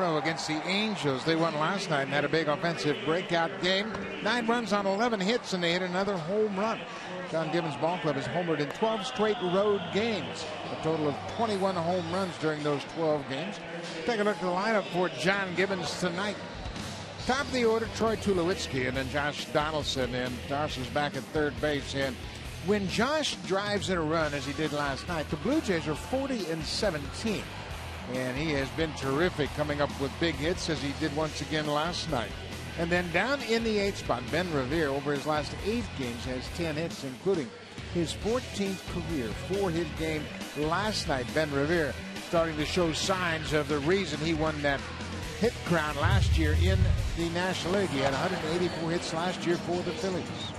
against the Angels. They won last night and had a big offensive breakout game. Nine runs on 11 hits, and they hit another home run. John Gibbons Ball Club has homered in 12 straight road games, a total of 21 home runs during those 12 games. Take a look at the lineup for John Gibbons tonight. Top of the order, Troy Tulowitzki, and then Josh Donaldson, and Josh is back at third base. And when Josh drives in a run, as he did last night, the Blue Jays are 40 and 17. And he has been terrific coming up with big hits as he did once again last night. And then down in the eighth spot, Ben Revere, over his last eight games, has 10 hits, including his 14th career four hit game last night. Ben Revere starting to show signs of the reason he won that hit crown last year in the National League. He had 184 hits last year for the Phillies.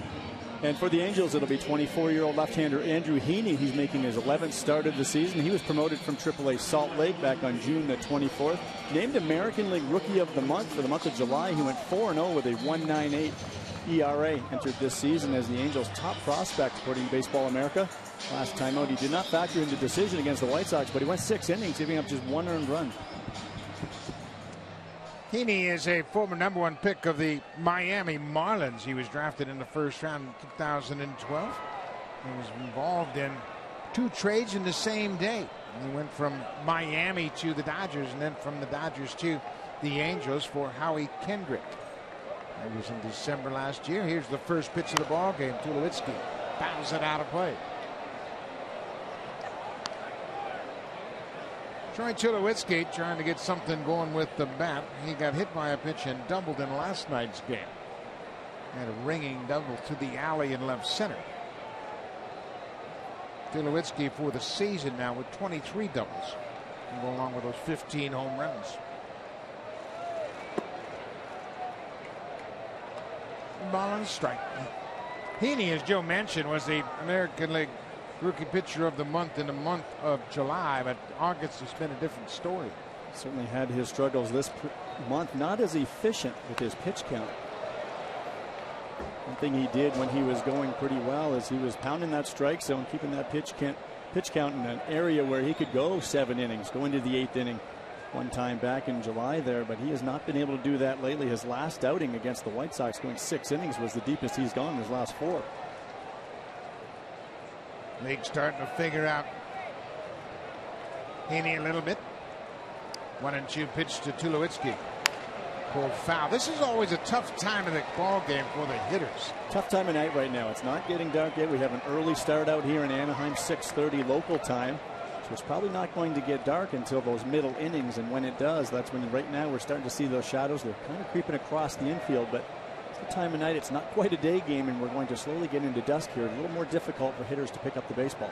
And for the Angels, it'll be 24-year-old left-hander Andrew Heaney. He's making his 11th start of the season. He was promoted from AAA Salt Lake back on June the 24th. Named American League Rookie of the Month for the month of July. He went 4-0 with a 1.98 ERA. Entered this season as the Angels' top prospect, according to Baseball America. Last time out, he did not factor into decision against the White Sox, but he went six innings, giving up just one earned run. Heaney is a former number one pick of the Miami Marlins. He was drafted in the first round in 2012. He was involved in two trades in the same day. He went from Miami to the Dodgers and then from the Dodgers to the Angels for Howie Kendrick. That was in December last year. Here's the first pitch of the ball game. Tulowitzki bounds it out of play. Troy Tulowitzki trying to get something going with the bat. He got hit by a pitch and doubled in last night's game. Had a ringing double to the alley in left center. Tulowitzki for the season now with 23 doubles. And go along with those 15 home runs. Ball and strike. Heaney, as Joe mentioned, was the American League Rookie Pitcher of the Month in the month of July, but August has been a different story. Certainly had his struggles this month, not as efficient with his pitch count. One thing he did when he was going pretty well is he was pounding that strike zone, keeping that pitch count, pitch count in an area where he could go seven innings, go into the eighth inning one time back in July there, but he has not been able to do that lately. His last outing against the White Sox, going six innings, was the deepest he's gone in his last four. League starting to figure out Heaney a little bit. One and two pitch to Tulowitzki. Pulled foul. This is always a tough time of the ball game for the hitters. Tough time of night right now. It's not getting dark yet. We have an early start out here in Anaheim, 6:30 local time. So it's probably not going to get dark until those middle innings. And when it does, that's when right now we're starting to see those shadows. They're kind of creeping across the infield, but the time of night. It's not quite a day game, and we're going to slowly get into dusk here. A little more difficult for hitters to pick up the baseball.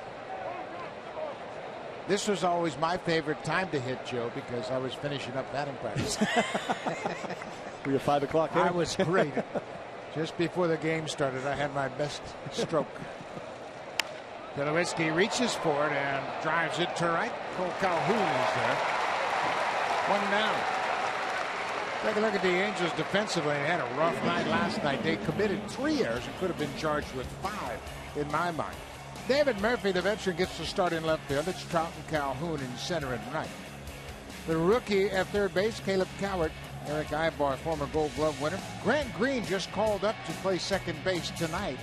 This was always my favorite time to hit, Joe, because I was finishing up batting practice. Were you five o'clock? I was great. Just before the game started, I had my best stroke. Tulowitzki reaches for it and drives it to right. Cole Calhoun is there. One down. Take a look at the Angels defensively. They had a rough night last night. They committed three errors and could have been charged with five, in my mind. David Murphy, the veteran, gets to start in left field. It's Trout and Calhoun in center and right. The rookie at third base, Caleb Cowart, Erick Aybar, former Gold Glove winner. Grant Green just called up to play second base tonight.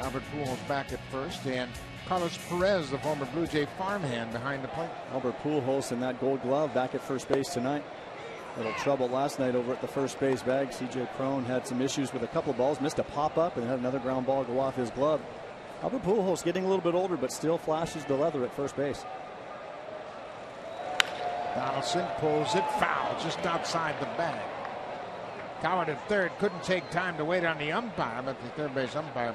Albert Pujols back at first, and Carlos Perez, the former Blue Jay farmhand, behind the plate. Albert Pujols in that Gold Glove back at first base tonight little trouble last night over at the first base bag. CJ Cron had some issues with a couple of balls, missed a pop up, and had another ground ball go off his glove. Albert Pujols getting a little bit older, but still flashes the leather at first base. Donaldson pulls it foul just outside the bag. Cowart at third couldn't take time to wait on the umpire, but the third base umpire,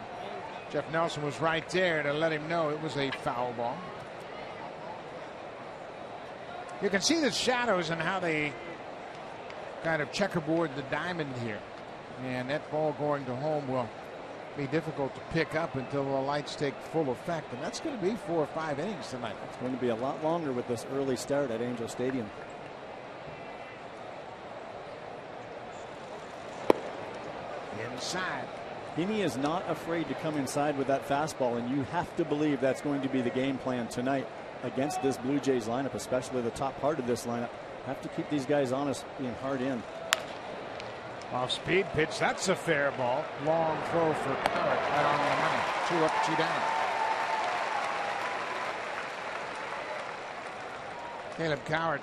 Jeff Nelson, was right there to let him know it was a foul ball. You can see the shadows and how they kind of checkerboard the diamond here. And that ball going to home will be difficult to pick up until the lights take full effect. And that's going to be four or five innings tonight. It's going to be a lot longer with this early start at Angel Stadium. Inside. Heaney is not afraid to come inside with that fastball, and you have to believe that's going to be the game plan tonight against this Blue Jays lineup, especially the top part of this lineup. Have to keep these guys honest, being hard in. Off speed pitch. That's a fair ball. Long throw for Cowart. Right on the money. Two up, two down. Caleb Cowart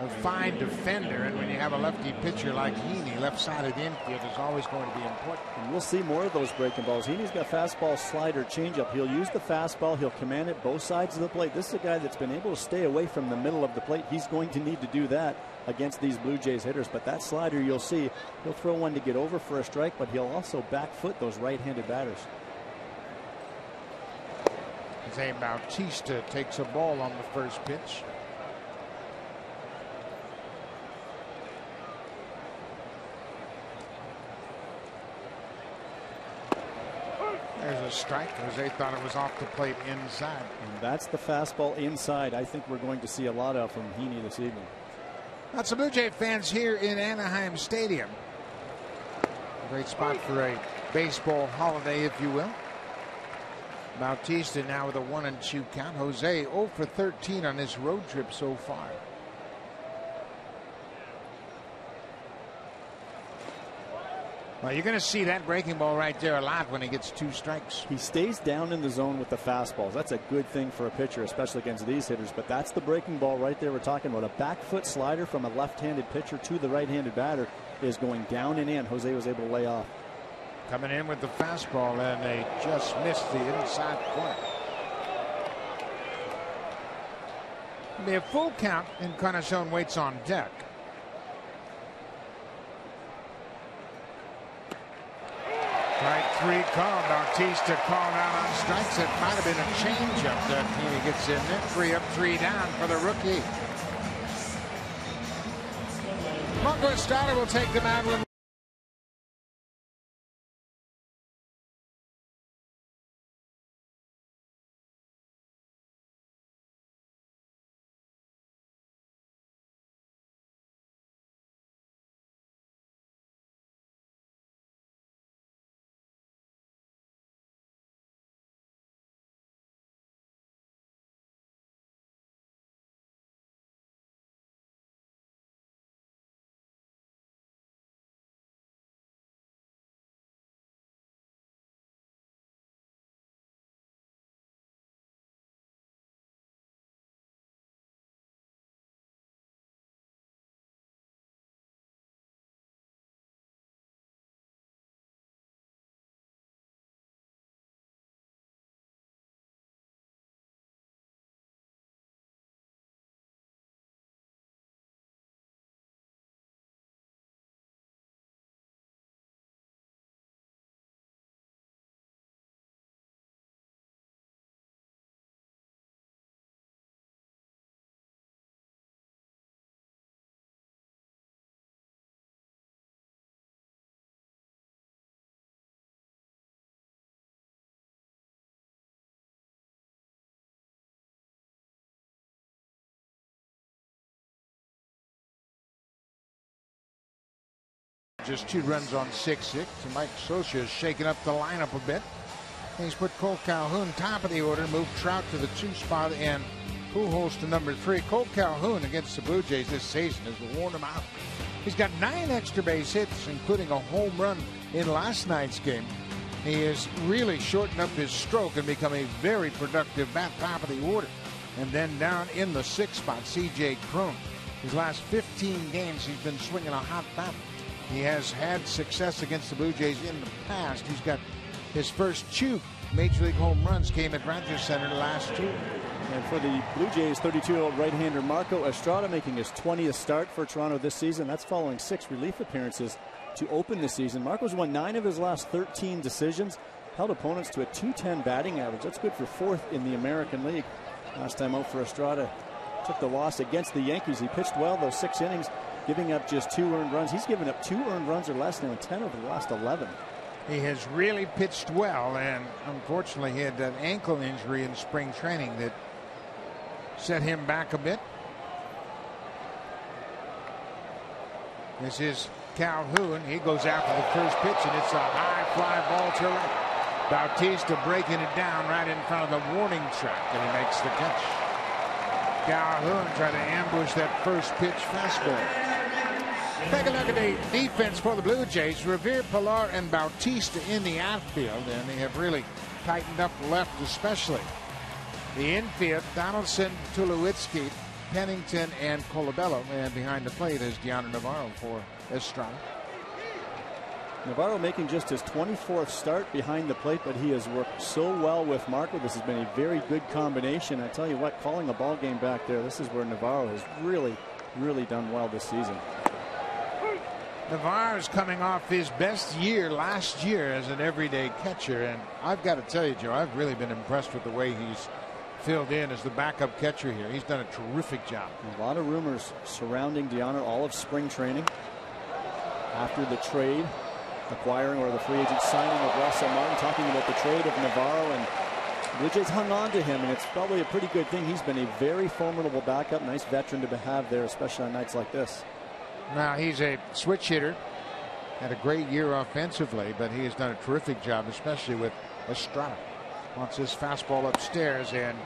a fine defender, and when you have a lefty pitcher like Heaney, left side of the infield is always going to be important. And we'll see more of those breaking balls. Heaney's got fastball, slider, changeup. He'll use the fastball. He'll command it both sides of the plate. This is a guy that's been able to stay away from the middle of the plate. He's going to need to do that against these Blue Jays hitters. But that slider, you'll see, he'll throw one to get over for a strike, but he'll also back foot those right-handed batters. Jose Bautista takes a ball on the first pitch. There's a strike they thought it was off the plate inside. And that's the fastball inside. I think we're going to see a lot of from Heaney this evening. Lots of Blue Jay fans here in Anaheim Stadium. Great spot for a baseball holiday, if you will. Bautista now with a one and two count. Jose 0 for 13 on this road trip so far. Well, you're going to see that breaking ball right there a lot when he gets two strikes. He stays down in the zone with the fastballs. That's a good thing for a pitcher, especially against these hitters. But that's the breaking ball right there we're talking about. A back foot slider from a left-handed pitcher to the right-handed batter is going down and in. Jose was able to lay off. Coming in with the fastball, and they just missed the inside corner. A full count, and Encarnacion waits on deck. Right three call. Bautista called out on strikes. It might have been a changeup that he gets in there. Three up, three down for the rookie. Marco Estrada will take the mound. Just two runs on 6-6. Mike Scioscia is shaking up the lineup a bit. He's put Cole Calhoun top of the order, moved Trout to the two spot, and Pujols to number three. Cole Calhoun against the Blue Jays this season has worn him out. He's got nine extra base hits, including a home run in last night's game. He has really shortened up his stroke and become a very productive bat top of the order. And then down in the sixth spot, C.J. Cron. His last 15 games, he's been swinging a hot bat. He has had success against the Blue Jays in the past. He's got his first two major league home runs came at Rogers Centre last year. And for the Blue Jays, 32-year-old right-hander Marco Estrada making his 20th start for Toronto this season. That's following six relief appearances to open the season. Marco's won nine of his last 13 decisions, held opponents to a 210 batting average. That's good for fourth in the American League. Last time out for Estrada, took the loss against the Yankees. He pitched well those six innings, giving up just two earned runs. He's given up two earned runs or less in 10 over the last 11. He has really pitched well, and unfortunately, he had an ankle injury in spring training that set him back a bit. This is Calhoun. He goes after the first pitch, and it's a high fly ball to right. Bautista breaking it down right in front of the warning track, and he makes the catch. Calhoun trying to ambush that first pitch fastball. Take a look at the defense for the Blue Jays. Revere, Pilar, and Bautista in the outfield, and they have really tightened up left especially. The infield, Donaldson, Tulowitzki, Pennington, and Colabello. And behind the plate is Dioner Navarro for Estrada. Navarro making just his 24th start behind the plate, but he has worked so well with Marco. This has been a very good combination. I tell you what, calling a ball game back there, this is where Navarro has really, really done well this season. Navarro is coming off his best year last year as an everyday catcher, and I've got to tell you, Joe, I've really been impressed with the way he's filled in as the backup catcher here. He's done a terrific job. A lot of rumors surrounding Dioner all of spring training. After the trade, acquiring or the free agent signing of Russell Martin, talking about the trade of Navarro and Blue Jays hung on to him, and it's probably a pretty good thing. He's been a very formidable backup, nice veteran to have there, especially on nights like this. Now he's a switch hitter, had a great year offensively, but he has done a terrific job, especially with Estrada. Wants his fastball upstairs and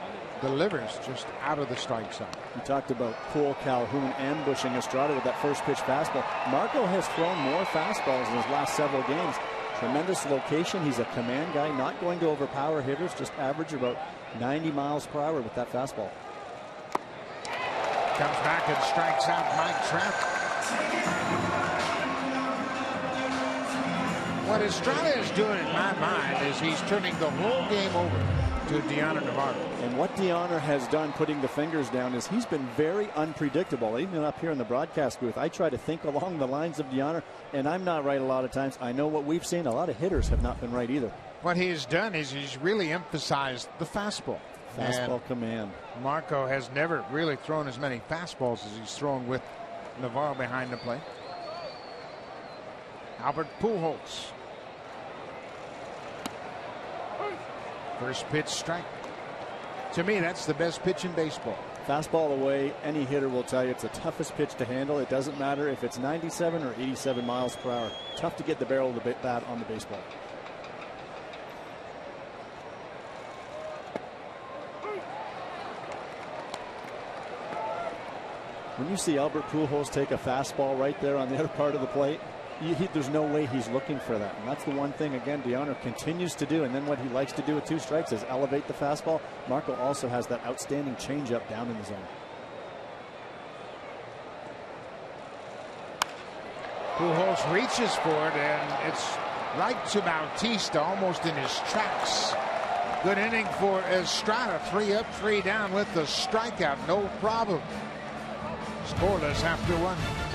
delivers just out of the strike zone. We talked about Cole Calhoun ambushing Estrada with that first pitch fastball. Marco has thrown more fastballs in his last several games. Tremendous location. He's a command guy, not going to overpower hitters, just average about 90 miles per hour with that fastball. Comes back and strikes out Mike Trout. What Estrada is doing in my mind is he's turning the whole game over to Dioner Navarro. And what Dioner has done putting the fingers down is he's been very unpredictable. Even up here in the broadcast booth, I try to think along the lines of Dioner, and I'm not right a lot of times. I know what we've seen. A lot of hitters have not been right either. What he's done is he's really emphasized the fastball. Fastball and command. Marco has never really thrown as many fastballs as he's thrown with Navarro behind the plate. Albert Pujols. First pitch strike. To me, that's the best pitch in baseball. Fastball away, any hitter will tell you it's the toughest pitch to handle. It doesn't matter if it's 97 or 87 miles per hour. Tough to get the barrel of the bat on the baseball. When you see Albert Pujols take a fastball right there on the other part of the plate, he, he, there's no way he's looking for that. And that's the one thing, again, Dioner continues to do. And then what he likes to do with two strikes is elevate the fastball. Marco also has that outstanding changeup down in the zone. Pujols reaches for it, and it's right to Bautista, almost in his tracks. Good inning for Estrada. Three up, three down with the strikeout. No problem. Scoreless after one.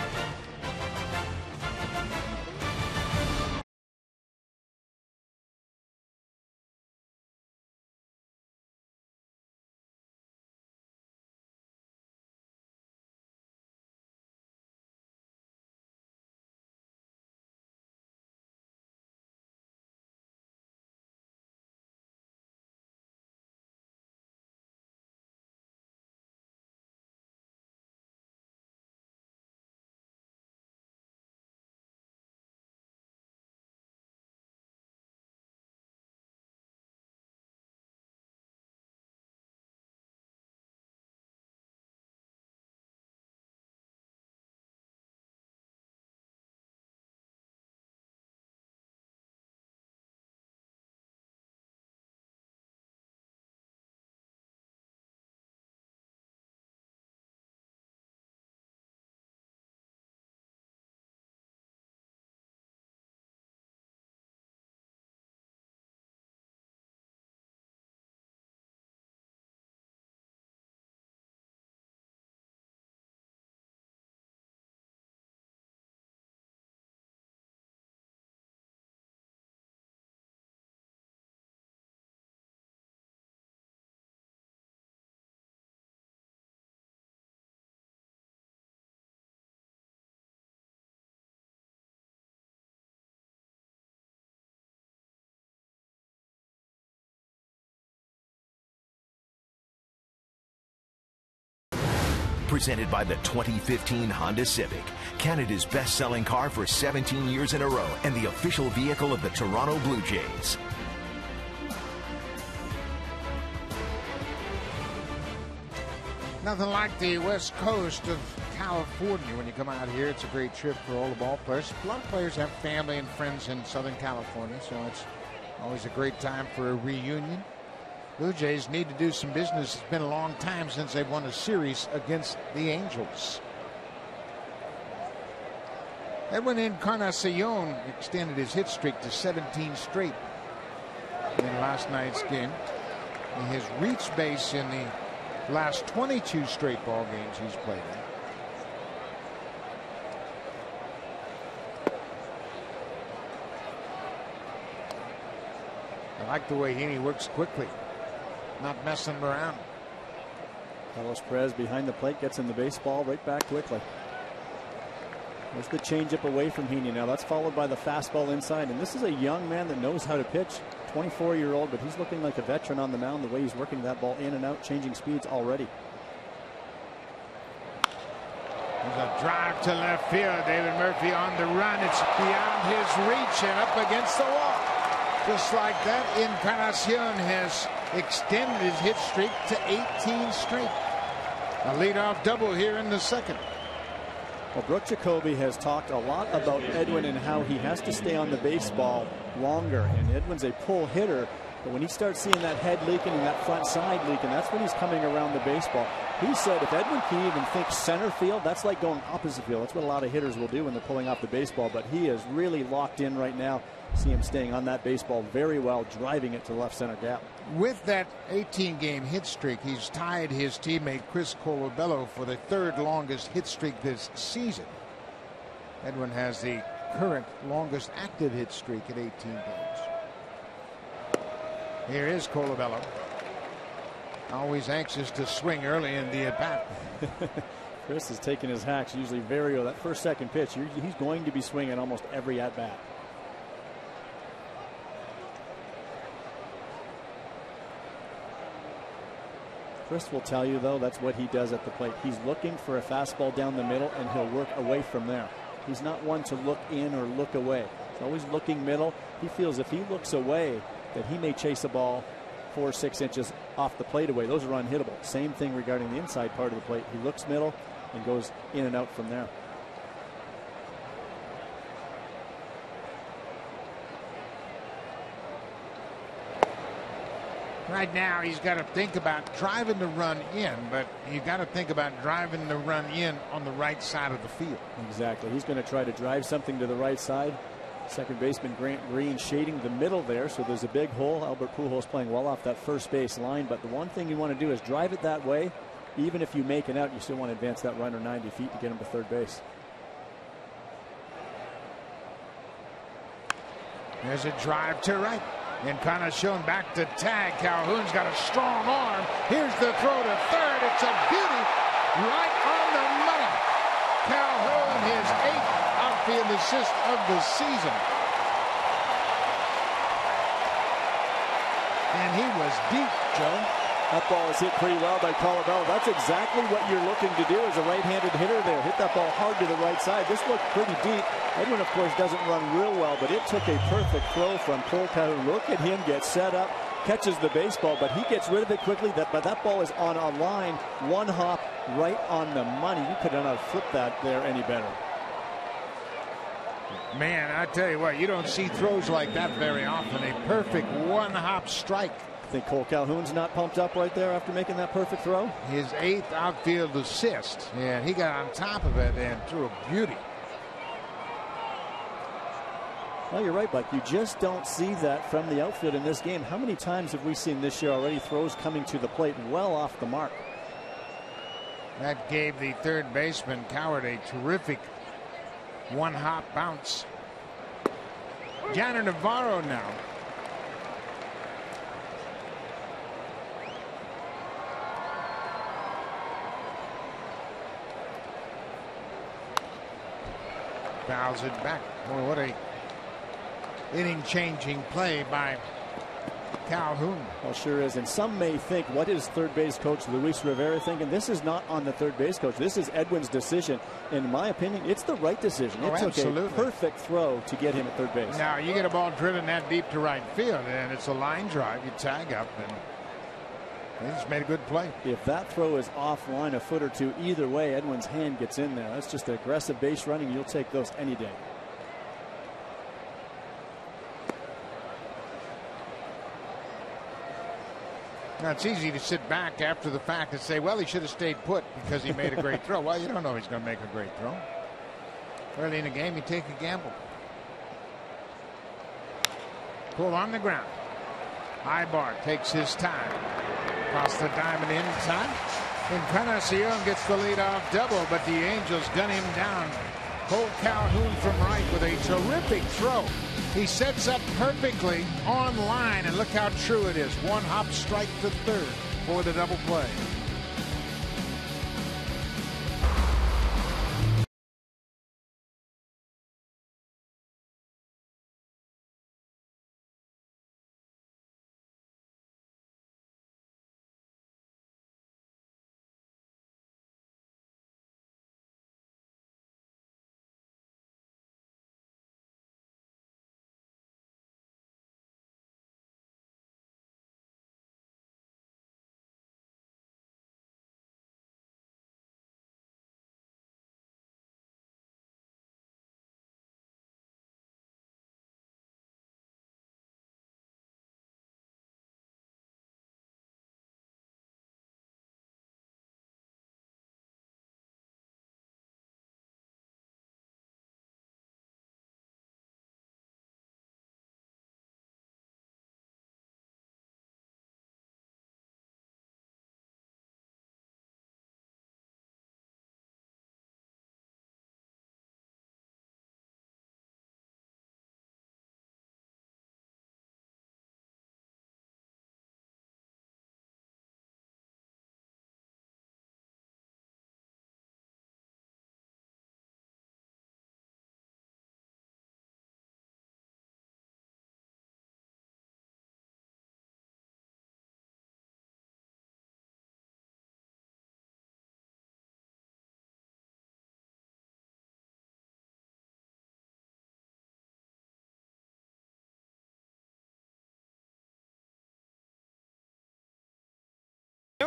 Presented by the 2015 Honda Civic, Canada's best selling car for 17 years in a row and the official vehicle of the Toronto Blue Jays. Nothing like the west coast of California when you come out here. It's a great trip for all the ball players. A lot of players have family and friends in Southern California, so it's always a great time for a reunion. Blue Jays need to do some business. It's been a long time since they've won a series against the Angels. Edwin Encarnacion extended his hit streak to 17 straight in last night's game. He has reached base in the last 22 straight ball games he's played in. I like the way Heaney works quickly, not messing around. Carlos Perez behind the plate gets in the baseball right back quickly. There's the changeup away from Heaney now. That's followed by the fastball inside. And this is a young man that knows how to pitch. 24 year old, but he's looking like a veteran on the mound the way he's working that ball in and out, changing speeds already. There's a drive to left field. David Murphy on the run. It's beyond his reach and up against the wall. Just like that, Encarnacion has extended his hit streak to 18 straight. A leadoff double here in the second. Well, Brook Jacoby has talked a lot about Edwin and how he has to stay on the baseball longer. And Edwin's a pull hitter, but when he starts seeing that head leaking and that front side leaking, that's when he's coming around the baseball. He said if Edwin can even think center field, that's like going opposite field. That's what a lot of hitters will do when they're pulling off the baseball. But he is really locked in right now. See him staying on that baseball very well, driving it to the left center gap. With that 18 game hit streak, he's tied his teammate Chris Colabello for the third longest hit streak this season. Edwin has the current longest active hit streak at 18 games. Here is Colabello. Always anxious to swing early in the at bat. Chris is taking his hacks usually very early. That first second pitch, he's going to be swinging almost every at bat. Chris will tell you, though, that's what he does at the plate. He's looking for a fastball down the middle, and he'll work away from there. He's not one to look in or look away. He's always looking middle. He feels if he looks away, that he may chase a ball four or six inches off the plate away. Those are unhittable. Same thing regarding the inside part of the plate. He looks middle and goes in and out from there. Right now, he's got to think about driving the run in, but you got to think about driving the run in on the right side of the field. Exactly. He's going to try to drive something to the right side. Second baseman Grant Green shading the middle there, so there's a big hole. Albert Pujols playing well off that first base line, but the one thing you want to do is drive it that way. Even if you make it out, you still want to advance that runner 90 feet to get him to third base. There's a drive to right. And kind of shown back to tag. Calhoun's got a strong arm. Here's the throw to third. It's a beauty right on the money. Calhoun, his eighth outfield assist of the season. And he was deep, Joe. That ball is hit pretty well by Colabello. That's exactly what you're looking to do as a right-handed hitter there. Hit that ball hard to the right side. This looked pretty deep. Edwin, of course, doesn't run real well, but it took a perfect throw from Cole. Look at him get set up, catches the baseball, but he gets rid of it quickly. That, but that ball is on a line, one hop, right on the money. You could not have flipped that there any better. Man, I tell you what, you don't see throws like that very often. A perfect one-hop strike. Think Cole Calhoun's not pumped up right there after making that perfect throw? His eighth outfield assist, and he got on top of it and threw a beauty. Well, you're right, Buck. You just don't see that from the outfield in this game. How many times have we seen this year already throws coming to the plate well off the mark? That gave the third baseman Cowart a terrific one hop bounce. Dioner Navarro now fouls it back. Boy, what a inning changing play by Calhoun. Well, sure is. And some may think, what is third base coach Luis Rivera thinking? This is not on the third base coach. This is Edwin's decision. In my opinion, it's the right decision. Oh, took absolutely. a perfect throw to get him at third base. Now, you get a ball driven that deep to right field, and it's a line drive. You tag up, and He just made a good play. If that throw is offline a foot or two, either way, Edwin's hand gets in there. That's just aggressive base running. You'll take those any day. Now, it's easy to sit back after the fact and say, well, he should have stayed put because he made a great throw. Well, you don't know he's going to make a great throw. Early in the game, you take a gamble. Pull on the ground. Aybar takes his time. Across the diamond in time. Encarnacion gets the lead off double, but the Angels gun him down. Cole Calhoun from right with a terrific throw. He sets up perfectly on line, and look how true it is. One hop strike to third for the double play.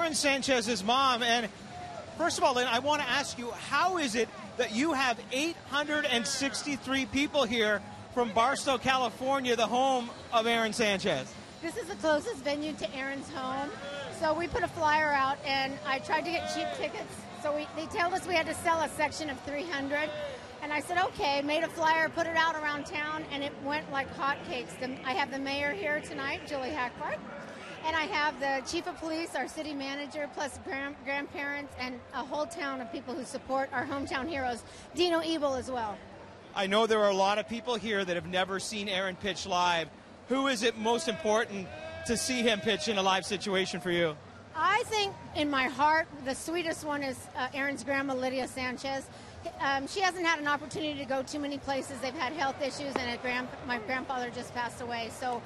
Aaron Sanchez's mom. And first of all, Lynn, I want to ask you, how is it that you have 863 people here from Barstow, California, the home of Aaron Sanchez? This is the closest venue to Aaron's home. So we put a flyer out, and I tried to get cheap tickets. So we, they told us we had to sell a section of 300. And I said, okay, made a flyer, put it out around town, and it went like hotcakes. I have the mayor here tonight, Julie Hackbarth. And I have the chief of police, our city manager, plus grand- grandparents, and a whole town of people who support our hometown heroes. Dino Ebel as well. I know there are a lot of people here that have never seen Aaron pitch live. Who is it most important to see him pitch in a live situation for you? I think in my heart, the sweetest one is uh, Aaron's grandma, Lydia Sanchez. Um, she hasn't had an opportunity to go too many places. They've had health issues, and grand- my grandfather just passed away. So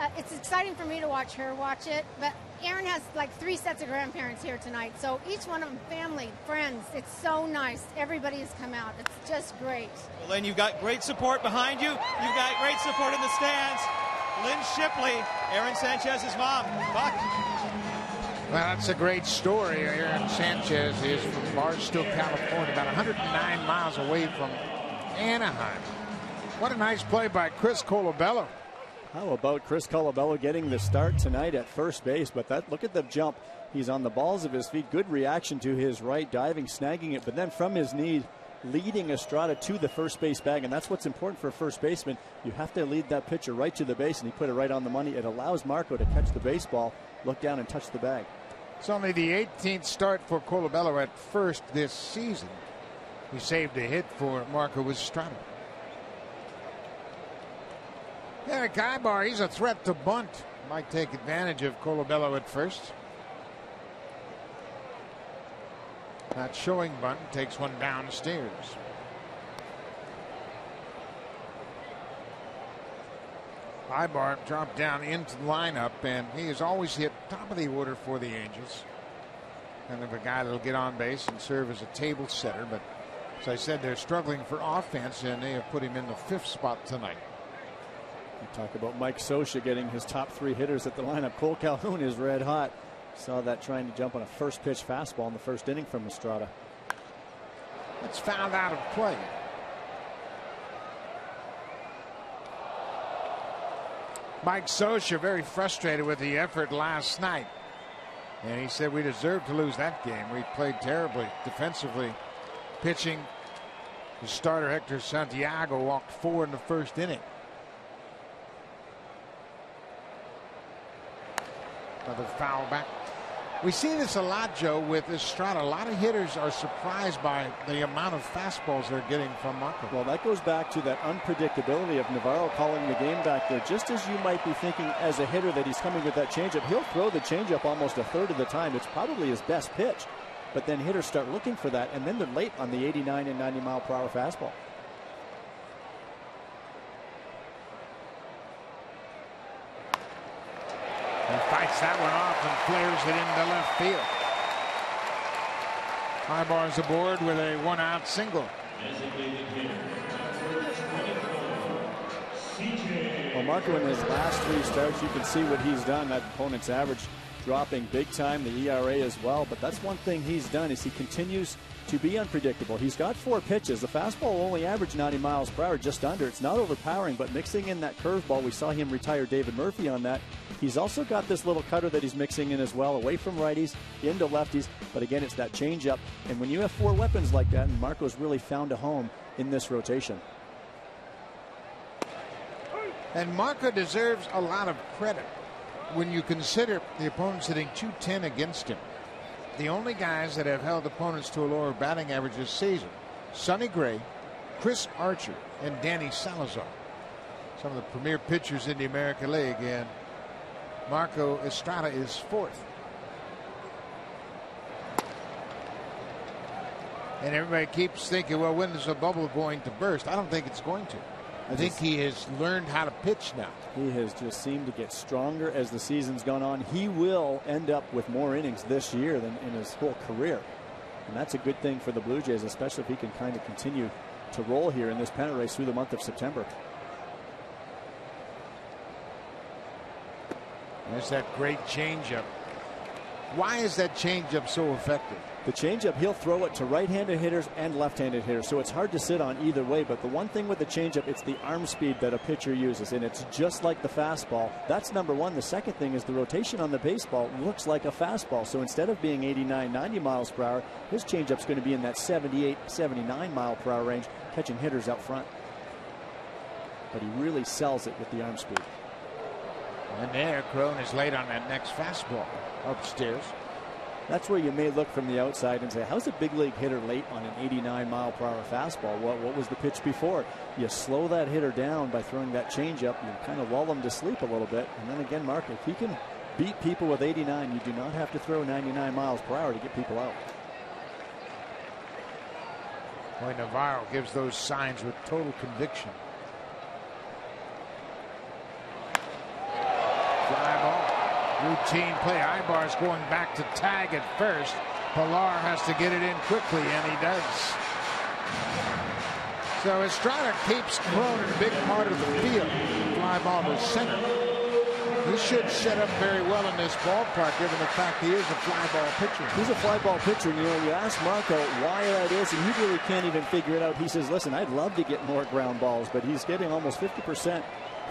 uh, it's exciting for me to watch her watch it. But Aaron has like three sets of grandparents here tonight. So each one of them, family, friends. It's so nice. Everybody has come out. It's just great. Well, Lynn, you've got great support behind you. You've got great support in the stands. Lynn Shipley, Aaron Sanchez's mom. Buck. Well, that's a great story. Aaron Sanchez is from Barstow, California, about 109 miles away from Anaheim. What a nice play by Chris Colabello. How about Chris Colabello getting the start tonight at first base? But that look at the jump. He's on the balls of his feet. Good reaction to his right, diving, snagging it, but then from his knee, leading Estrada to the first base bag. And that's what's important for a first baseman. You have to lead that pitcher right to the base, and he put it right on the money. It allows Marco to catch the baseball, look down, and touch the bag. It's only the 18th start for Colabello at first this season. He saved a hit for Marco with Estrada. Erick Aybar, he's a threat to bunt. Might take advantage of Colabello at first. Not showing bunt, takes one downstairs. Aybar dropped down into the lineup, and he has always hit top of the order for the Angels. Kind of a guy that'll get on base and serve as a table setter, but as I said, they're struggling for offense, and they have put him in the fifth spot tonight. You talk about Mike Scioscia getting his top three hitters at the lineup. Cole Calhoun is red hot. Saw that trying to jump on a first pitch fastball in the first inning from Estrada. It's fouled out of play. Mike Scioscia very frustrated with the effort last night. And he said we deserved to lose that game. We played terribly defensively. Pitching, the starter Hector Santiago walked four in the first inning. Another foul back we see this a lot, Joe, with Estrada. A lot of hitters are surprised by the amount of fastballs they're getting from Marco. Well, that goes back to that unpredictability of Navarro calling the game back there. Just as you might be thinking as a hitter that he's coming with that changeup, he'll throw the changeup almost a third of the time. It's probably his best pitch. But then hitters start looking for that, and then they're late on the 89 and 90 mile per hour fastball. He fights that one off and flares it into left field. Aybar's aboard with a one out single. Well, Marco, in his last three starts, you can see what he's done. That opponent's average dropping big time, the ERA as well. But that's one thing he's done is he continues to be unpredictable. He's got four pitches. The fastball only averaged 90 miles per hour, just under. It's not overpowering, but mixing in that curveball, we saw him retire David Murphy on that. He's also got this little cutter that he's mixing in as well, away from righties, into lefties. But again, it's that changeup. And when you have four weapons like that, and Marco's really found a home in this rotation. And Marco deserves a lot of credit when you consider the opponents hitting 210 against him. The only guys that have held opponents to a lower batting average this season Sonny Gray, Chris Archer, and Danny Salazar. Some of the premier pitchers in the American League, and Marco Estrada is fourth. And everybody keeps thinking, well, when is the bubble going to burst? I don't think it's going to. I think he has learned how to pitch now. He has just seemed to get stronger as the season's gone on. He will end up with more innings this year than in his whole career. And that's a good thing for the Blue Jays, especially if he can kind of continue to roll here in this pennant race through the month of September. There's that great changeup. Why is that changeup so effective? The changeup, he'll throw it to right-handed hitters and left-handed hitters, so it's hard to sit on either way. But the one thing with the changeup, it's the arm speed that a pitcher uses, and it's just like the fastball. That's number one. The second thing is the rotation on the baseball looks like a fastball. So instead of being 89, 90 miles per hour, his changeup's going to be in that 78, 79 mile per hour range, catching hitters out front. But he really sells it with the arm speed. And there, Cron is late on that next fastball upstairs. That's where you may look from the outside and say, how's a big league hitter late on an 89 mile per hour fastball? What, what was the pitch before? You slow that hitter down by throwing that changeup. You kind of lull him to sleep a little bit. And then again, Mark, if he can beat people with 89, you do not have to throw 99 miles per hour to get people out. Boy, Navarro gives those signs with total conviction. Routine play. Aybar's going back to tag at first. Pillar has to get it in quickly, and he does. So Estrada keeps a big part of the field. Fly ball to center. He should set up very well in this ballpark, given the fact he is a fly ball pitcher. He's a fly ball pitcher. You know, you ask Marco why that is, and he really can't even figure it out. He says, listen, I'd love to get more ground balls, but he's getting almost 50%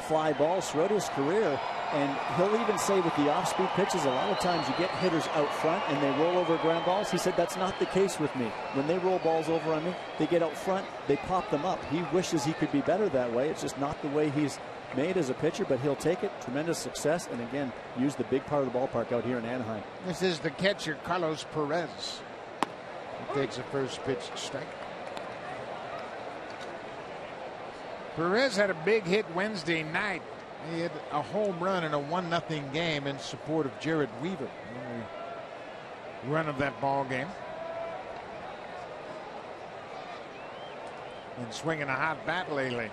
fly balls throughout his career. And he'll even say with the off-speed pitches, a lot of times you get hitters out front and they roll over ground balls. He said that's not the case with me. When they roll balls over on me, they get out front, they pop them up. He wishes he could be better that way. It's just not the way he's made as a pitcher, but he'll take it. Tremendous success, and again, use the big part of the ballpark out here in Anaheim. This is the catcher, Carlos Perez. He takes a first pitch strike. Perez had a big hit Wednesday night he had a home run in a one nothing game in support of Jered Weaver. Run of that ball game. And swinging a hot bat lately.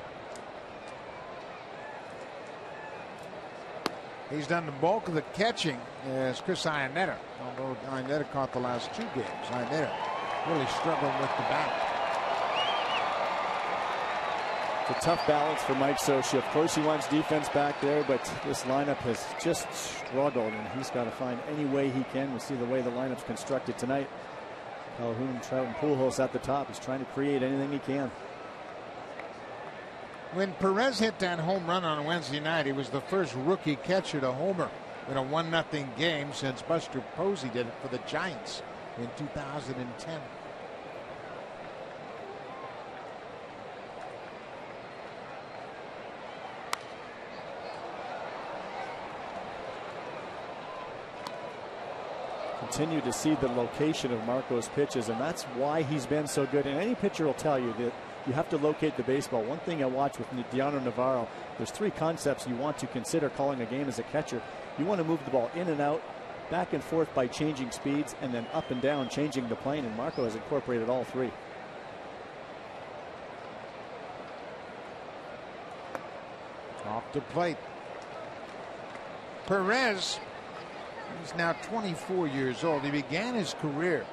He's done the bulk of the catching as Chris Iannetta, although Iannetta caught the last two games. Iannetta really struggling with the bat. It's a tough balance for Mike Scioscia. Of course, he wants defense back there, but this lineup has just struggled, and he's got to find any way he can. We see the way the lineup's constructed tonight. Calhoun, Trout, and Pujols at the top. He's trying to create anything he can. When Perez hit that home run on Wednesday night, he was the first rookie catcher to homer in a 1 0 game since Buster Posey did it for the Giants in 2010. Continue to see the location of Marco's pitches, and that's why he's been so good. And any pitcher will tell you that you have to locate the baseball. One thing I watch with Dioner Navarro, there's three concepts you want to consider calling a game as a catcher. You want to move the ball in and out, back and forth by changing speeds, and then up and down, changing the plane. And Marco has incorporated all three. Off the plate. Perez He's now 24 years old. He began his career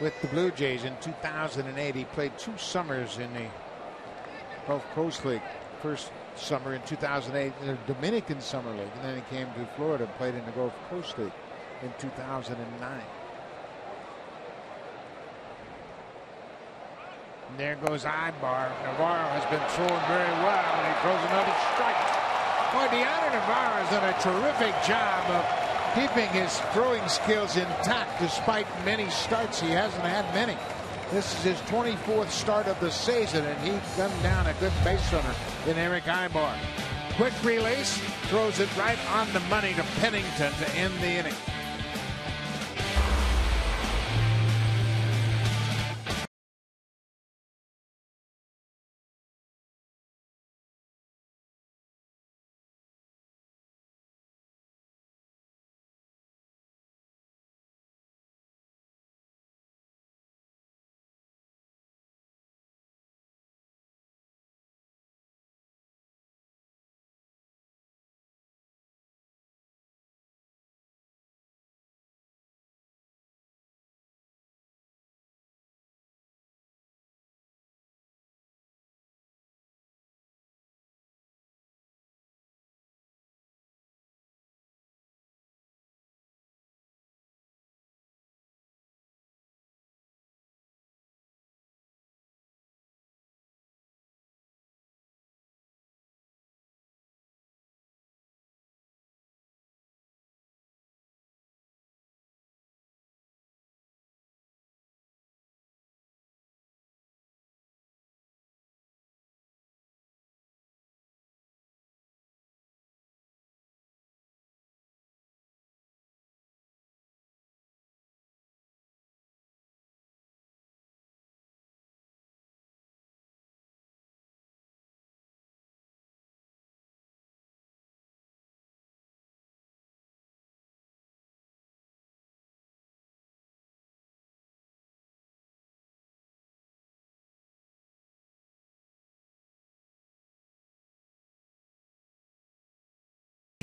with the Blue Jays in 2008. He played two summers in the Gulf Coast League. First summer in 2008 in the Dominican Summer League, and then he came to Florida and played in the Gulf Coast League in 2009. And there goes Aybar. Navarro has been throwing very well, and he throws another strike. Boy, Dioner Navarro has done a terrific job of keeping his throwing skills intact despite many starts. He hasn't had many. This is his 24th start of the season, and he gunned down a good base runner in Erick Aybar. Quick release, throws it right on the money to Pennington to end the inning.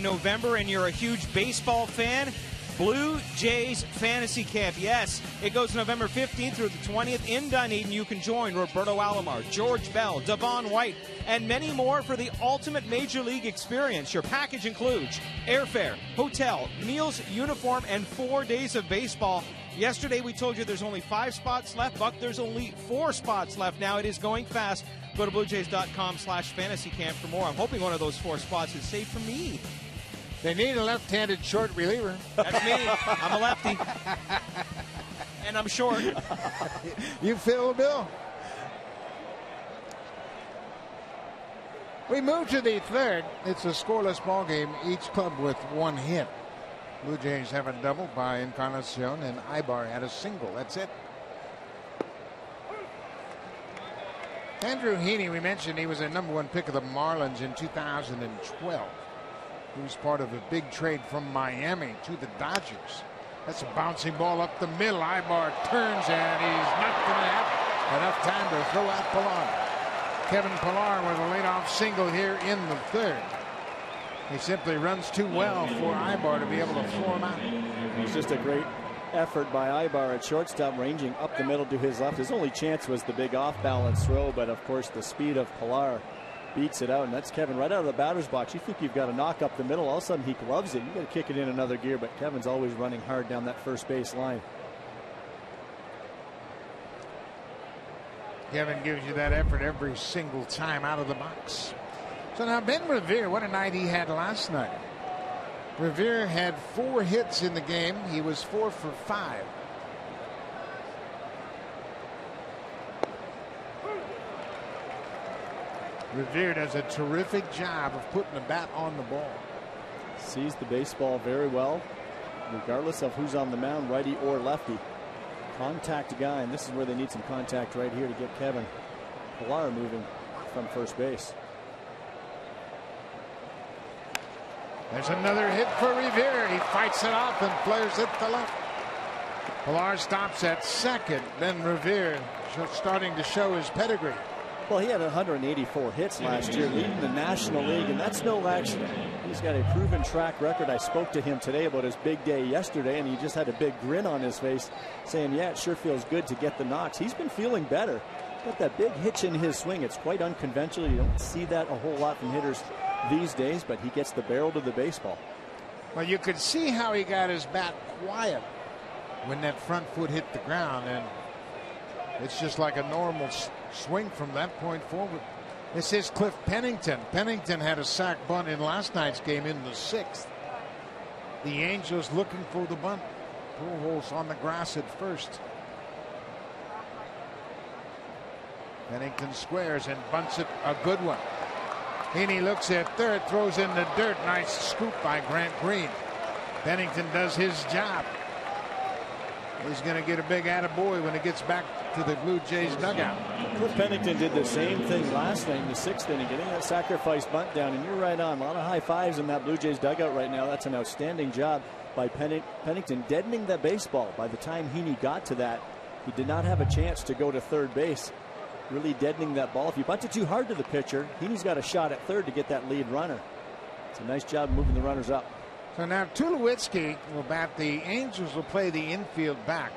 November and you're a huge baseball fan, Blue Jays Fantasy Camp. Yes, it goes November 15th through the 20th in Dunedin. You can join Roberto Alomar, George Bell, Devon White, and many more for the ultimate Major League experience. Your package includes airfare, hotel, meals, uniform, and four days of baseball. Yesterday we told you there's only five spots left. Buck, there's only four spots left now. It is going fast. Go to bluejays.com slash fantasy camp for more. I'm hoping one of those four spots is saved for me. They need a left-handed short reliever. That's me. I'm a lefty. and I'm short. you fill the bill. We move to the third. It's a scoreless ball game. Each club with one hit. Blue Jays have a double by Encarnacion, and Aybar had a single. That's it. Andrew Heaney, we mentioned he was a number one pick of the Marlins in 2012 who's part of a big trade from Miami to the Dodgers. That's a bouncing ball up the middle. Aybar turns and he's not going to have enough time to throw out Pillar. Kevin Pillar with a leadoff single here in the third. He simply runs too well for Aybar to be able to throw him out. He's just a great effort by Aybar at shortstop, ranging up the middle to his left. His only chance was the big off balance throw, but of course, the speed of Pillar beats it out. And that's Kevin right out of the batter's box. You think you've got a knock up the middle, all of a sudden he gloves it. you got to kick it in another gear, but Kevin's always running hard down that first base line. Kevin gives you that effort every single time out of the box. So now Ben Revere, what a night he had last night. Revere had four hits in the game. He was four for five. Revere does a terrific job of putting the bat on the ball. Sees the baseball very well, regardless of who's on the mound, righty or lefty. Contact guy, and this is where they need some contact right here to get Kevin Pillar moving from first base. There's another hit for Revere. He fights it off and flares it to left. Pillar stops at second. Then Revere starting to show his pedigree. Well, he had 184 hits last year, leading the National League, and that's no accident. He's got a proven track record. I spoke to him today about his big day yesterday, and he just had a big grin on his face, saying, Yeah, it sure feels good to get the knocks. He's been feeling better. Got that big hitch in his swing. It's quite unconventional. You don't see that a whole lot from hitters these days, but he gets the barrel to the baseball. Well, you could see how he got his bat quiet when that front foot hit the ground, and it's just like a normal swing from that point forward. This is Cliff Pennington. Pennington had a sac bunt in last night's game in the sixth. The Angels looking for the bunt. Pujols on the grass at first. Pennington squares and bunts it a good one. Heaney looks at third, throws in the dirt. Nice scoop by Grant Green. Pennington does his job. He's going to get a big attaboy when he gets back to the Blue Jays dugout. Cliff Pennington did the same thing last night the sixth inning, getting that sacrifice bunt down. And you're right on. A lot of high fives in that Blue Jays dugout right now. That's an outstanding job by Pennington deadening that baseball. By the time Heaney got to that, he did not have a chance to go to third base. Really deadening that ball. If you bunt it too hard to the pitcher, Heaney's got a shot at third to get that lead runner. It's a nice job moving the runners up. So now Tulowitzki will bat. The Angels will play the infield back.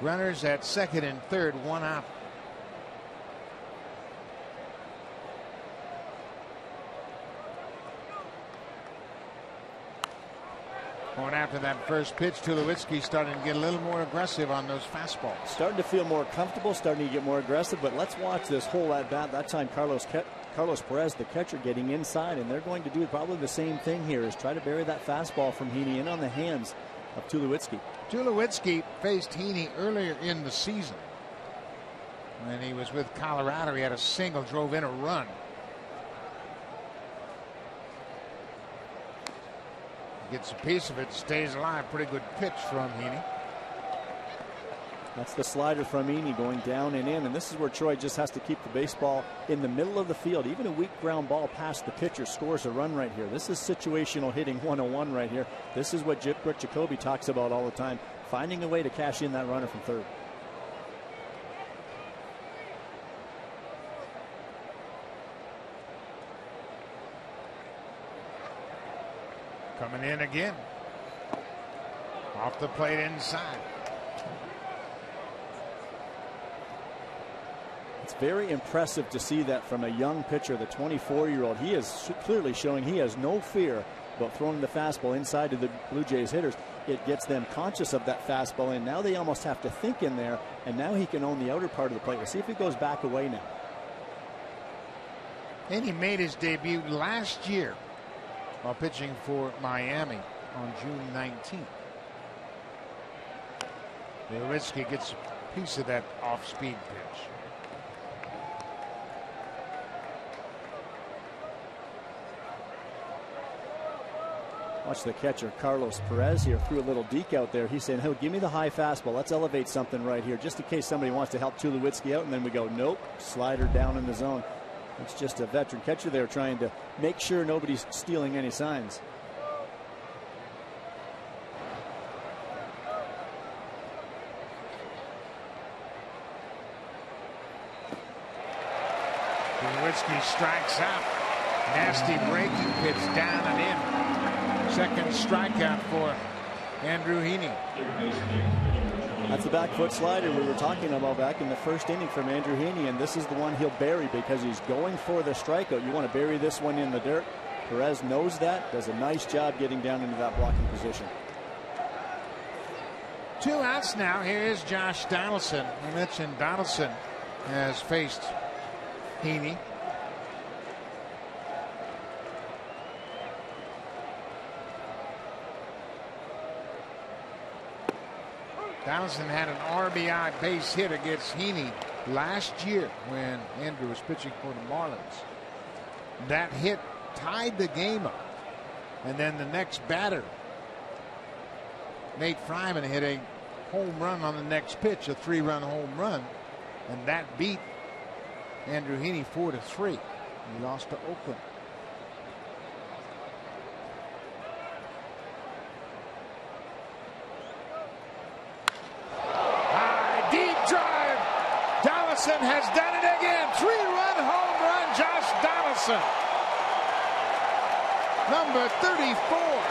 Runners at second and third, one out. Going after that first pitch, Tulowitzki starting to get a little more aggressive on those fastballs. Starting to feel more comfortable, starting to get more aggressive. But let's watch this whole at bat. That time, Carlos Carlos Perez, the catcher, getting inside, and they're going to do probably the same thing here: is try to bury that fastball from Heaney in on the hands of Tulowitzki. Tulowitzki faced Heaney earlier in the season. When he was with Colorado, he had a single, drove in a run. Gets a piece of it, stays alive. Pretty good pitch from Heaney. That's the slider from Heaney going down and in. And this is where Troy just has to keep the baseball in the middle of the field. Even a weak ground ball past the pitcher scores a run right here. This is situational hitting 101 right here. This is what Rick Jacoby talks about all the time. Finding a way to cash in that runner from third. Coming in again. Off the plate inside. It's very impressive to see that from a young pitcher, the 24 year old. He is clearly showing he has no fear about throwing the fastball inside to the Blue Jays hitters. It gets them conscious of that fastball, and now they almost have to think in there, and now he can own the outer part of the plate. We'll see if he goes back away now. And he made his debut last year while pitching for Miami on June 19th. Tulowitzki gets a piece of that off-speed pitch. Watch the catcher, Carlos Perez, here threw a little deke out there. He's saying, hey, give me the high fastball. Let's elevate something right here, just in case somebody wants to help Tulowitzki out. And then we go, nope, slider down in the zone. It's just a veteran catcher there trying to make sure nobody's stealing any signs. Tulowitzki strikes out. Nasty breaking pitch down and in. Second strikeout for Andrew Heaney. That's the back foot slider we were talking about back in the first inning from Andrew Heaney, and this is the one he'll bury because he's going for the strikeout. You want to bury this one in the dirt. Perez knows that, does a nice job getting down into that blocking position. Two outs now. Here is Josh Donaldson. I mentioned Donaldson has faced Heaney. Donaldson had an RBI base hit against Heaney last year when Andrew was pitching for the Marlins. That hit tied the game up. And then the next batter, Nate Freiman, hit a home run on the next pitch, a three run home run. And that beat Andrew Heaney four to three. He lost to Oakland. High, deep drive. Donaldson has done it again. Three run home run, Josh Donaldson. Number 34.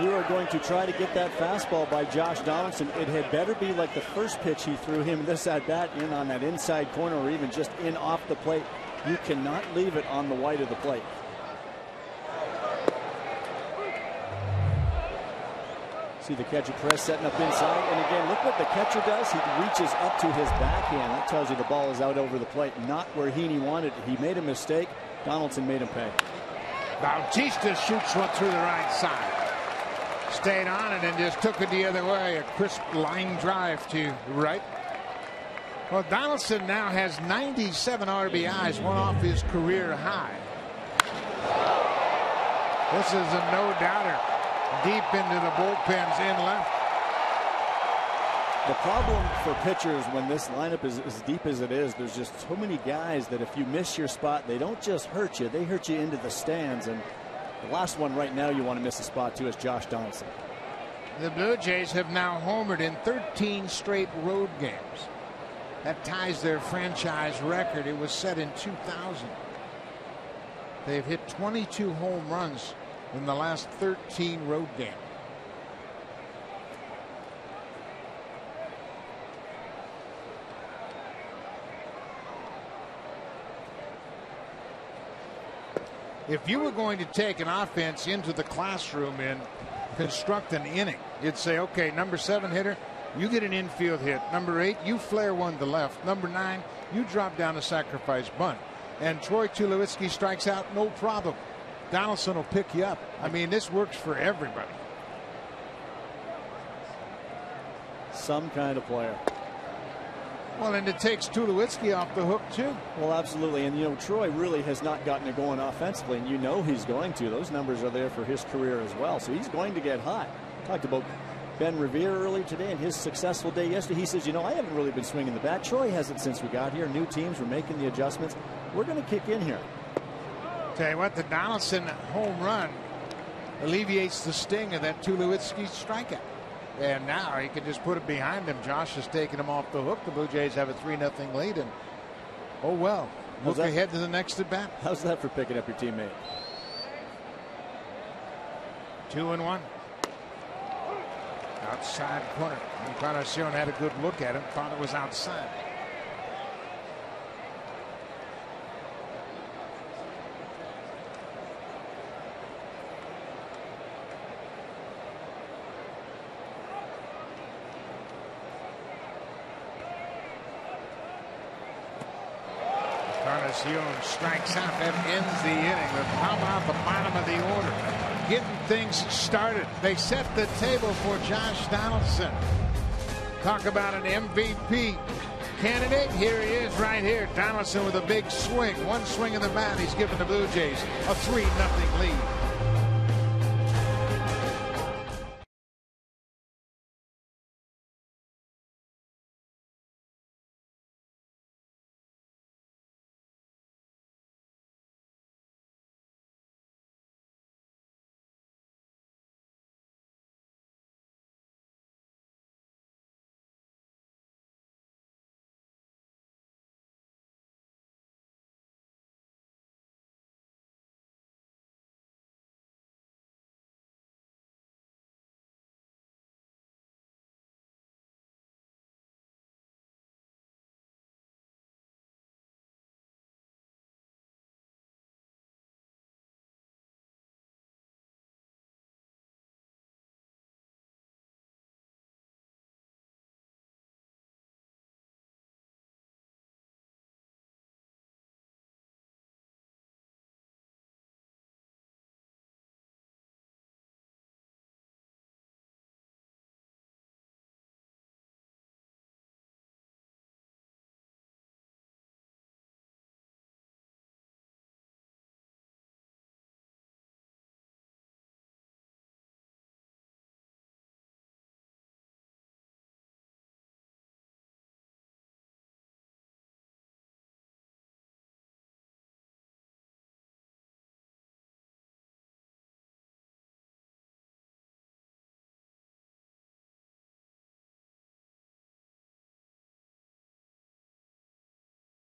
You are going to try to get that fastball by Josh Donaldson, it had better be like the first pitch he threw him this at bat in on that inside corner or even just in off the plate. You cannot leave it on the white of the plate. See the catcher Perez setting up inside. And again, look what the catcher does. He reaches up to his backhand. That tells you the ball is out over the plate, not where Heaney wanted. He made a mistake. Donaldson made him pay. Bautista shoots one through the right side stayed on it and just took it the other way. A crisp line drive to right. Well, Donaldson now has 97 RBIs, one off his career high. This is a no doubter. Deep into the bullpens in left. The problem for pitchers when this lineup is as deep as it is, there's just so many guys that if you miss your spot, they don't just hurt you, they hurt you into the stands. And the last one right now you want to miss a spot to is Josh Donaldson. The Blue Jays have now homered in 13 straight road games. That ties their franchise record. It was set in 2000. They've hit 22 home runs in the last 13 road games. If you were going to take an offense into the classroom and construct an inning, you'd say, okay, number seven hitter, you get an infield hit. Number eight, you flare one to left. Number nine, you drop down a sacrifice bunt. And Troy Tulowitzki strikes out, no problem. Donaldson will pick you up. I mean, this works for everybody. Some kind of player. Well, and it takes Tulowitzki off the hook, too. Well, absolutely. And, you know, Troy really has not gotten it going offensively, and you know he's going to. Those numbers are there for his career as well. So he's going to get hot. Talked about Ben Revere earlier today and his successful day yesterday. He says, you know, I haven't really been swinging the bat. Troy hasn't since we got here. New teams, we're making the adjustments. We're going to kick in here. Tell you what, the Donaldson home run alleviates the sting of that Tulowitzki strikeout. And now he can just put it behind him. Josh is taking him off the hook. The Blue Jays have a 3 0 lead. And oh well. Look ahead to the next at bat. How's that for picking up your teammate? Two and one. Outside corner. Encarnacion had a good look at him, thought it was outside. Encarnacion strikes out. That ends the inning. But how about the bottom of the order? Getting things started. They set the table for Josh Donaldson. Talk about an MVP candidate. Here he is right here. Donaldson with a big swing. One swing in the bat. He's given the Blue Jays a 3 0 lead.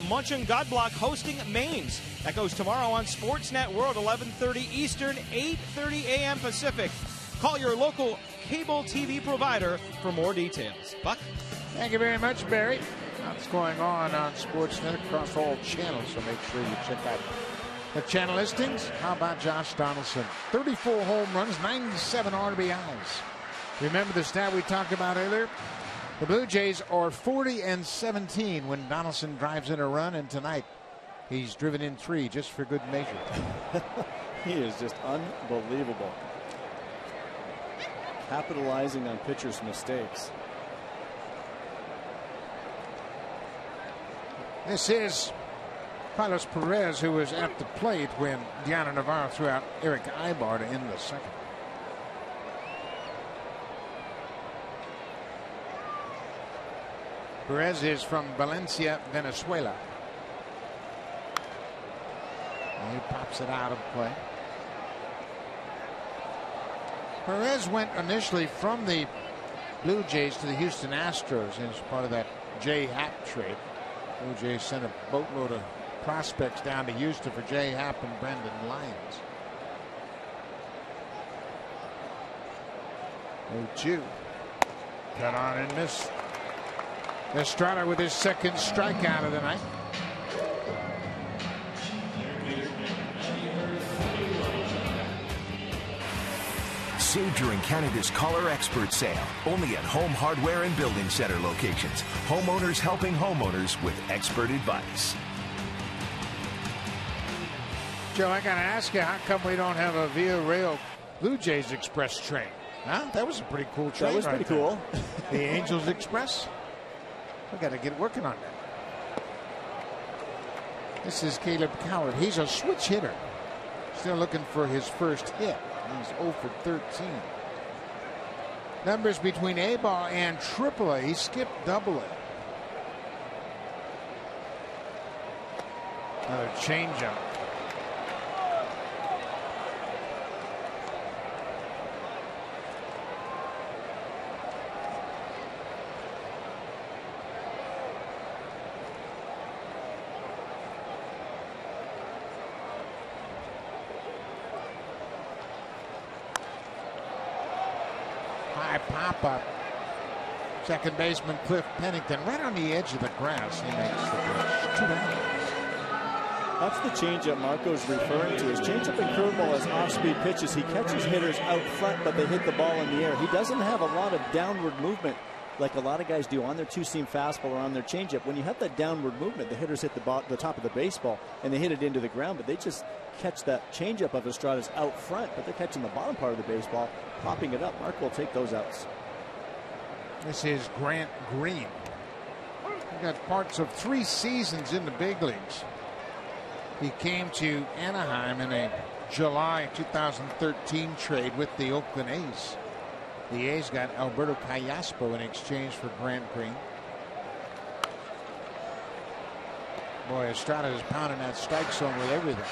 Mönchengladbach hosting Mainz. That goes tomorrow on Sportsnet World, 11:30 Eastern, 8:30 a.m. Pacific. Call your local cable TV provider for more details. Buck. Thank you very much, Barry. What's going on on Sportsnet across all channels, so make sure you check out the channel listings. How about Josh Donaldson? 34 home runs, 97 RBIs. Remember the stat we talked about earlier? The Blue Jays are 40 and 17 when Donaldson drives in a run, and tonight he's driven in three just for good measure. he is just unbelievable. Capitalizing on pitchers' mistakes. This is Carlos Perez, who was at the plate when Dioner Navarro threw out Erick Aybar to end the second. Perez is from Valencia, Venezuela. And he pops it out of play. Perez went initially from the Blue Jays to the Houston Astros as part of that Jay Happ trade. Blue Jays sent a boatload of prospects down to Houston for Jay Happ and Brandon Lyons. 0-2. Cut on and miss. Estrada with his second strikeout of the night. Save during Canada's Color Expert Sale. Only at Home Hardware and Building Center locations. Homeowners helping homeowners with expert advice. Joe, I got to ask you, how come we don't have a Via Rail Blue Jays Express train? Huh? That was a pretty cool train. That was right pretty there. cool. the Angels Express. We got to get working on that. This is Kaleb Cowart. He's a switch hitter. Still looking for his first hit. He's 0 for 13. Numbers between A ball and triple A. He skipped double A. Another changeup. High pop up. Second baseman Cliff Pennington right on the edge of the grass. He makes the pitch. Two outs. That's the changeup Marco's referring to. His changeup and curveball as off-speed pitches. He catches hitters out front, but they hit the ball in the air. He doesn't have a lot of downward movement like a lot of guys do on their two-seam fastball or on their changeup. When you have that downward movement, the hitters hit the, the top of the baseball and they hit it into the ground, but they just catch that changeup of Estrada's out front, but they're catching the bottom part of the baseball, popping it up. Marco will take those outs. This is Grant Green. He got parts of three seasons in the big leagues. He came to Anaheim in a July 2013 trade with the Oakland A's. The A's got Alberto Callaspo in exchange for Grant Green. Boy, Estrada is pounding that strike zone with everything.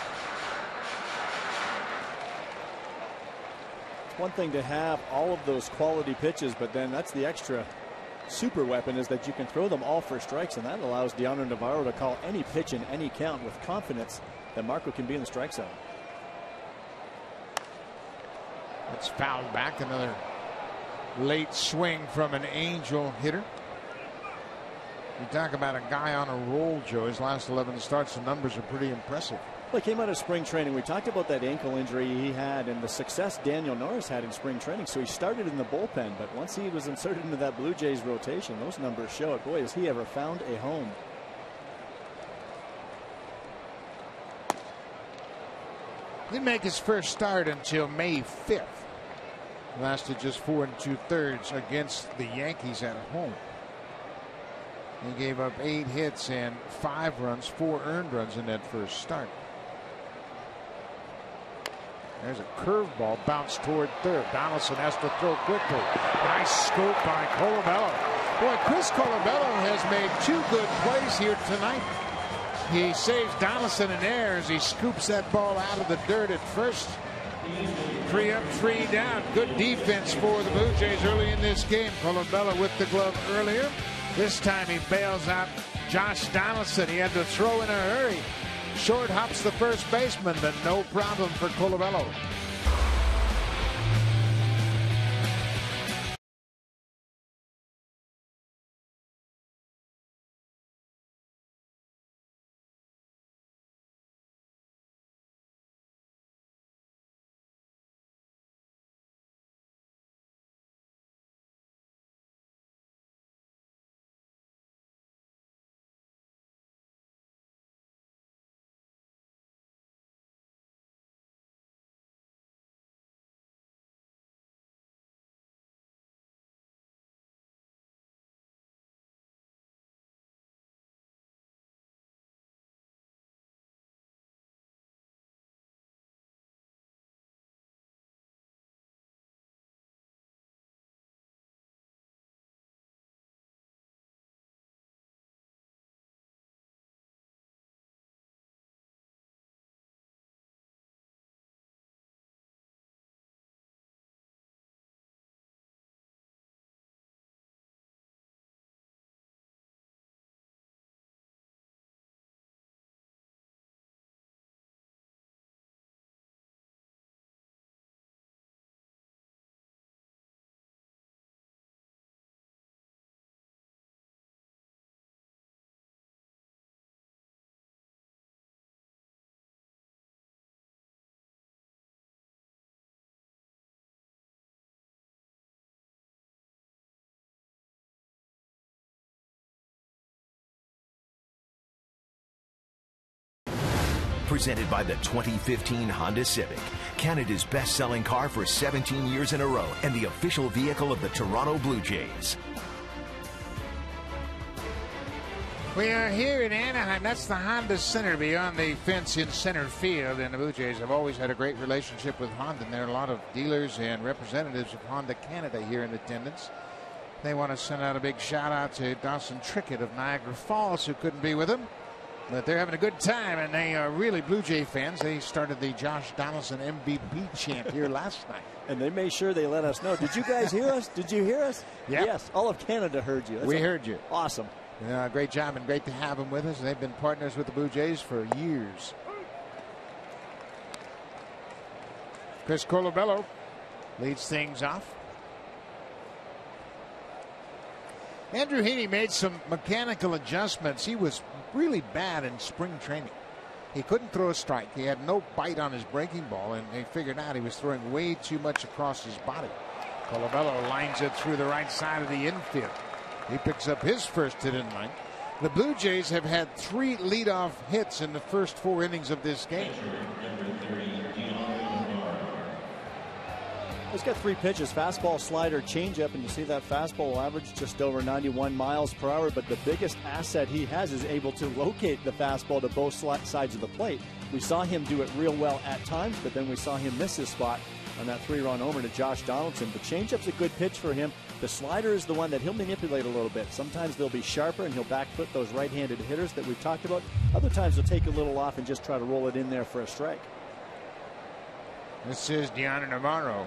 It's one thing to have all of those quality pitches, but then that's the extra super weapon is that you can throw them all for strikes, and that allows Dioner Navarro to call any pitch in any count with confidence that Marco can be in the strike zone. It's fouled back. Another late swing from an Angel hitter. You talk about a guy on a roll, Joe. His last 11 starts, the numbers are pretty impressive. He came out of spring training. We talked about that ankle injury he had and the success Daniel Norris had in spring training. So he started in the bullpen, but once he was inserted into that Blue Jays rotation, those numbers show it. Boy, has he ever found a home. Didn't make his first start until May 5th. Lasted just four and two thirds against the Yankees at home. He gave up eight hits and five runs, four earned runs in that first start. There's a curveball bounced toward third. Donaldson has to throw quickly. Nice scoop by Colabello. Boy, Chris Colabello has made two good plays here tonight. He saves Donaldson in air as he scoops that ball out of the dirt at first. Three up, three down. Good defense for the Blue Jays early in this game. Colabello with the glove earlier. This time he bails out Josh Donaldson. He had to throw in a hurry. Short hops the first baseman, but no problem for Colabello. Presented by the 2015 Honda Civic, Canada's best selling car for 17 years in a row and the official vehicle of the Toronto Blue Jays. We are here in Anaheim. That's the Honda Center beyond the fence in center field. And the Blue Jays have always had a great relationship with Honda. And there are a lot of dealers and representatives of Honda Canada here in attendance. They want to send out a big shout out to Dawson Trickett of Niagara Falls, who couldn't be with them. But they're having a good time, and they are really Blue Jay fans. They started the Josh Donaldson MVP chant here last night. And they made sure they let us know. Did you guys hear us? Did you hear us? Yep. Yes. All of Canada heard you. That's we heard you. Awesome. Yeah, great job and great to have them with us. They've been partners with the Blue Jays for years. Chris Colabello leads things off. Andrew Heaney made some mechanical adjustments. He was really bad in spring training. He couldn't throw a strike. He had no bite on his breaking ball, and they figured out he was throwing way too much across his body. Colabello lines it through the right side of the infield. He picks up his first hit in line. The Blue Jays have had three leadoff hits in the first four innings of this game. He's got three pitches fastball, slider, changeup, and you see that fastball average just over 91 miles per hour. But the biggest asset he has is able to locate the fastball to both sides of the plate. We saw him do it real well at times, but then we saw him miss his spot on that three run homer to Josh Donaldson. The changeup's a good pitch for him. The slider is the one that he'll manipulate a little bit. Sometimes they'll be sharper and he'll back foot those right handed hitters that we've talked about. Other times he'll take a little off and just try to roll it in there for a strike. This is Dioner Navarro.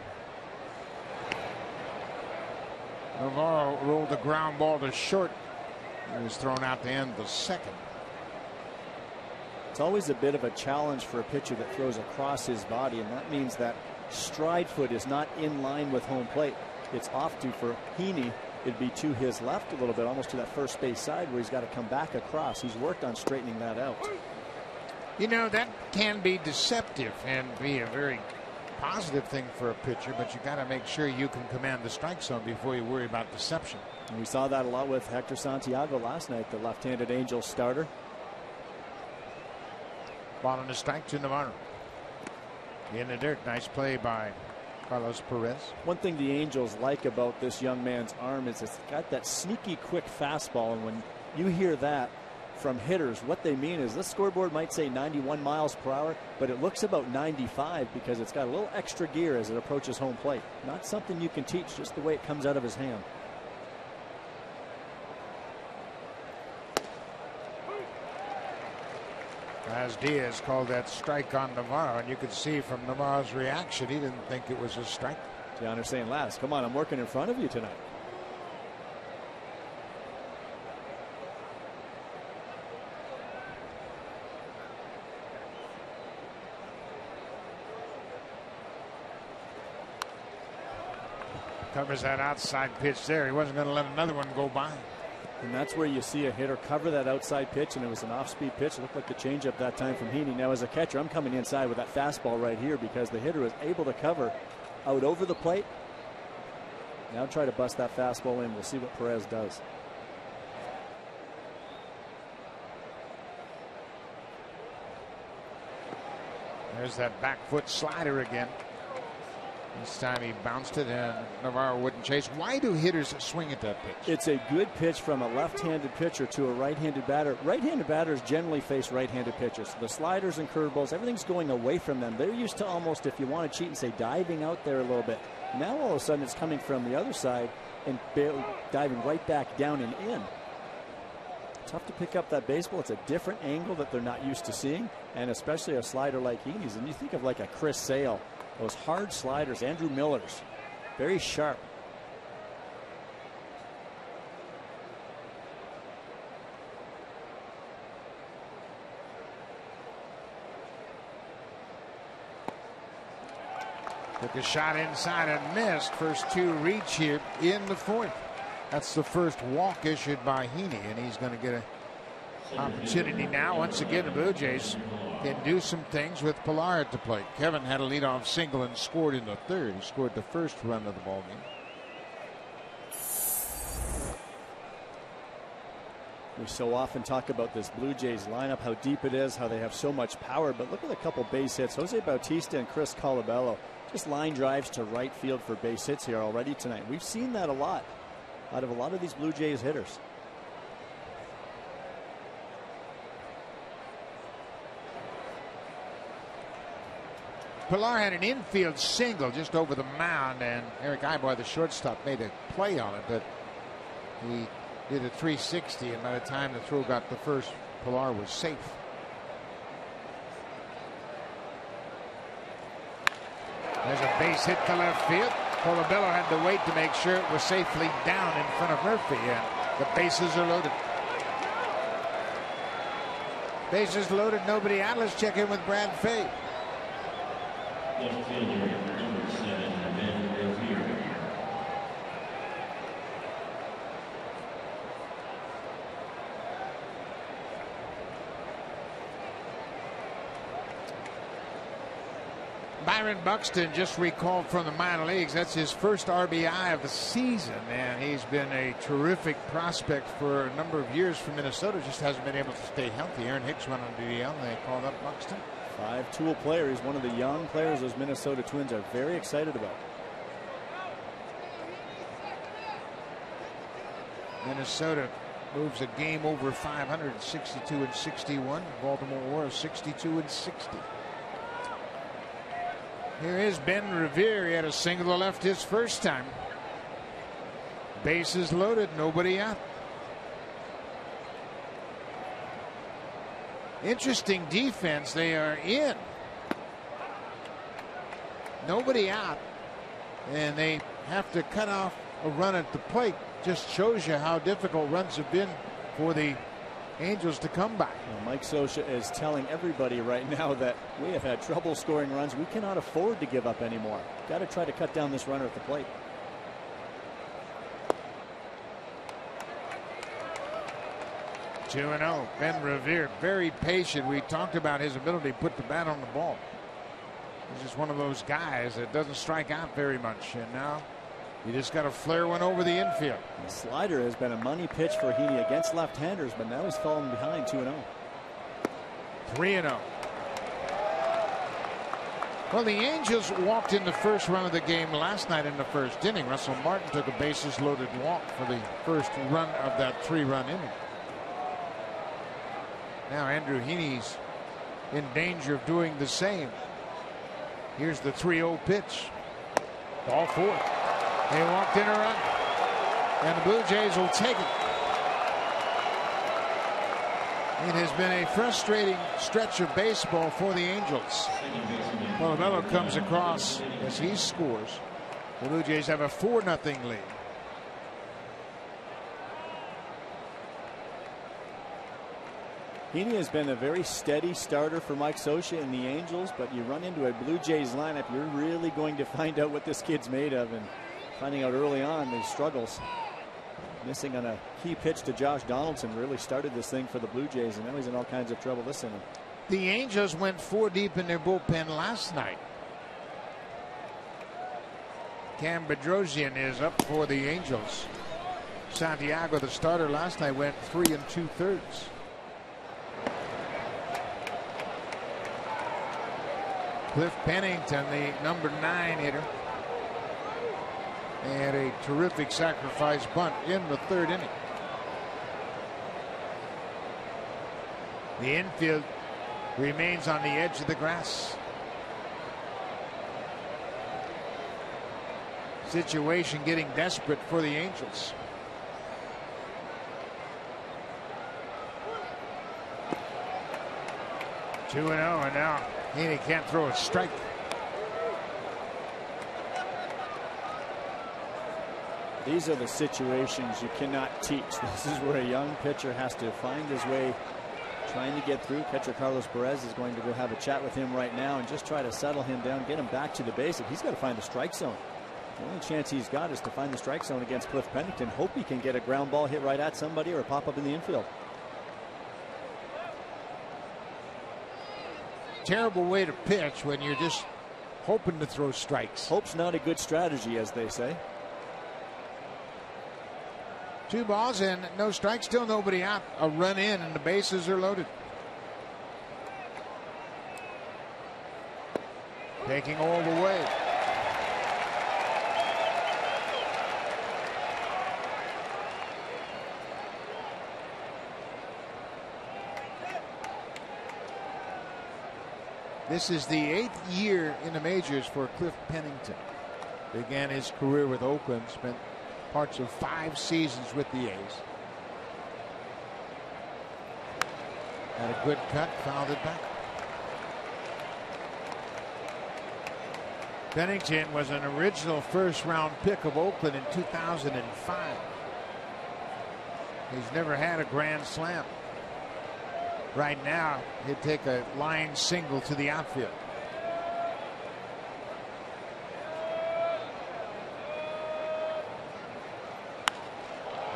Navarro rolled the ground ball to short. He was thrown out to end the second. It's always a bit of a challenge for a pitcher that throws across his body, and that means that stride foot is not in line with home plate. It's off to for Heaney. It'd be to his left a little bit, almost to that first base side where he's got to come back across. He's worked on straightening that out. You know, that can be deceptive and be a very positive thing for a pitcher, but you got to make sure you can command the strike zone before you worry about deception. And we saw that a lot with Hector Santiago last night, the left-handed Angel starter. Ball on the strike to Navarro. In the dirt, nice play by Carlos Perez. One thing the Angels like about this young man's arm is it's got that sneaky quick fastball, and when you hear that, from hitters. What they mean is this scoreboard might say 91 miles per hour, but it looks about 95 because it's got a little extra gear as it approaches home plate. Not something you can teach, just the way it comes out of his hand. Laz Diaz called that strike on Navarro, and you could see from Navarro's reaction, he didn't think it was a strike. John saying, Laz, come on, I'm working in front of you tonight. Covers that outside pitch there. He wasn't going to let another one go by. And that's where you see a hitter cover that outside pitch, and it was an off-speed pitch. It looked like the changeup that time from Heaney. Now, as a catcher, I'm coming inside with that fastball right here because the hitter was able to cover out over the plate. Now try to bust that fastball in. We'll see what Perez does. There's that back foot slider again. This time he bounced it and Navarro wouldn't chase. Why do hitters swing at that pitch? It's a good pitch from a left-handed pitcher to a right-handed batter. Right-handed batters generally face right-handed pitchers. The sliders and curveballs, everything's going away from them. They're used to almost, if you want to cheat and say, diving out there a little bit. Now all of a sudden it's coming from the other side and diving right back down and in. Tough to pick up that baseball. It's a different angle that they're not used to seeing, and especially a slider like Heaney's. And you think of like a Chris Sale those hard sliders, Andrew Miller's, very sharp. Took a shot inside and missed. First two reach here in the fourth. That's the first walk issued by Heaney, and he's going to get an opportunity now. Once again, the Blue Jays can do some things with Pillar the plate. Kevin had a leadoff single and scored in the third. He scored the first run of the ball game. We so often talk about this Blue Jays lineup, how deep it is, how they have so much power. But look at a couple base hits. Jose Bautista and Chris Colabello just line drives to right field for base hits here already tonight. We've seen that a lot out of a lot of these Blue Jays hitters. Pillar had an infield single just over the mound, and Erick Aybar, the shortstop, made a play on it, but he did a 360, and by the time the throw got the first, Pillar was safe. There's a base hit to left field. Colabello had to wait to make sure it was safely down in front of Murphy, and the bases are loaded. Bases loaded, nobody out. Let's check in with Brad Fay. Byron Buxton just recalled from the minor leagues. That's his first RBI of the season, and he's been a terrific prospect for a number of years for Minnesota. Just hasn't been able to stay healthy. Aaron Hicks went on DL, and they called up Buxton. Five tool player. He's one of the young players those Minnesota Twins are very excited about. Minnesota moves a game over 562 and 61. Baltimore Orioles 62 and 60. Here is Ben Revere. He had a single to left his first time. Bases loaded, nobody out. Interesting defense they are in. Nobody out. And they have to cut off a run at the plate. Just shows you how difficult runs have been for the Angels to come back. Well, Mike Scioscia is telling everybody right now that we have had trouble scoring runs. We cannot afford to give up anymore. Got to try to cut down this runner at the plate. 2 0. Ben Revere, very patient. We talked about his ability to put the bat on the ball. He's just one of those guys that doesn't strike out very much. And now he just got a flare one over the infield. The slider has been a money pitch for Heaney against left handers, but now he's falling behind 2 0. 3 0. Well, the Angels walked in the first run of the game last night in the first inning. Russell Martin took a bases loaded walk for the first run of that three run inning. Now Andrew Heaney's in danger of doing the same. Here's the 3-0 pitch. Ball four. They walked in a run. And the Blue Jays will take it. It has been a frustrating stretch of baseball for the Angels. Colabello comes across as he scores. The Blue Jays have a 4 0 lead. Heaney has been a very steady starter for Mike Scioscia and the Angels, but you run into a Blue Jays lineup, you're really going to find out what this kid's made of. And finding out early on the struggles. Missing on a key pitch to Josh Donaldson really started this thing for the Blue Jays, and now he's in all kinds of trouble this inning. The Angels went four deep in their bullpen last night. Cam Bedrosian is up for the Angels. Santiago, the starter last night, went three and two thirds. Cliff Pennington, the number nine hitter, and a terrific sacrifice bunt in the third inning. The infield remains on the edge of the grass. Situation getting desperate for the Angels. Two and zero, and now Heaney can't throw a strike. These are the situations you cannot teach. This is where a young pitcher has to find his way trying to get through. Catcher Carlos Perez is going to go have a chat with him right now and just try to settle him down, get him back to the base. He's got to find the strike zone. The only chance he's got is to find the strike zone against Cliff Pennington. Hope he can get a ground ball hit right at somebody or a pop up in the infield. Terrible way to pitch when you're just hoping to throw strikes. Hope's not a good strategy, as they say. Two balls and no strikes, still nobody out. A run in, and the bases are loaded. Taking all the way. This is the eighth year in the majors for Cliff Pennington. Began his career with Oakland, spent parts of five seasons with the A's. Had a good cut, fouled it back. Pennington was an original first round pick of Oakland in 2005. He's never had a grand slam. Right now, he'd take a line single to the outfield.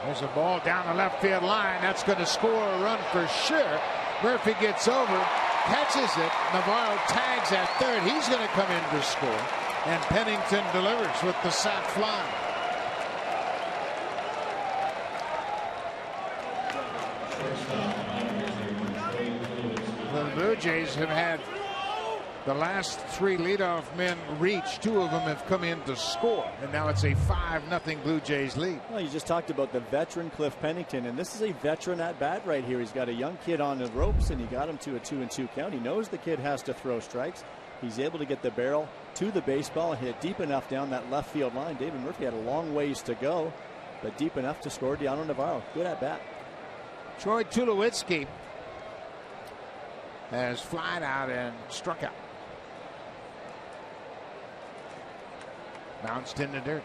There's a ball down the left field line. That's going to score a run for sure. Murphy gets over, catches it. Navarro tags at third. He's going to come in to score. And Pennington delivers with the sac fly. The Blue Jays have had the last three leadoff men reach. Two of them have come in to score, and now it's a 5 0 Blue Jays lead. Well, you just talked about the veteran Cliff Pennington, and this is a veteran at bat right here. He's got a young kid on the ropes, and he got him to a 2 and 2 count. He knows the kid has to throw strikes. He's able to get the barrel to the baseball and hit deep enough down that left field line. David Murphy had a long ways to go, but deep enough to score Dioner Navarro. Good at bat. Troy Tulowitzki has flied out and struck out. Bounced in the dirt.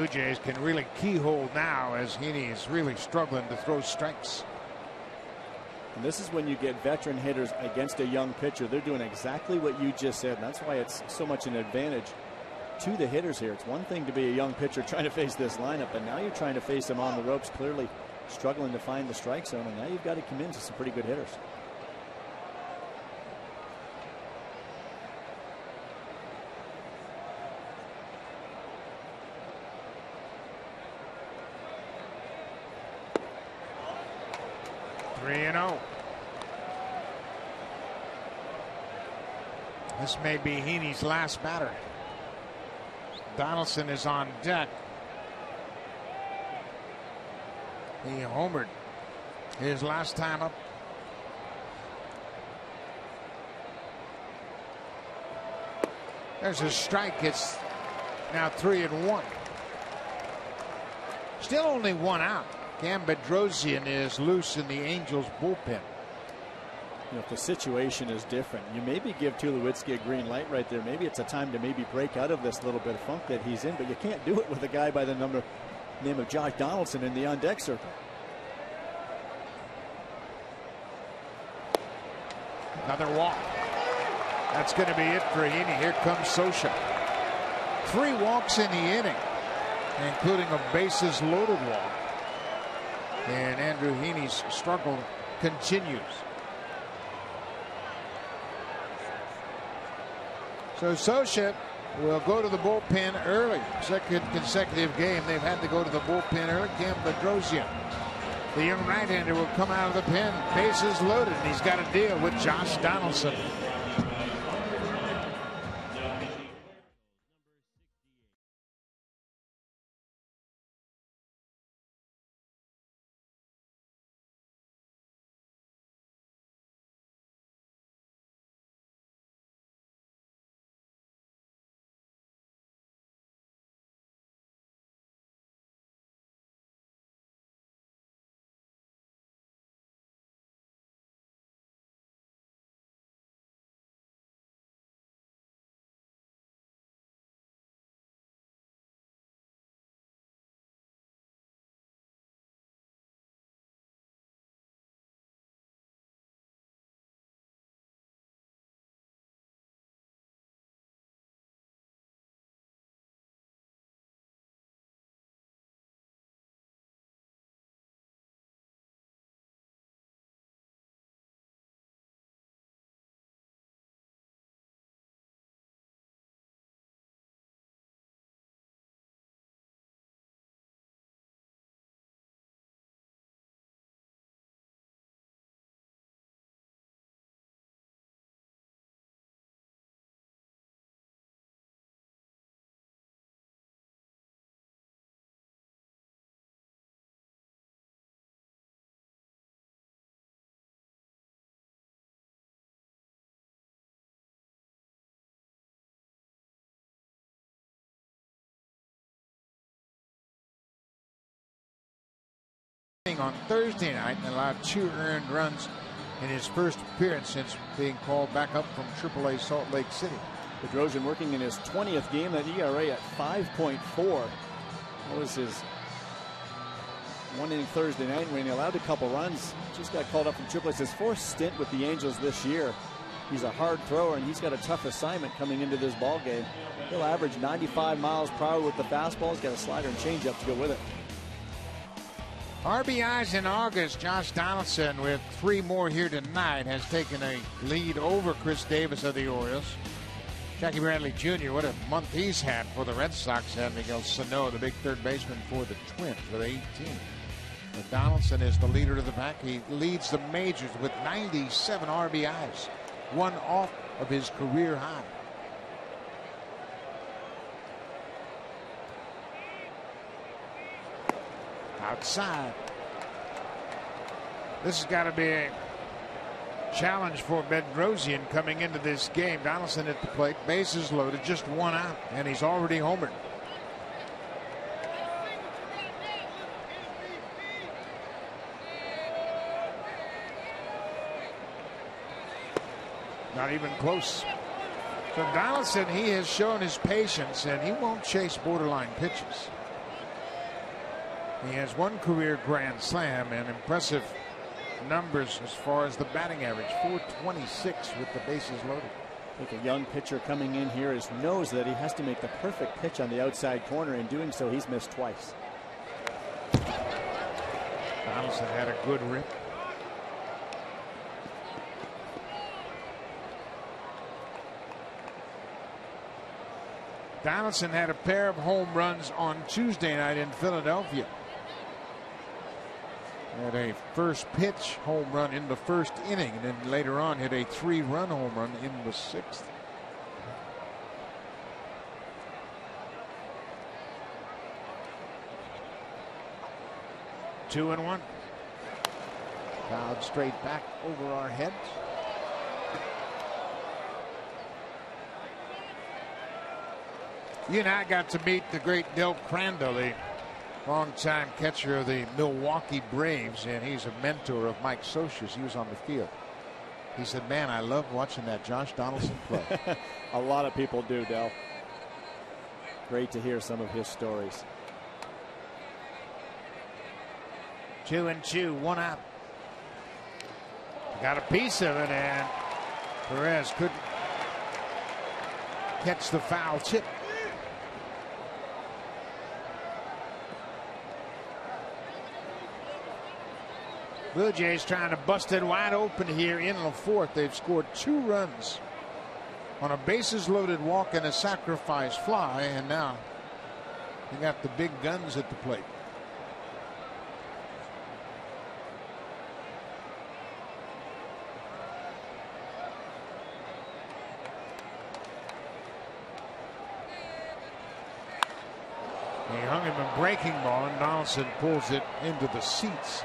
Blue Jays can really keyhole now as Heaney is really struggling to throw strikes. And this is when you get veteran hitters against a young pitcher. They're doing exactly what you just said. And that's why it's so much an advantage to the hitters here. It's one thing to be a young pitcher trying to face this lineup, but now you're trying to face them on the ropes, clearly struggling to find the strike zone. And now you've got to come into some pretty good hitters. Three and zero. This may be Heaney's last batter. Donaldson is on deck. He homered his last time up. There's a strike. It's now three and one. Still only one out. Cam Bedrosian is loose in the Angels bullpen. You know, if the situation is different, you maybe give Tulowitzki a green light right there. Maybe it's a time to maybe break out of this little bit of funk that he's in, but you can't do it with a guy by the number name of Josh Donaldson in the on deck circle. Another walk. That's going to be it for Heaney. Here comes Scioscia. Three walks in the inning, including a bases loaded walk. And Andrew Heaney's struggle continues. So Scioscia will go to the bullpen early. Second consecutive game, they've had to go to the bullpen early. Cam Bedrosian, the young right-hander, will come out of the pen, bases loaded, and he's got to deal with Josh Donaldson. On Thursday night and allowed two earned runs in his first appearance since being called back up from AAA Salt Lake City. Bedrosian working in his 20th game, that ERA at 5.4. That was his one inning Thursday night when he allowed a couple runs. Just got called up from AAA. His fourth stint with the Angels this year. He's a hard thrower and he's got a tough assignment coming into this ball game. He'll average 95 miles per hour with the fastball. He's got a slider and changeup to go with it. RBIs in August. Josh Donaldson, with three more here tonight, has taken a lead over Chris Davis of the Orioles. Jackie Bradley Jr., what a month he's had for the Red Sox, and Miguel Sano, the big third baseman for the Twins, with 18. But Donaldson is the leader of the pack. He leads the majors with 97 RBIs, one off of his career high. Outside. This has got to be a challenge for Bedrosian coming into this game. Donaldson at the plate, bases loaded, just one out, and he's already homered. Not even close. So Donaldson, he has shown his patience, and he won't chase borderline pitches. He has one career grand slam and impressive numbers as far as the batting average 426 with the bases loaded. I think a young pitcher coming in here is knows that he has to make the perfect pitch on the outside corner. In doing so, he's missed twice. Donaldson had a good rip. Donaldson had a pair of home runs on Tuesday night in Philadelphia. Had a first pitch home run in the first inning, and then later on hit a three run home run in the sixth. Two and one. Cloud straight back over our heads. You and I got to meet the great Del Crandall, Long-time catcher of the Milwaukee Braves, and he's a mentor of Mike Scioscia's. He was on the field. He said, "Man, I love watching that Josh Donaldson play." a lot of people do, Del. Great to hear some of his stories. Two and two, one out. Got a piece of it, and Perez couldn't catch the foul tip. Blue Jays trying to bust it wide open here in the fourth. They've scored two runs on a bases loaded walk and a sacrifice fly, and now they got the big guns at the plate. He hung him a breaking ball, and Donaldson pulls it into the seats.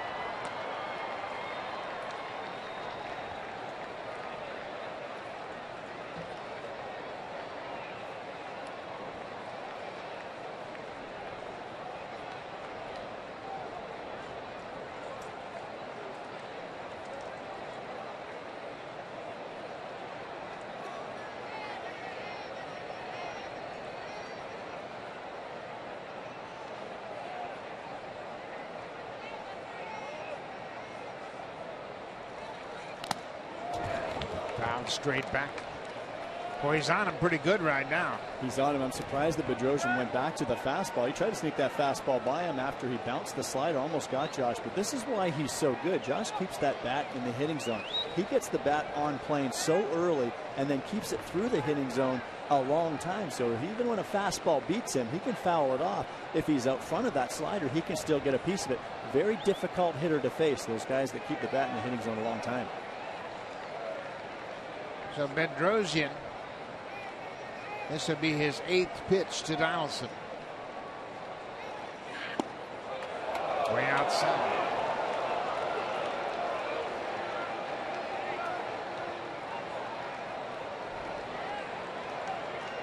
Straight back. Boy, he's on him pretty good right now. He's on him. I'm surprised that Bedrosian went back to the fastball. He tried to sneak that fastball by him after he bounced the slider, almost got Josh. But this is why he's so good. Josh keeps that bat in the hitting zone. He gets the bat on plane so early and then keeps it through the hitting zone a long time. So even when a fastball beats him, he can foul it off. If he's out front of that slider, he can still get a piece of it. Very difficult hitter to face, those guys that keep the bat in the hitting zone a long time. So Bedrosian, this would be his eighth pitch to Donaldson. Way outside.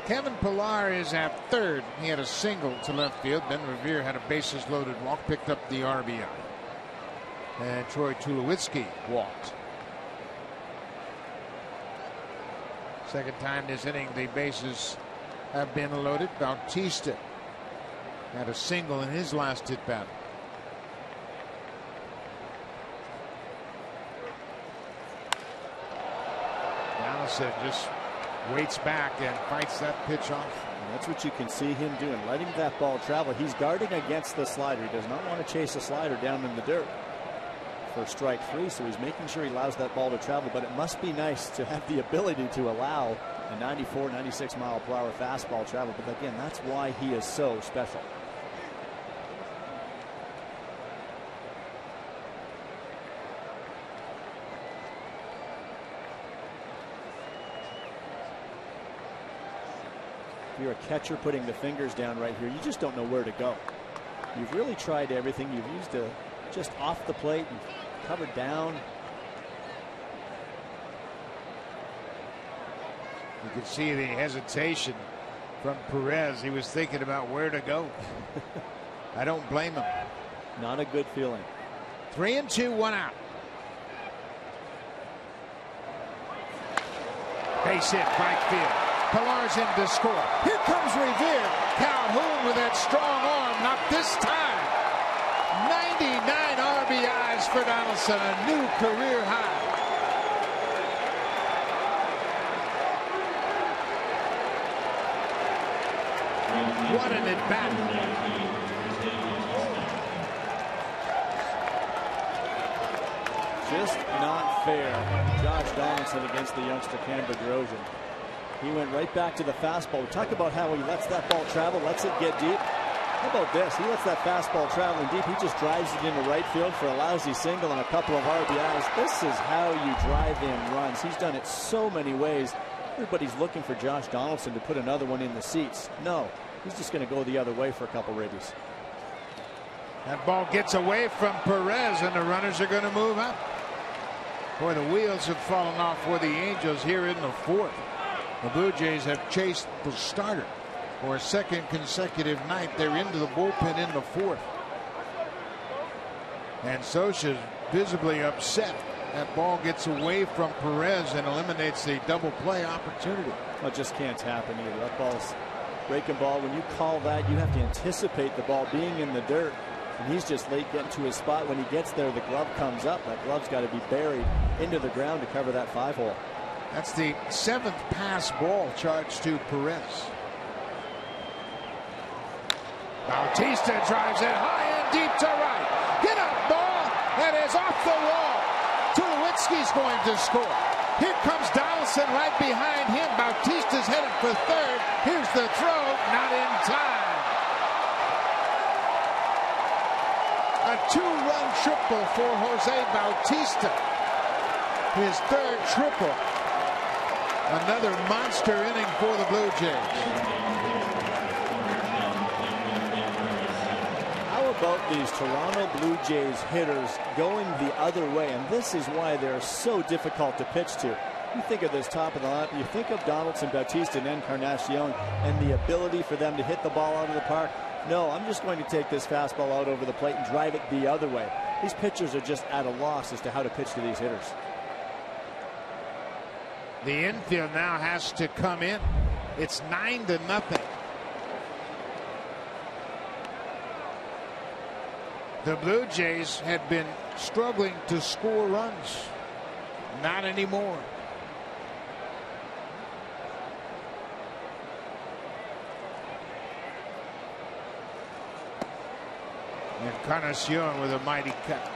Kevin Pillar is at third. He had a single to left field. Ben Revere had a bases loaded walk, picked up the RBI. And Troy Tulowitzki walked. Second time this inning, the bases have been loaded. Bautista had a single in his last hit bat. Donaldson just waits back and fights that pitch off. And that's what you can see him doing, letting that ball travel. He's guarding against the slider. He does not want to chase the slider down in the dirt for strike three, so he's making sure he allows that ball to travel. But it must be nice to have the ability to allow a 94, 96 mile per hour fastball travel. But again, that's why he is so special. If you're a catcher putting the fingers down right here, you just don't know where to go. You've really tried everything. You've used a just off the plate and covered down. You can see the hesitation from Perez. He was thinking about where to go. I don't blame him. Not a good feeling. Three and two, one out. Base hit, right field. Pillar's in to score. Here comes Revere. Calhoun with that strong arm. Not this time. 99 RBIs for Donaldson, a new career high. What an at bat. Just not fair. Josh Donaldson against the youngster Cam Bedrosian. He went right back to the fastball. Talk about how he lets that ball travel, lets it get deep. How about this? He lets that fastball traveling deep. He just drives it into right field for a lousy single and a couple of RBIs. This is how you drive in runs. He's done it so many ways. Everybody's looking for Josh Donaldson to put another one in the seats. No, he's just going to go the other way for a couple ribbies. That ball gets away from Perez, and the runners are going to move up. Boy, the wheels have fallen off for the Angels here in the fourth. The Blue Jays have chased the starter for a second consecutive night. They're into the bullpen in the fourth. And Scioscia's visibly upset. That ball gets away from Perez and eliminates the double play opportunity. Well, it just can't happen either. That ball's breaking ball. When you call that, you have to anticipate the ball being in the dirt. And he's just late getting to his spot. When he gets there, the glove comes up. That glove's got to be buried into the ground to cover that five hole. That's the seventh pass ball charged to Perez. Bautista drives it high and deep to right. Get up, ball. That is off the wall. Tulowitzki's going to score. Here comes Donaldson right behind him. Bautista's headed for third. Here's the throw, not in time. A two-run triple for Jose Bautista. His third triple. Another monster inning for the Blue Jays. About these Toronto Blue Jays hitters going the other way, and this is why they're so difficult to pitch to. You think of this top of the lineup, you think of Donaldson, Bautista, and Encarnacion, and the ability for them to hit the ball out of the park. No, I'm just going to take this fastball out over the plate and drive it the other way. These pitchers are just at a loss as to how to pitch to these hitters. The infield now has to come in. It's nine to nothing. The Blue Jays had been struggling to score runs. Not anymore. Encarnacion with a mighty cut.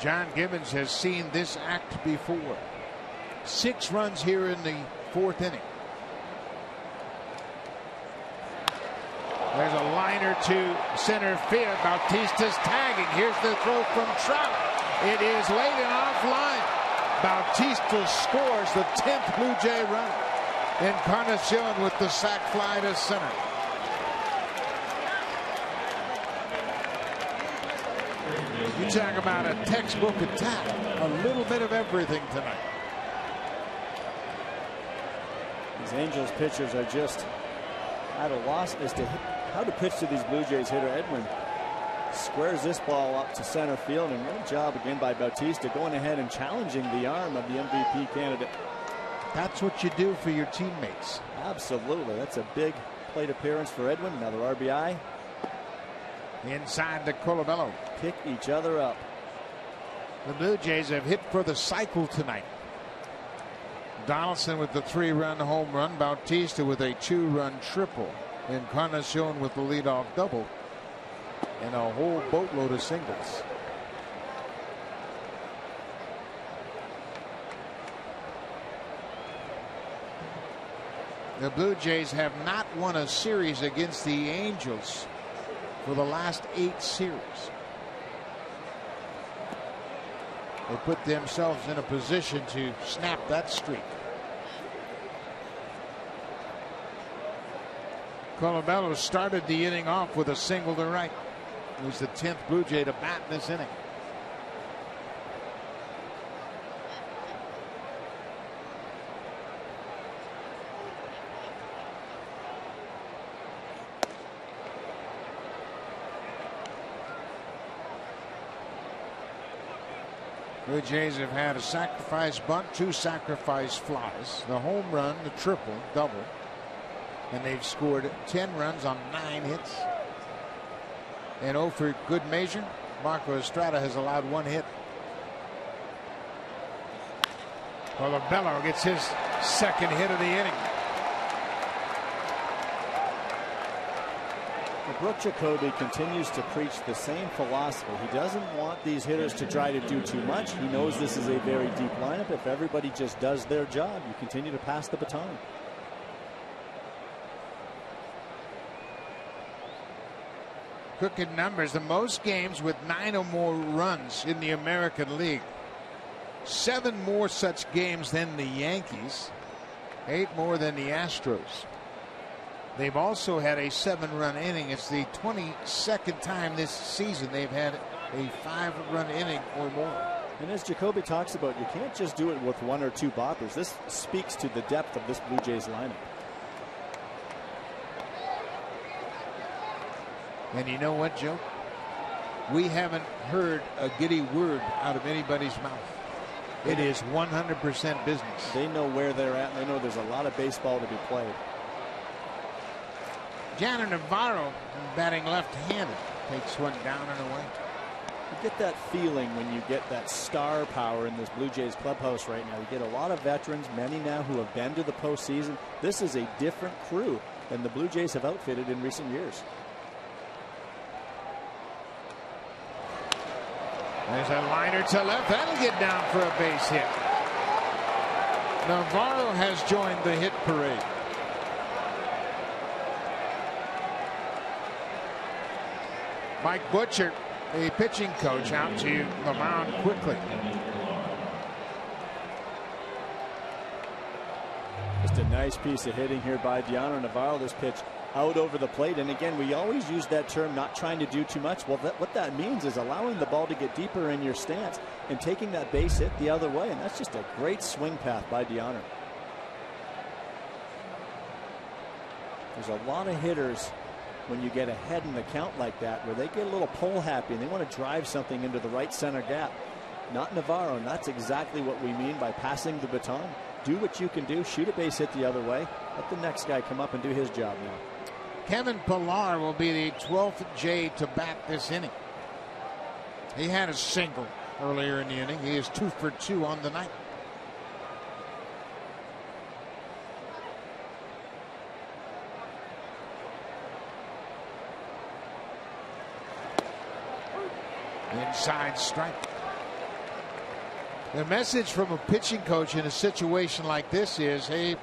John Gibbons has seen this act before. Six runs here in the fourth inning. There's a liner to center field. Bautista's tagging. Here's the throw from Trout. It is late and offline. Bautista scores the 10th Blue Jay run. Encarnacion with the sac fly to center. You talk about a textbook attack. A little bit of everything tonight. These Angels pitchers are just at a loss as to how to pitch to these Blue Jays hitter Edwin squares this ball up to center field and great job again by Bautista going ahead and challenging the arm of the MVP candidate. That's what you do for your teammates. Absolutely. That's a big plate appearance for Edwin. Another RBI. Inside to Colabello. Pick each other up. The Blue Jays have hit for the cycle tonight. Donaldson with the three run home run. Bautista with a two run triple. Encarnacion with the leadoff double and a whole boatload of singles. The Blue Jays have not won a series against the Angels for the last eight series. They put themselves in a position to snap that streak. Colabello started the inning off with a single to right. He's the 10th Blue Jay to bat in this inning. Blue Jays have had a sacrifice bunt, two sacrifice flies, the home run, the triple, double, and they've scored 10 runs on nine hits. And oh, for good measure, Marco Estrada has allowed one hit. Colabello gets his second hit of the inning. Brook Jacoby continues to preach the same philosophy. He doesn't want these hitters to try to do too much. He knows this is a very deep lineup. If everybody just does their job, you continue to pass the baton. Crooked numbers, the most games with nine or more runs in the American League. Seven more such games than the Yankees, eight more than the Astros. They've also had a seven run inning. It's the 22nd time this season they've had a five run inning or more. And as Jacoby talks about, you can't just do it with one or two boppers. This speaks to the depth of this Blue Jays lineup. And you know what, Joe? We haven't heard a giddy word out of anybody's mouth. It is 100% business. They know where they're at. And they know there's a lot of baseball to be played. Dioner Navarro batting left-handed takes one down and away. You get that feeling when you get that star power in this Blue Jays clubhouse right now. You get a lot of veterans, many now who have been to the postseason. This is a different crew than the Blue Jays have outfitted in recent years. There's a liner to left. That'll get down for a base hit. Navarro has joined the hit parade. Mike Butcher, the pitching coach, out to the mound quickly. Just a nice piece of hitting here by Dioner Navarro. This pitch out over the plate. And again, we always use that term, not trying to do too much. Well, that, what that means is allowing the ball to get deeper in your stance and taking that base hit the other way. And that's just a great swing path by Dioner. There's a lot of hitters when you get ahead in the count like that where they get a little pole happy and they want to drive something into the right center gap. Not Navarro, and that's exactly what we mean by passing the baton. Do what you can do, shoot a base hit the other way, let the next guy come up and do his job now. Kevin Pillar will be the 12th Jay to bat this inning. He had a single earlier in the inning. He is two for two on the night. Inside strike. The message from a pitching coach in a situation like this is hey,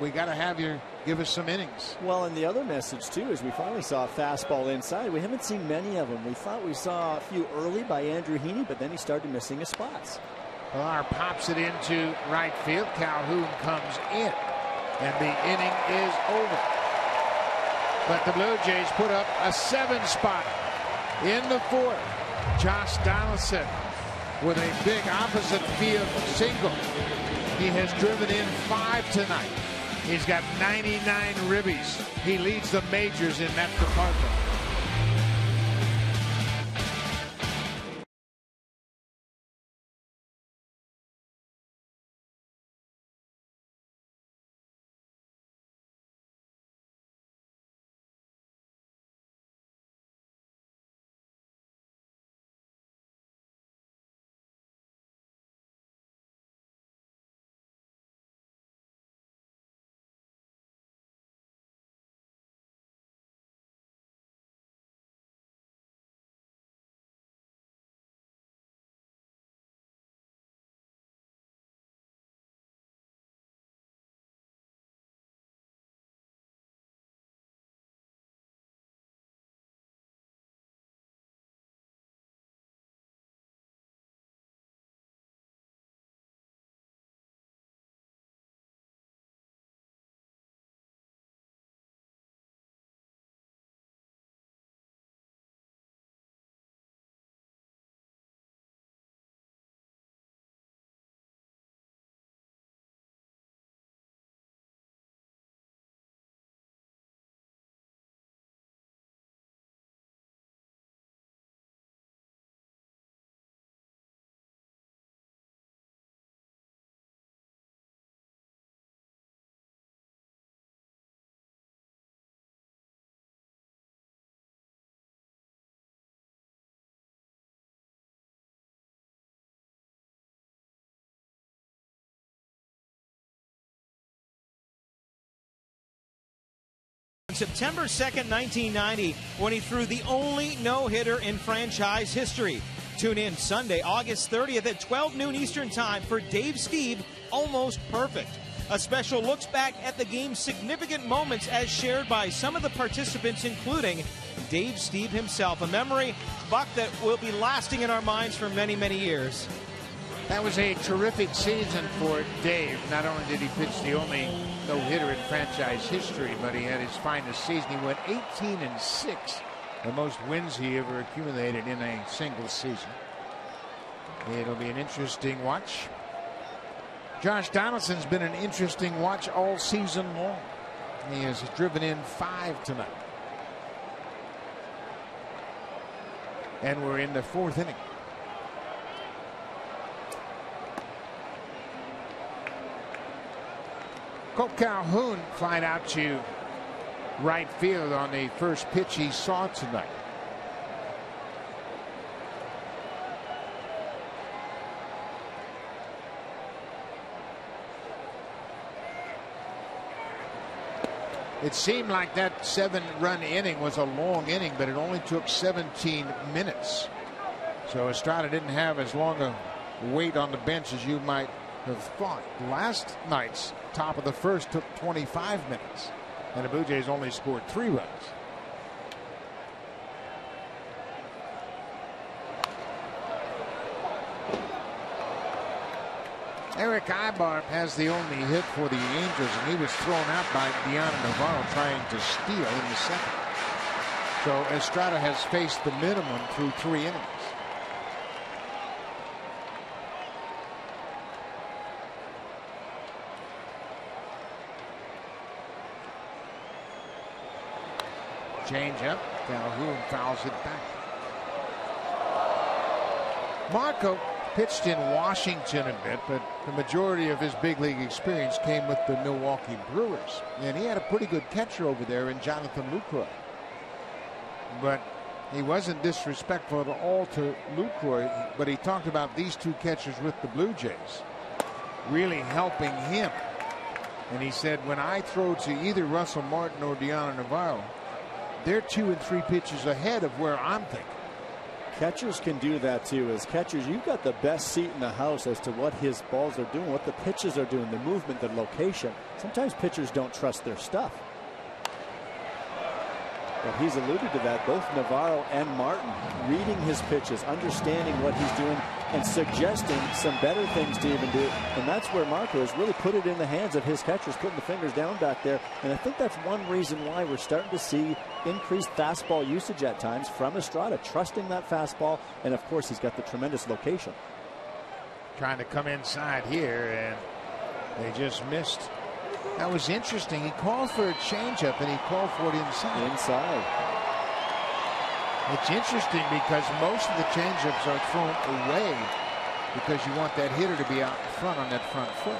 we got to have you give us some innings. Well, and the other message, too, is we finally saw a fastball inside. We haven't seen many of them. We thought we saw a few early by Andrew Heaney, but then he started missing his spots. Pillar pops it into right field. Calhoun comes in, and the inning is over. But the Blue Jays put up a seven spot in the fourth. Josh Donaldson with a big opposite field single. He has driven in five tonight. He's got 99 ribbies. He leads the majors in that department. September 2nd, 1990, when he threw the only no hitter in franchise history. Tune in Sunday, August 30th at 12 noon Eastern Time for Dave Stieb Almost Perfect. A special looks back at the game's significant moments as shared by some of the participants, including Dave Stieb himself. A memory, Buck, that will be lasting in our minds for many, many years. That was a terrific season for Dave. Not only did he pitch the only no hitter in franchise history, but he had his finest season. He went 18 and 6, the most wins he ever accumulated in a single season. It'll be an interesting watch. Josh Donaldson's been an interesting watch all season long. He has driven in five tonight. And we're in the fourth inning. Kole Calhoun flying out to right field on the first pitch he saw tonight. It seemed like that seven run inning was a long inning, but it only took 17 minutes. So Estrada didn't have as long a wait on the bench as you might have thought. Last night's top of the first took 25 minutes, and the Blue Jays only scored three runs. Erick Aybar has the only hit for the Angels, and he was thrown out by Dioner Navarro trying to steal in the second. So Estrada has faced the minimum through three innings. Change up. Calhoun fouls it back. Marco pitched in Washington a bit, but the majority of his big league experience came with the Milwaukee Brewers. And he had a pretty good catcher over there in Jonathan Lucroy. But he wasn't disrespectful at all to Lucroy, but he talked about these two catchers with the Blue Jays really helping him. And he said, when I throw to either Russell Martin or Dioner Navarro, they're two and three pitches ahead of where I'm thinking. Catchers can do that too. As catchers, you've got the best seat in the house as to what his balls are doing, what the pitches are doing, the movement, the location. Sometimes pitchers don't trust their stuff. But he's alluded to that, both Navarro and Martin, reading his pitches, understanding what he's doing, and suggesting some better things to even do. And that's where Marco has really put it in the hands of his catchers, putting the fingers down back there. And I think that's one reason why we're starting to see increased fastball usage at times from Estrada, trusting that fastball. And of course, he's got the tremendous location. Trying to come inside here, and they just missed. That was interesting. He called for a changeup, and he called for it inside. Inside. It's interesting because most of the changeups are thrown away because you want that hitter to be out in front on that front foot.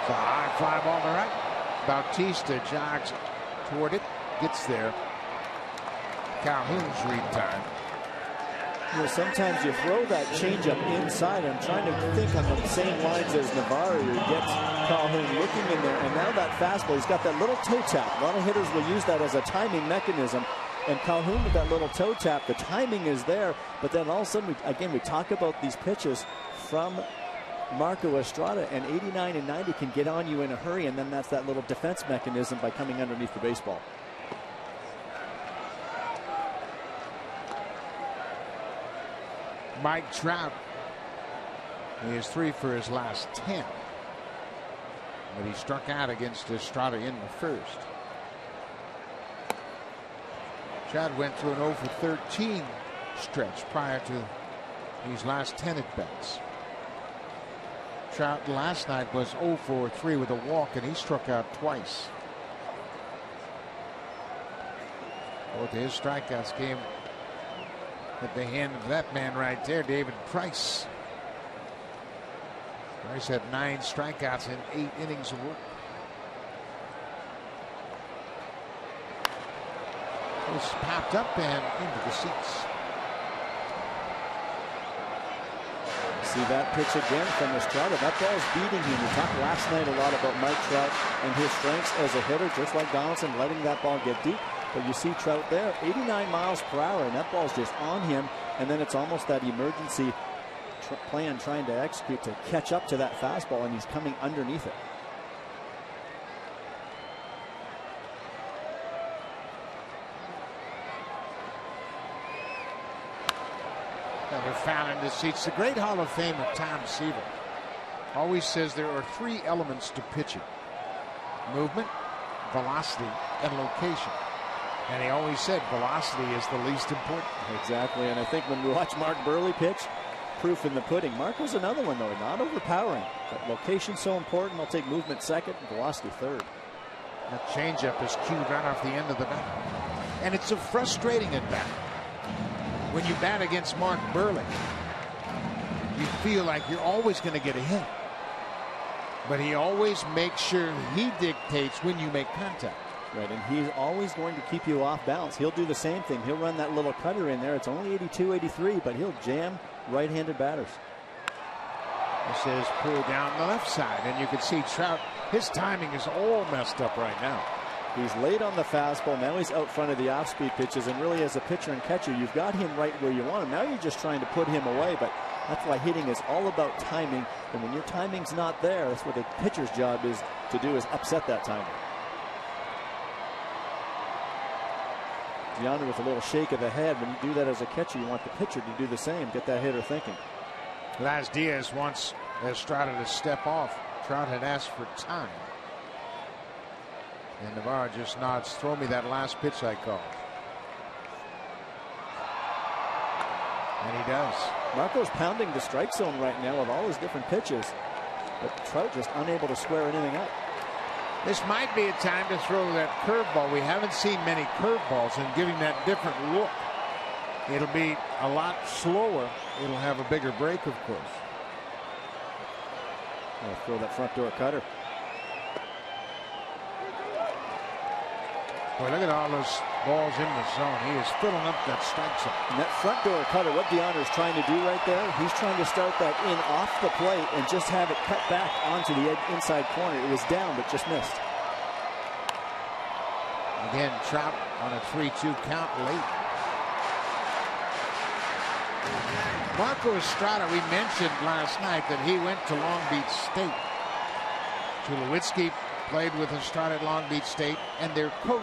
It's a high fly ball to right. Bautista jogs toward it, gets there. Calhoun's read time. You know, sometimes you throw that changeup inside. I'm trying to think on the same lines as Navarro. who gets Calhoun looking in there, and now that fastball, he's got that little toe tap. A lot of hitters will use that as a timing mechanism. And Calhoun with that little toe tap, the timing is there, but then all of a sudden, we, again, we talk about these pitches from Marco Estrada, and 89 and 90 can get on you in a hurry, and then that's that little defense mechanism by coming underneath the baseball. Mike Trout. He is three for his last 10. But he struck out against Estrada in the first. Chad went through an 0 for 13 stretch prior to these last 10 at bats. Trout last night was 0 for 3 with a walk, and he struck out twice. Both his strikeouts came at the hand of that man right there, David Price. Price had nine strikeouts in eight innings of work. Popped up and into the seats. See that pitch again from Estrada. That ball's beating him. We talked last night a lot about Mike Trout and his strengths as a hitter, just like Donaldson, letting that ball get deep. But you see Trout there, 89 miles per hour, and that ball's just on him. And then it's almost that emergency tr plan trying to execute to catch up to that fastball, and he's coming underneath it. Are found in the seats. The great Hall of Famer Tom Seaver always says there are three elements to pitching movement, velocity, and location. And he always said velocity is the least important. Exactly. And I think when we watch Mark Buehrle pitch, proof in the pudding. Mark was another one, though, not overpowering. But location so important. I'll take movement second and velocity third. That changeup is cued right off the end of the bat. And it's a frustrating at bat. When you bat against Mark Buehrle, you feel like you're always going to get a hit. But he always makes sure he dictates when you make contact. Right, and he's always going to keep you off balance. He'll do the same thing. He'll run that little cutter in there. It's only 82, 83, but he'll jam right-handed batters. This is pulled down the left side, and you can see Trout, his timing is all messed up right now. He's late on the fastball. Now he's out front of the off-speed pitches, and really as a pitcher and catcher, you've got him right where you want him. Now you're just trying to put him away, but that's why hitting is all about timing. And when your timing's not there, that's what the pitcher's job is to do is upset that timing. Dioner with a little shake of the head. When you do that as a catcher, you want the pitcher to do the same. Get that hitter thinking. Laz Diaz wants Estrada to step off. Trout had asked for time. And Navarro just nods, throw me that last pitch I called. And he does. Marco's pounding the strike zone right now with all his different pitches. But Trout just unable to square anything up. This might be a time to throw that curveball. We haven't seen many curveballs and giving that different look. It'll be a lot slower. It'll have a bigger break, of course. I'll throw that front door cutter. Boy, look at all those balls in the zone. He is filling up that strike zone. And that front door cutter, what Dioner is trying to do right there, he's trying to start that in off the plate and just have it cut back onto the inside corner. It was down, but just missed. Again, Trout on a 3-2 count late. Marco Estrada, we mentioned last night that he went to Long Beach State. Tulowitzki played with Estrada at Long Beach State, and their coach,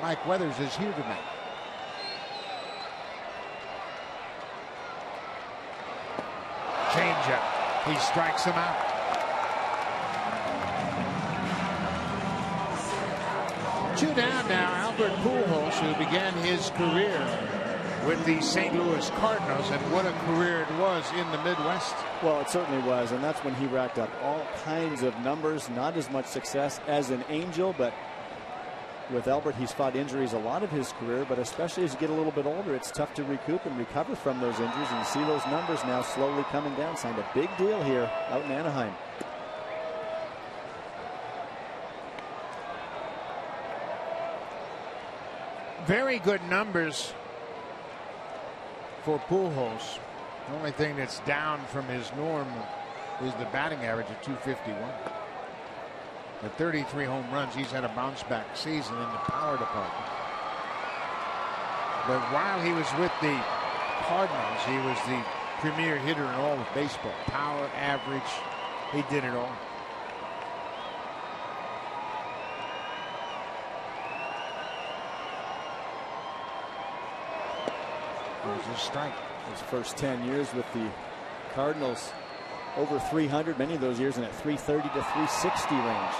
Mike Weathers, is here tonight. Changeup. He strikes him out. Two down now, Albert Pujols, who began his career with the St. Louis Cardinals, and what a career it was in the Midwest. Well, it certainly was, and that's when he racked up all kinds of numbers. Not as much success as an Angel, but with Albert, he's fought injuries a lot of his career, but especially as you get a little bit older, it's tough to recoup and recover from those injuries. And you see those numbers now slowly coming down. Signed a big deal here out in Anaheim. Very good numbers for Pujols. The only thing that's down from his norm is the batting average of 251. At 33 home runs, he's had a bounce back season in the power department. But while he was with the Cardinals, he was the premier hitter in all of baseball. Power, average, he did it all. There's a strike. His first 10 years with the Cardinals, over 300, many of those years in that 330 to 360 range.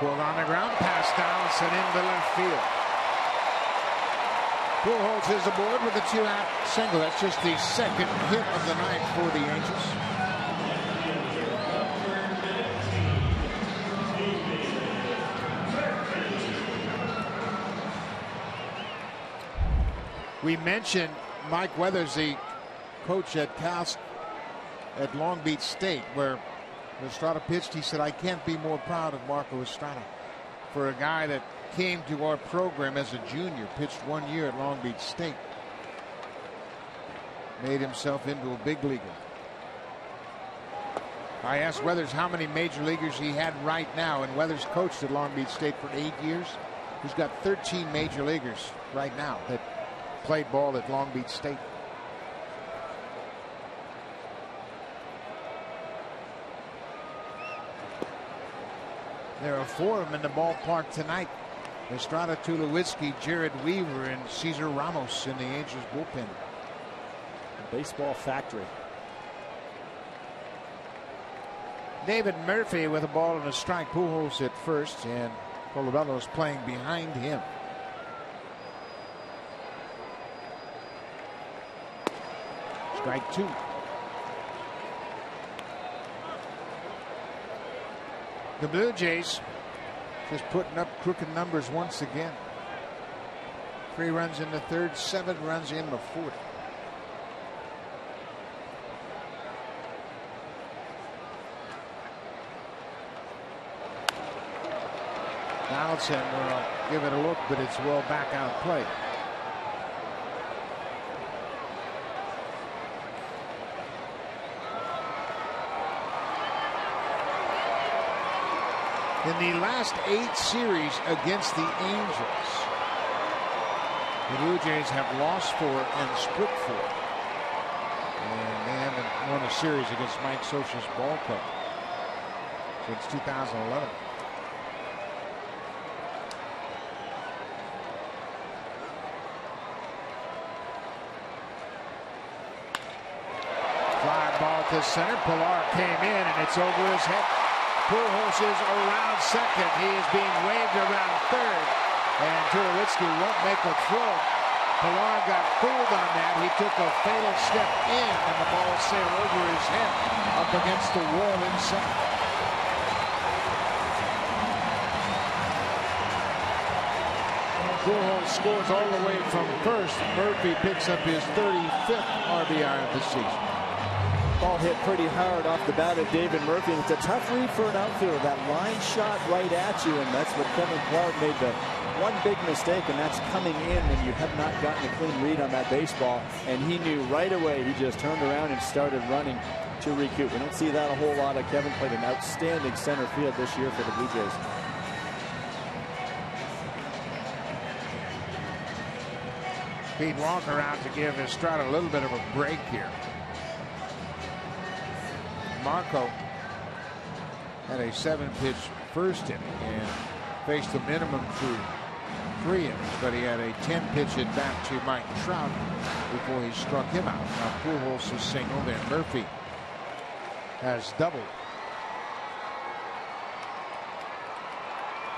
Pulled on the ground, pass Donaldson into left field. Pujols is aboard with a two-out single. That's just the second hit of the night for the Angels. We mentioned Mike Weathers, the coach at Cal at Long Beach State, where Estrada pitched. He said, I can't be more proud of Marco Estrada for a guy that came to our program as a junior, pitched one year at Long Beach State, made himself into a big leaguer. I asked Weathers how many major leaguers he had right now, and Weathers coached at Long Beach State for eight years. He's got 13 major leaguers right now that played ball at Long Beach State. There are four of them in the ballpark tonight. Estrada Tulowitzki, Jered Weaver, and Cesar Ramos in the Angels bullpen. Baseball factory. David Murphy with a ball and a strike. Pujols at first, and Colabello's playing behind him. Strike two. The Blue Jays just putting up crooked numbers once again. Three runs in the third, seven runs in the fourth. Donaldson will give it a look, but it's well back out play. In the last eight series against the Angels, the Blue Jays have lost four and split four. And they haven't won a series against Mike Scioscia's ball club since 2011. Fly ball to center. Pillar came in and it's over his head. Pujols is around second. He is being waved around third. And Tulowitzki won't make a throw. Pillar got fooled on that. He took a fatal step in and the ball sailed over his head up against the wall inside. Pujols scores all the way from first. Murphy picks up his 35th RBI of the season. Ball hit pretty hard off the bat of David Murphy, and it's a tough read for an outfielder. That line shot right at you, and that's what Kevin Clark made the one big mistake, and that's coming in, and you have not gotten a clean read on that baseball. And he knew right away. He just turned around and started running to recoup. We don't see that a whole lot. Of Kevin played an outstanding center field this year for the Blue Jays. Pete Walker out to give Estrada a little bit of a break here. Marco had a seven pitch first inning and faced a minimum through three innings, but he had a 10 pitch at bat to Mike Trout before he struck him out. Now Pujols has singled and Murphy has doubled.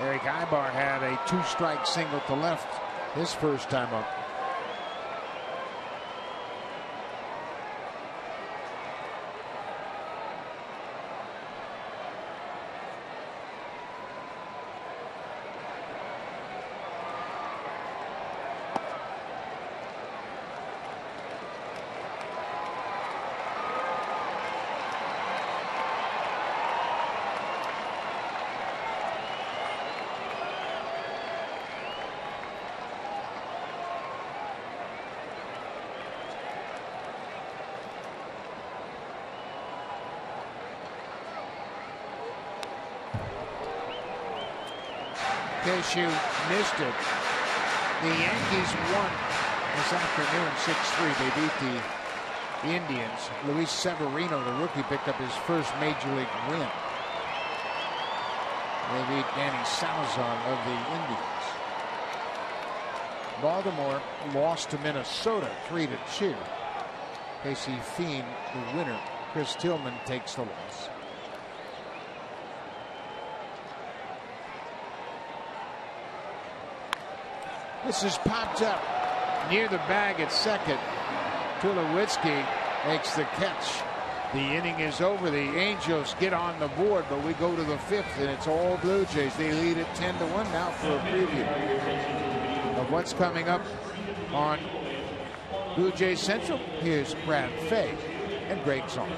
Erick Aybar had a two strike single to left his first time up. You missed it, the Yankees won this afternoon 6-3. They beat the Indians. Luis Severino, the rookie, picked up his first major league win. They beat Danny Salazar of the Indians. Baltimore lost to Minnesota 3 to 2. Casey Fien, the winner. Chris Tillman takes the loss. This is popped up near the bag at second. Tulowitzki makes the catch. The inning is over. The Angels get on the board, but we go to the fifth, and it's all Blue Jays. They lead it 10 to 1 now for a preview of what's coming up on Blue Jays Central. Here's Brad Fay and Gregg Zaun.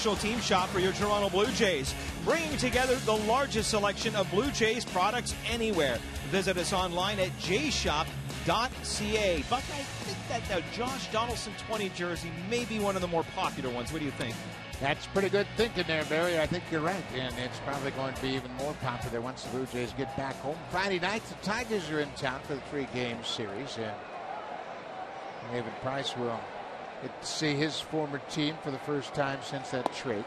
Team shop for your Toronto Blue Jays, bringing together the largest selection of Blue Jays products anywhere. Visit us online at jshop.ca. Buck, I think that the Josh Donaldson 20 jersey may be one of the more popular ones. What do you think? That's pretty good thinking there, Barry. I think you're right. And it's probably going to be even more popular once the Blue Jays get back home. Friday night, the Tigers are in town for the three game series. And David Price will get to see his former team for the first time since that trade.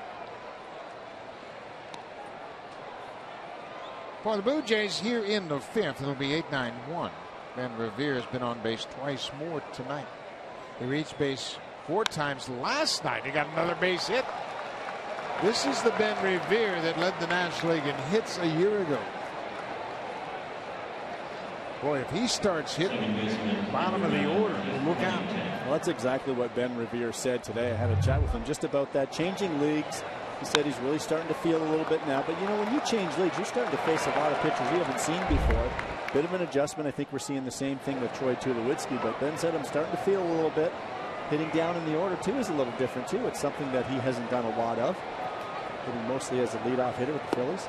For the Blue Jays here in the fifth, it'll be 8 9 1. Ben Revere has been on base twice more tonight. He reached base four times last night. He got another base hit. This is the Ben Revere that led the National League in hits a year ago. Boy, if he starts hitting bottom of the order, look out. Well, that's exactly what Ben Revere said today. I had a chat with him just about that. Changing leagues. He said he's really starting to feel a little bit now. But, you know, when you change leagues, you're starting to face a lot of pitchers you haven't seen before. Bit of an adjustment. I think we're seeing the same thing with Troy Tulowitzki. But Ben said I'm starting to feel a little bit. Hitting down in the order, too, is a little different, too. It's something that he hasn't done a lot of. Hitting mostly as a leadoff hitter with the Phillies.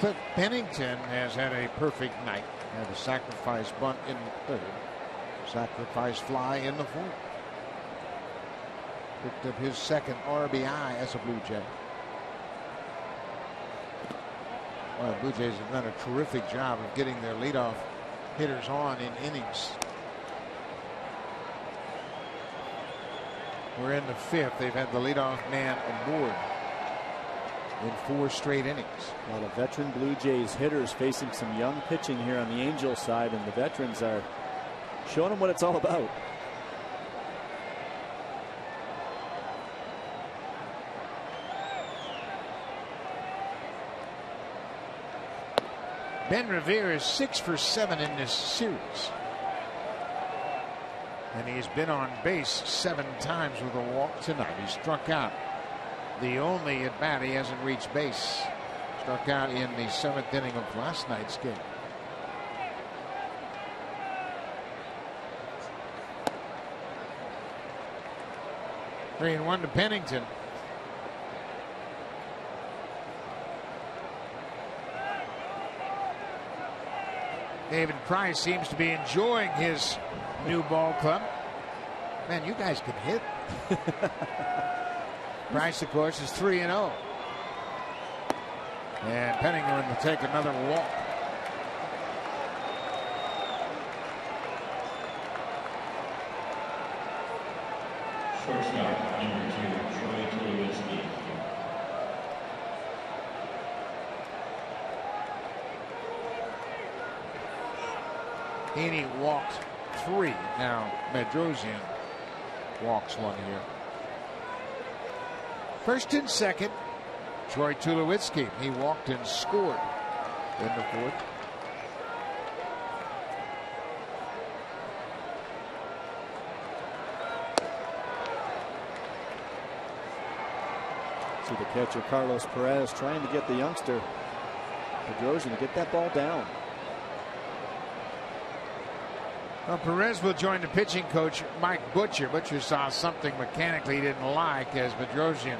Cliff Pennington has had a perfect night. Had a sacrifice bunt in the third, sacrifice fly in the fourth. Picked up his second RBI as a Blue Jay. Well, Blue Jays have done a terrific job of getting their leadoff hitters on in innings. We're in the fifth. They've had the leadoff man aboard in four straight innings. A lot of veteran Blue Jays hitters facing some young pitching here on the Angels side, and the veterans are showing them what it's all about. Ben Revere is six for seven in this series. And he's been on base seven times with a walk tonight. He struck out the only at bat he hasn't reached base. Struck out in the seventh inning of last night's game. Three and one to Pennington. David Price seems to be enjoying his new ball club. Man, you guys can hit. Price, of course, is 3 and 0. And Pennington will take another walk. Shortstop, number two, Troy Tulowitzki. Heaney walked three. Now Bedrosian walks one here. First and second, Troy Tulowitzki. He walked and scored in the fourth. See the catcher Carlos Perez trying to get the youngster Bedrosian to get that ball down. Well, Perez will join the pitching coach, Mike Butcher. Butcher saw something mechanically he didn't like as Bedrosian.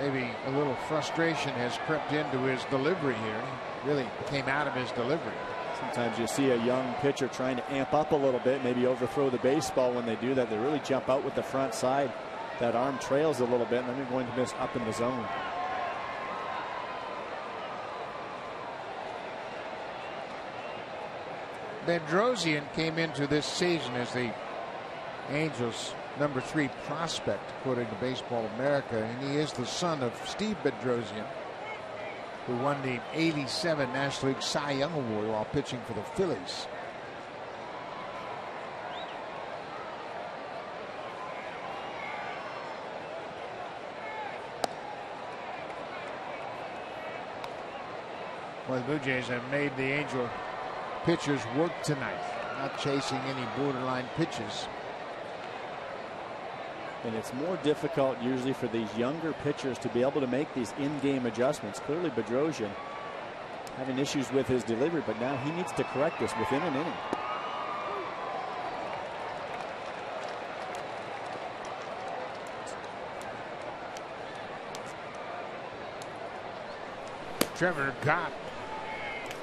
Maybe a little frustration has crept into his delivery here. He really came out of his delivery. Sometimes you see a young pitcher trying to amp up a little bit, maybe overthrow the baseball when they do that. They really jump out with the front side. That arm trails a little bit, and then you're going to miss up in the zone. Bedrosian came into this season as the Angels number three prospect according to Baseball America and he is the son of Steve Bedrosian who won the 87 National League Cy Young Award while pitching for the Phillies. Well, the Blue Jays have made the Angel pitchers work tonight. Not chasing any borderline pitches. And it's more difficult usually for these younger pitchers to be able to make these in-game adjustments. Clearly Bedrosian having issues with his delivery, but now he needs to correct this within an inning. Trevor Gott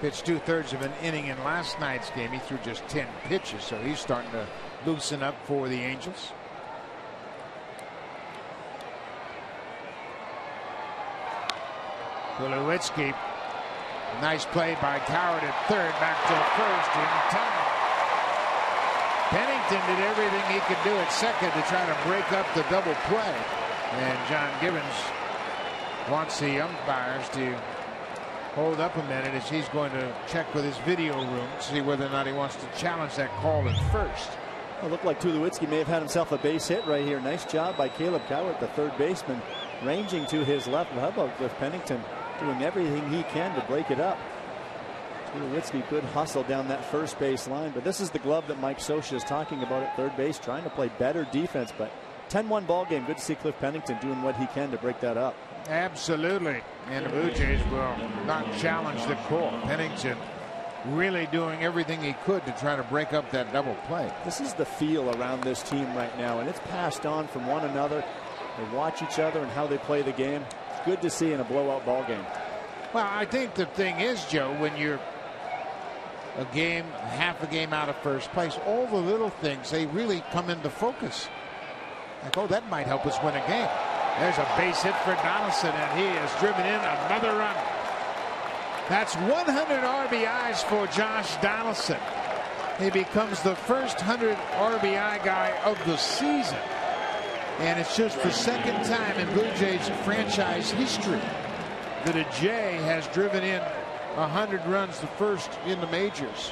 pitched two thirds of an inning in last night's game. He threw just 10 pitches, so he's starting to loosen up for the Angels. Tulowitzki. Nice play by Cowart at third, back to first in time. Pennington did everything he could do at second to try to break up the double play. And John Gibbons wants the umpires to hold up a minute as he's going to check with his video room to see whether or not he wants to challenge that call at first. It looked like Tulowitzki may have had himself a base hit right here. Nice job by Kaleb Cowart, the third baseman, ranging to his left. How about Cliff Pennington doing everything he can to break it up? Tulowitzki, good hustle down that first base line. But this is the glove that Mike Scioscia is talking about at third base, trying to play better defense. But 10-1 ball game. Good to see Cliff Pennington doing what he can to break that up. Absolutely. And the Blue Jays will not challenge the call. Pennington really doing everything he could to try to break up that double play. This is the feel around this team right now, and it's passed on from one another. They watch each other and how they play the game. It's good to see in a blowout ball game. Well, I think the thing is, Joe, when you're a game, half a game out of first place, all the little things, they really come into focus. Like, oh, that might help us win a game. There's a base hit for Donaldson, and he has driven in another run. That's 100 RBIs for Josh Donaldson. He becomes the first 100 RBI guy of the season. And it's just the second time in Blue Jays franchise history that a Jay has driven in 100 runs, the first in the majors.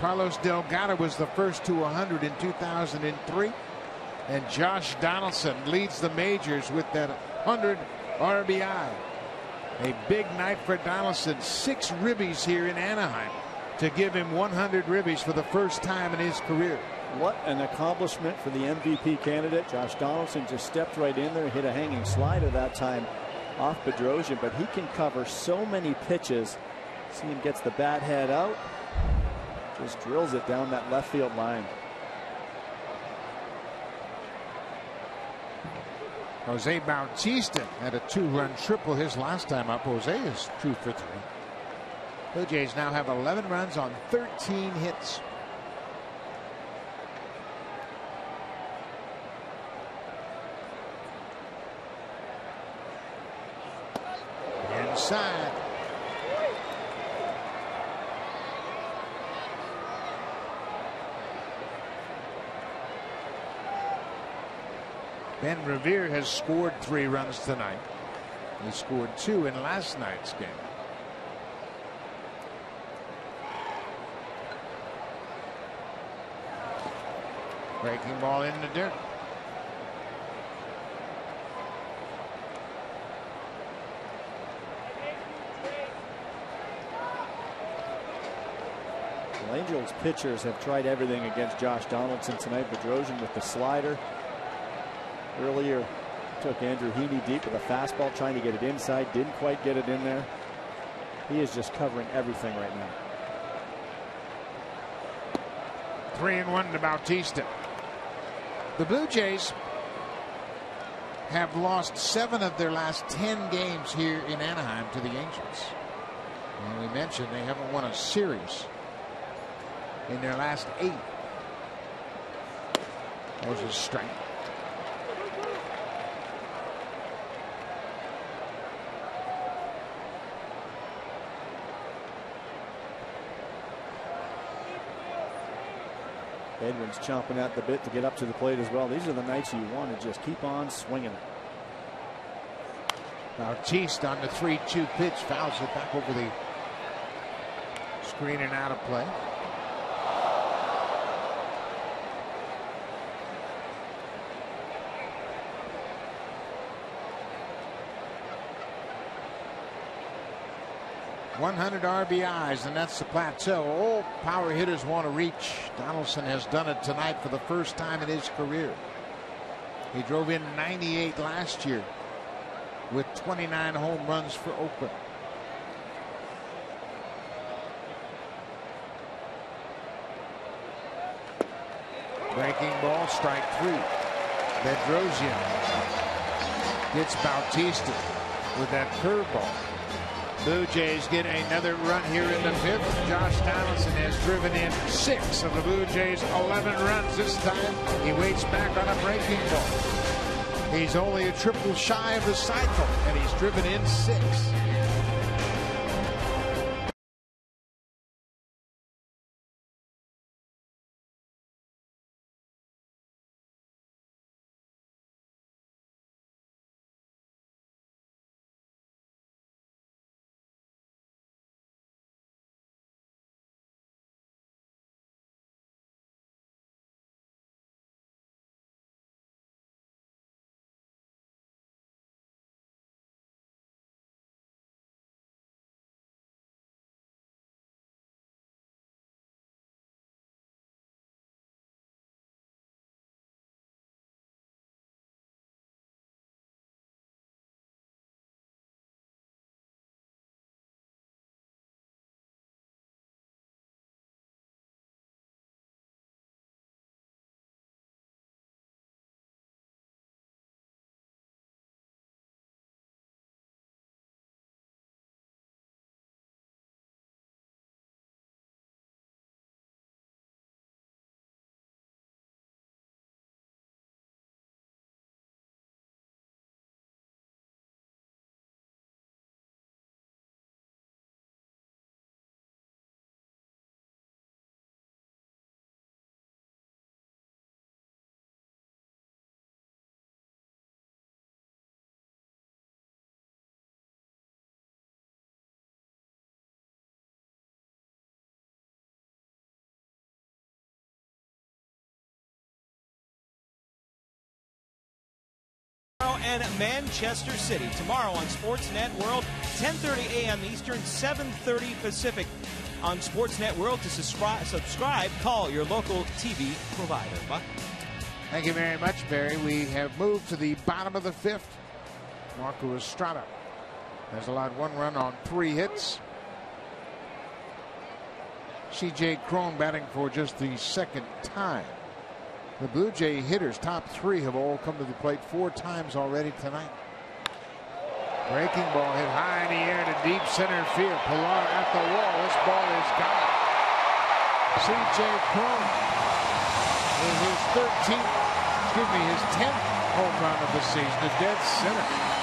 Carlos Delgado was the first to 100 in 2003. And Josh Donaldson leads the majors with that 100 RBI. A big night for Donaldson. Six ribbies here in Anaheim to give him 100 ribbies for the first time in his career. What an accomplishment for the MVP candidate. Josh Donaldson just stepped right in there, hit a hanging slider that time off Bedrosian, but he can cover so many pitches. See him gets the bat head out, just drills it down that left field line. Jose Bautista had a two-run triple his last time up. Jose is two for three. Blue Jays now have 11 runs on 13 hits. Inside. Ben Revere has scored three runs tonight. He scored two in last night's game. Breaking ball in the dirt. Angels pitchers have tried everything against Josh Donaldson tonight. Bedrosian with the slider. Earlier took Andrew Heaney deep with a fastball trying to get it inside. Didn't quite get it in there. He is just covering everything right now. Three and one to Bautista. The Blue Jays have lost seven of their last ten games here in Anaheim to the Angels. And we mentioned they haven't won a series in their last eight. Was a strike. Edwin's chomping at the bit to get up to the plate as well. These are the nights you want to just keep on swinging it. Bautista on the 3 2 pitch fouls it back over the screen and out of play. One hundred RBIs, and that's the plateau. All power hitters want to reach. Donaldson has done it tonight for the first time in his career. He drove in 98 last year with 29 home runs for Oakland. Breaking ball, strike three. Bedrosian gets Bautista with that curveball. Blue Jays get another run here in the fifth. Josh Donaldson has driven in six of the Blue Jays' 11 runs. This time he waits back on a breaking ball. He's only a triple shy of the cycle, and he's driven in six. And Manchester City tomorrow on Sportsnet World, 10:30 a.m. Eastern, 7:30 Pacific. On Sportsnet World to subscribe, subscribe, call your local TV provider. Buck. Thank you very much, Barry. We have moved to the bottom of the fifth. Marco Estrada has allowed one run on three hits. C.J. Cron batting for just the second time. The Blue Jay hitters, top three, have all come to the plate four times already tonight. Breaking ball hit high in the air to deep center field. Pillar at the wall. This ball is gone. C.J. Cron is his 13th, excuse me, his 10th home run of the season The dead center.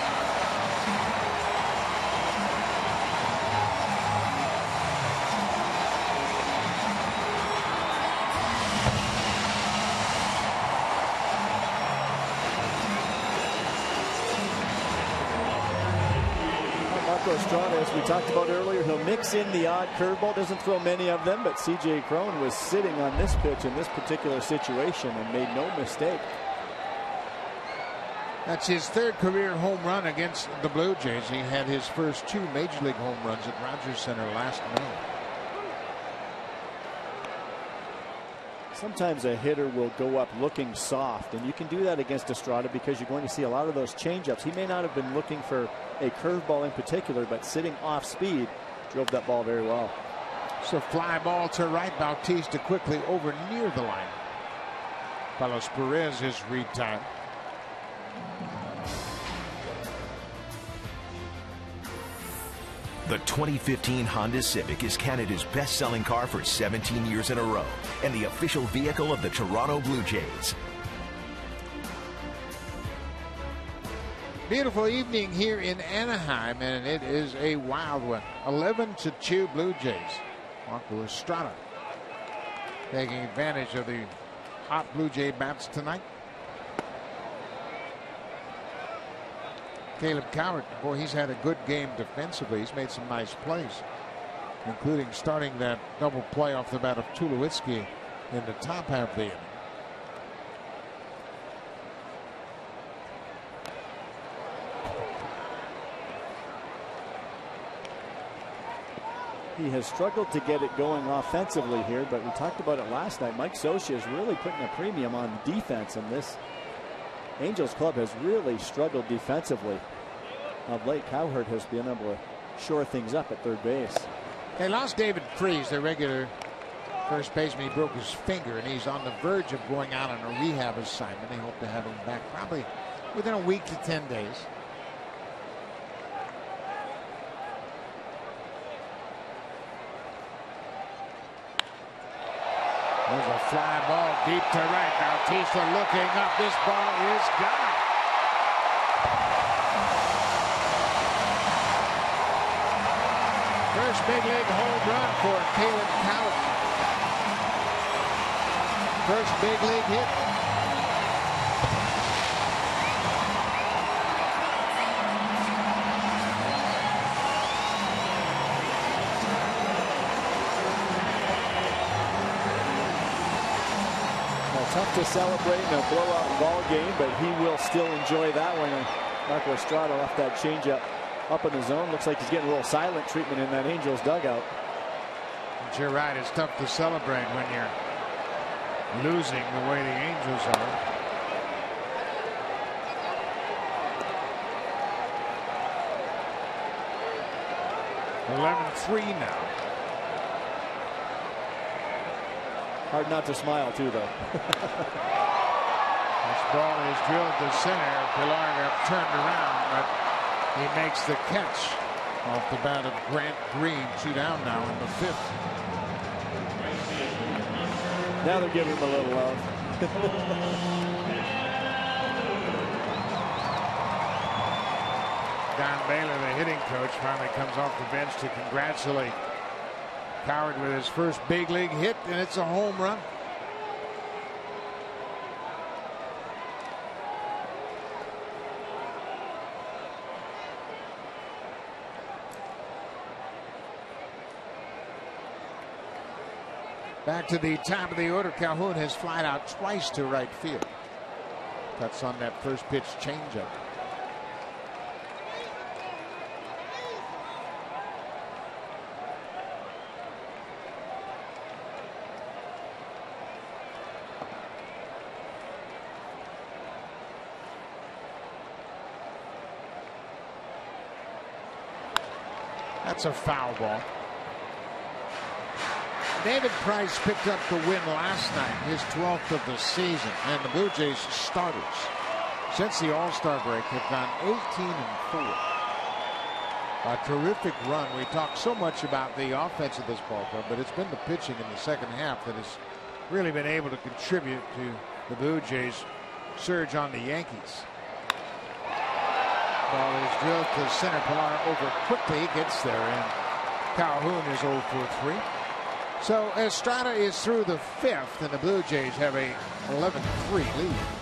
We talked about earlier, he'll mix in the odd curveball. Doesn't throw many of them, but C.J. Cron was sitting on this pitch in this particular situation and made no mistake. That's his third career home run against the Blue Jays. He had his first two major league home runs at Rogers Centre last May. Sometimes a hitter will go up looking soft, and you can do that against Estrada because you're going to see a lot of those changeups. He may not have been looking for a curveball in particular, but sitting off speed drove that ball very well. So fly ball to right. Bautista quickly over near the line. Carlos Perez is read time. The 2015 Honda Civic is Canada's best selling car for 17 years in a row and the official vehicle of the Toronto Blue Jays. Beautiful evening here in Anaheim, and it is a wild one. 11 to 2 Blue Jays. Marco Estrada taking advantage of the hot Blue Jay bats tonight. Kaleb Cowart, boy, he's had a good game defensively. He's made some nice plays, including starting that double play off the bat of Tulowitzki in the top half of the inning. He has struggled to get it going offensively here, but we talked about it last night. Mike Scioscia is really putting a premium on defense and this Angels club has really struggled defensively. Of late, Cowart has been able to shore things up at third base. They lost David Freese, their regular first baseman. He broke his finger, and he's on the verge of going out on a rehab assignment. They hope to have him back probably within a week to 10 days. There's a fly ball deep to right. Now looking up. This ball is gone. Big league home run for Kaleb Cowart. First big league hit. Well, tough to celebrate in a blowout ball game, but he will still enjoy that one. Marco Estrada left that changeup up in the zone. Looks like he's getting a little silent treatment in that Angels dugout. But you're right. It's tough to celebrate when you're losing the way the Angels are. Eleven three now. Hard not to smile, too, though. This ball is drilled to center. Pilarga turned around, but he makes the catch off the bat of Grant Green. Two down now in the fifth. now they're giving him a little love. Don Baylor, the hitting coach, finally comes off the bench to congratulate Cowart with his first big league hit, and it's a home run. Back to the top of the order. Calhoun has flied out twice to right field. Cuts on that first pitch changeup. That's a foul ball. David Price picked up the win last night, his 12th of the season, and the Blue Jays starters since the All-Star break have gone 18 and 4. A terrific run. We talk so much about the offense of this ball club, but it's been the pitching in the second half that has really been able to contribute to the Blue Jays surge on the Yankees. Ball is drilled to center. Pillar over quickly gets there, and Calhoun is 0 for 3. So Estrada is through the fifth, and the Blue Jays have a 11-3 lead.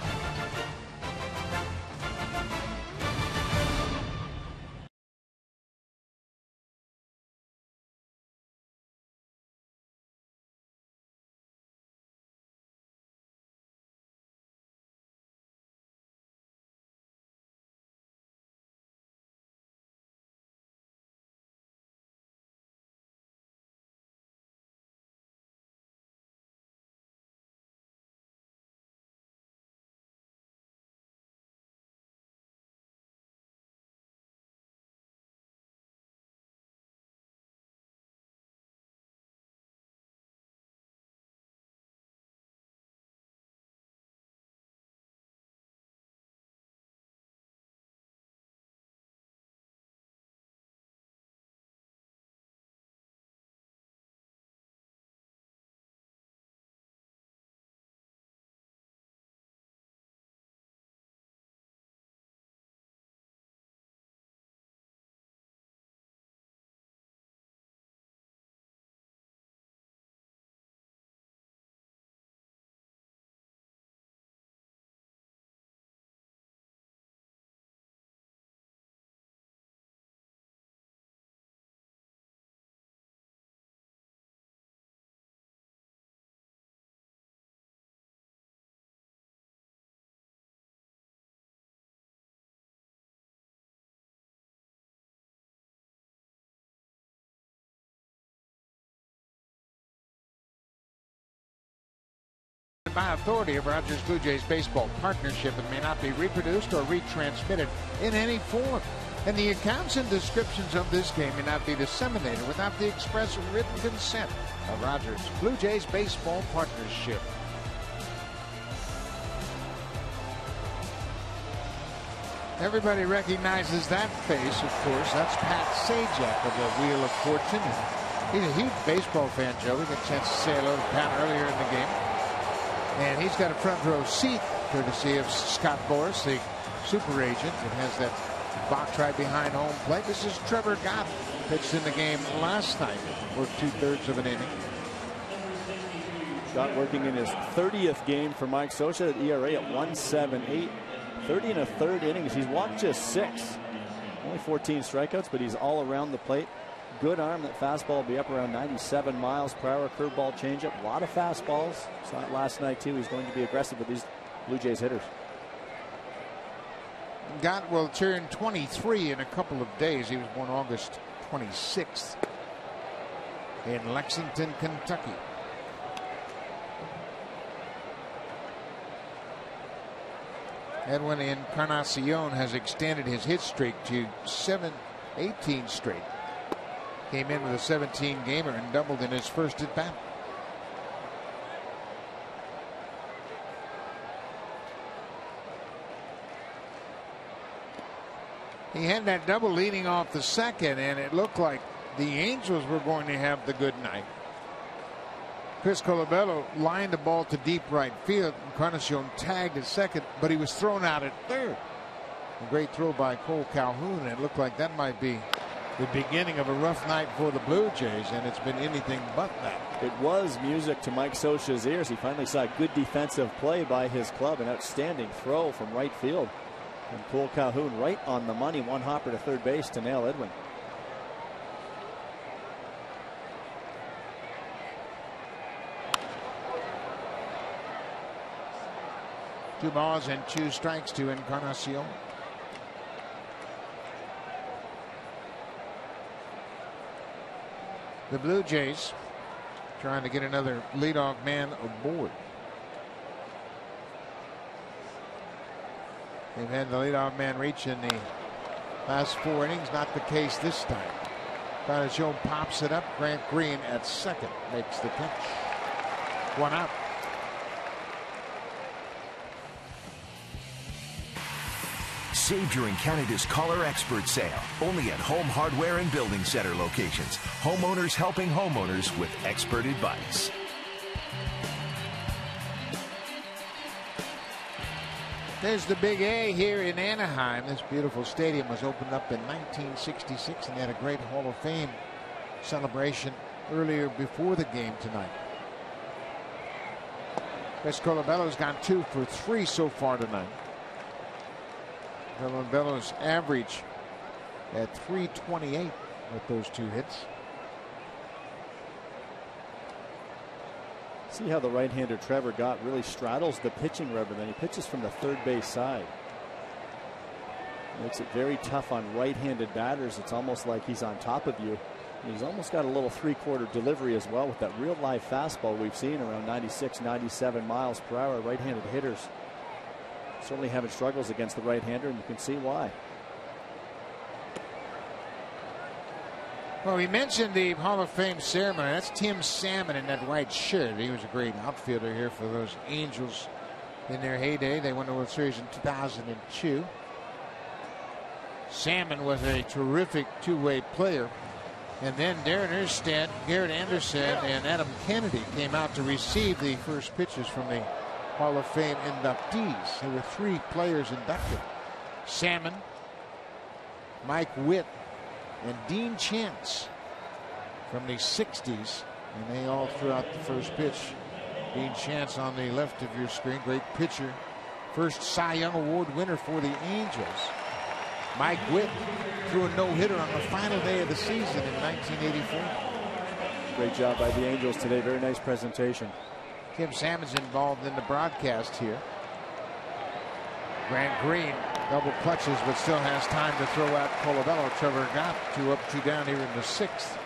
By authority of Rogers Blue Jays Baseball Partnership and may not be reproduced or retransmitted in any form. And the accounts and descriptions of this game may not be disseminated without the express written consent of Rogers Blue Jays Baseball Partnership. Everybody recognizes that face, of course. That's Pat Sajak of the Wheel of Fortune. He's a huge baseball fan, Joe. We got a chance to say hello to Pat earlier in the game. And he's got a front row seat courtesy of Scott Boras, the super agent that has that box right behind home plate. This is Trevor Gott, pitched in the game last night, worked two thirds of an inning. Gott working in his 30th game for Mike Scioscia, at ERA at 178. 30 and a third innings. He's walked just six. Only 14 strikeouts, but he's all around the plate. Good arm. That fastball will be up around 97 miles per hour. Curveball changeup. A lot of fastballs. Saw it last night, too. He's going to be aggressive with these Blue Jays hitters. Gott will turn 23 in a couple of days. He was born August 26th in Lexington, Kentucky. Edwin Encarnacion has extended his hit streak to 7, 18 straight. Came in with a 17 gamer and doubled in his first at bat. He had that double leading off the second, and it looked like the Angels were going to have the good night. Chris Colabello lined the ball to deep right field. Encarnacion tagged at second, but he was thrown out at third. A great throw by Kole Calhoun. It looked like that might be the beginning of a rough night for the Blue Jays, and it's been anything but that. It was music to Mike Scioscia's ears. He finally saw good defensive play by his club, an outstanding throw from right field. And Kole Calhoun right on the money, one hopper to third base to nail Edwin. Two balls and two strikes to Encarnacion. The Blue Jays trying to get another leadoff man aboard. They've had the leadoff man reach in the last four innings. Not the case this time. Encarnacion pops it up. Grant Green at second makes the catch. One out. Save during Canada's Color Expert Sale. Only at Home Hardware and Building Center locations. Homeowners helping homeowners with expert advice. There's the big A here in Anaheim. This beautiful stadium was opened up in 1966 and they had a great Hall of Fame celebration earlier before the game tonight. Chris Colabello's gone two for three so far tonight. Colabello's average at 328 with those two hits. See how the right-hander Trevor Gott really straddles the pitching rubber. Then he pitches from the third base side. Makes it very tough on right-handed batters. It's almost like he's on top of you. And he's almost got a little three-quarter delivery as well with that real live fastball we've seen around 96, 97 miles per hour. Right-handed hitters certainly having struggles against the right-hander, and you can see why. Well, we mentioned the Hall of Fame ceremony. That's Tim Salmon in that white shirt. He was a great outfielder here for those Angels in their heyday. They won the World Series in 2002. Salmon was a terrific two-way player. And then Darren Erstad, Garrett Anderson, and Adam Kennedy came out to receive the first pitches from the Hall of Fame inductees. There were three players inducted. Salmon, Mike Witt, and Dean Chance from the 60s. And they all threw out the first pitch. Dean Chance on the left of your screen, great pitcher. First Cy Young Award winner for the Angels. Mike Witt threw a no-hitter on the final day of the season in 1984. Great job by the Angels today. Very nice presentation. Tim Salmon's involved in the broadcast here. Grant Green double clutches, but still has time to throw out Colabello. Trevor Gott two up, two down here in the sixth.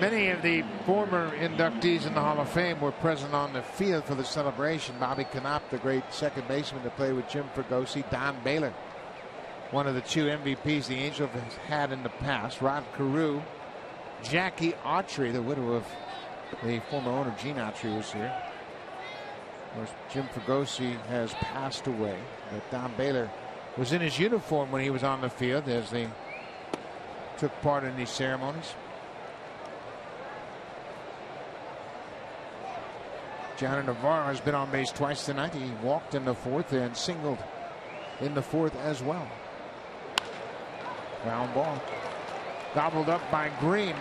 Many of the former inductees in the Hall of Fame were present on the field for the celebration. Bobby Knoop, the great second baseman to play with Jim Fregosi, Don Baylor, one of the two MVPs the Angels have had in the past. Rod Carew, Jackie Autry, the widow of the former owner Gene Autry, was here. Of course, Jim Fregosi has passed away, but Don Baylor was in his uniform when he was on the field as they took part in these ceremonies. Johnny Navarro has been on base twice tonight. He walked in the fourth and singled in the fourth as well. Ground ball. Gobbled up by Green.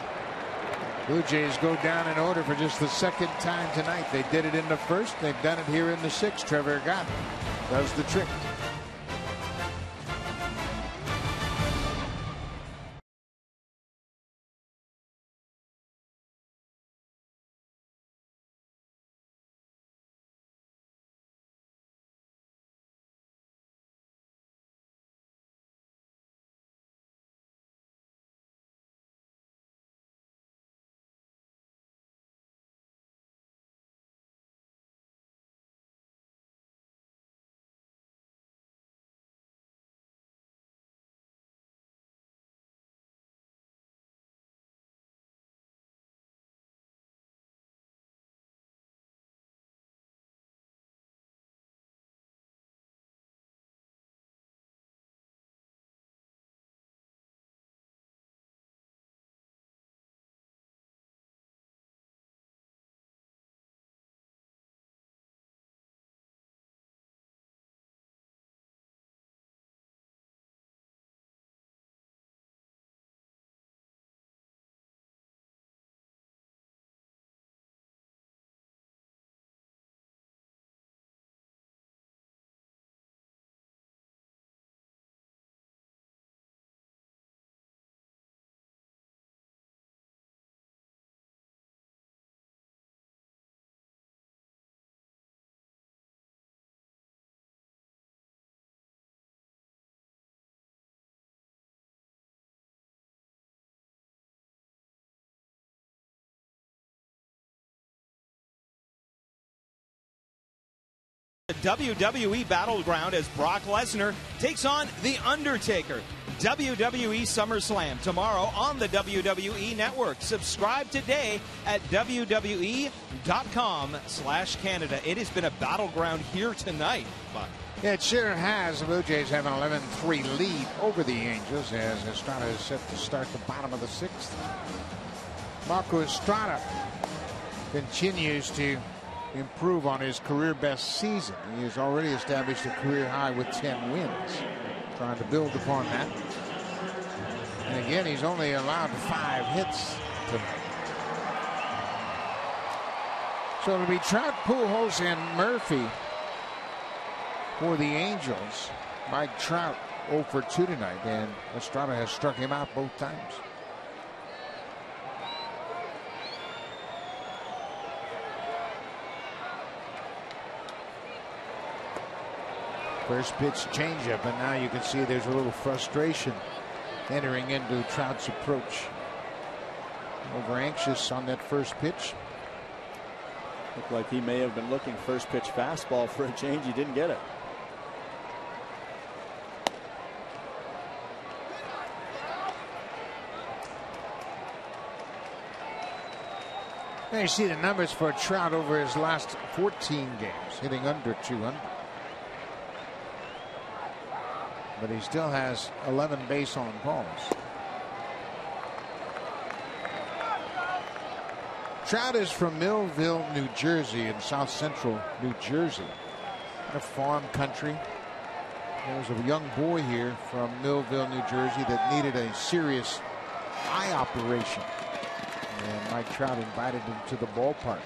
Blue Jays go down in order for just the second time tonight. They did it in the first. They've done it here in the sixth. Trevor Gott does the trick. WWE Battleground as Brock Lesnar takes on The Undertaker. WWE SummerSlam tomorrow on the WWE Network. Subscribe today at WWE.com slash Canada. It has been a battleground here tonight, Buck. It sure has. The Blue Jays have an 11-3 lead over the Angels as Estrada is set to start the bottom of the sixth. Marco Estrada continues to improve on his career best season. He has already established a career high with 10 wins. Trying to build upon that. And again, he's only allowed five hits tonight. So it'll be Trout, Pujols, and Murphy for the Angels. Mike Trout 0 for 2 tonight, and Estrada has struck him out both times. First pitch changeup, and now you can see there's a little frustration entering into Trout's approach. Over anxious on that first pitch. Looked like he may have been looking first pitch fastball for a change. He didn't get it. There you see the numbers for Trout over his last 14 games, hitting under 200. But he still has 11 base on balls. Trout is from Millville, New Jersey, in south central New Jersey. A farm country. There was a young boy here from Millville, New Jersey that needed a serious eye operation. And Mike Trout invited him to the ballpark.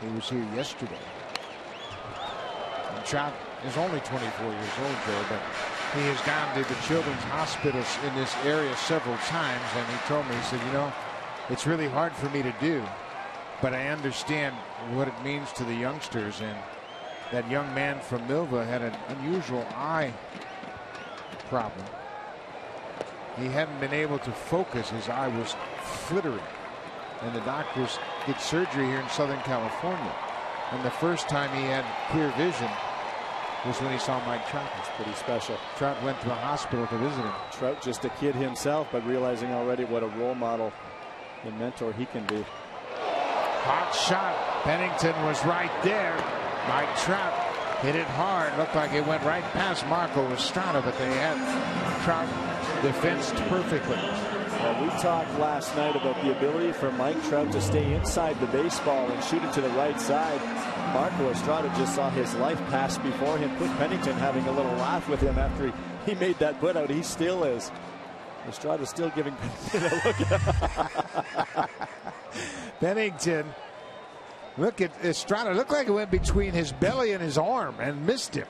He was here yesterday. And Trout is only 24 years old, Joe, but he has gone to the children's hospitals in this area several times. And he told me, he said, you know, it's really hard for me to do, but I understand what it means to the youngsters. And that young man from Millville had an unusual eye problem. He hadn't been able to focus. His eye was flittering and the doctors did surgery here in Southern California. And the first time he had clear vision was when he saw Mike Trout. It's pretty special. Trout went to the hospital to visit him. Trout just a kid himself, but realizing already what a role model and mentor he can be. Hot shot. Pennington was right there. Mike Trout hit it hard. Looked like it went right past Marco Estrada, but they had Trout defensed perfectly. Well, we talked last night about the ability for Mike Trout to stay inside the baseball and shoot it to the right side. Marco Estrada just saw his life pass before him. Cliff Pennington having a little laugh with him after he, he made that put out. He still is. Estrada still giving Pennington a look. Pennington, look at Estrada. Looked like it went between his belly and his arm and missed him.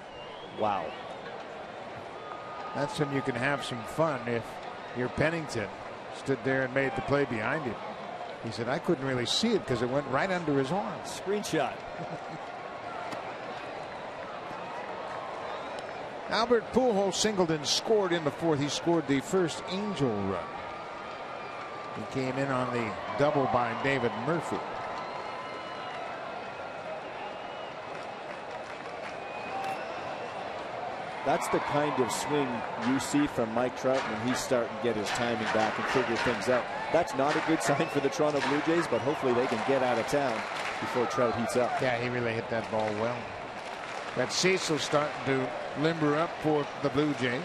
Wow. That's when you can have some fun if you're Pennington. Stood there and made the play behind him. He said, I couldn't really see it because it went right under his arm. Screenshot. Albert Pujols singled and scored in the fourth. He scored the first Angel run. He came in on the double by David Murphy. That's the kind of swing you see from Mike Trout when he's starting to get his timing back and figure things out. That's not a good sign for the Toronto Blue Jays, but hopefully they can get out of town before Trout heats up. Yeah, he really hit that ball well. That Cecil starting to limber up for the Blue Jays.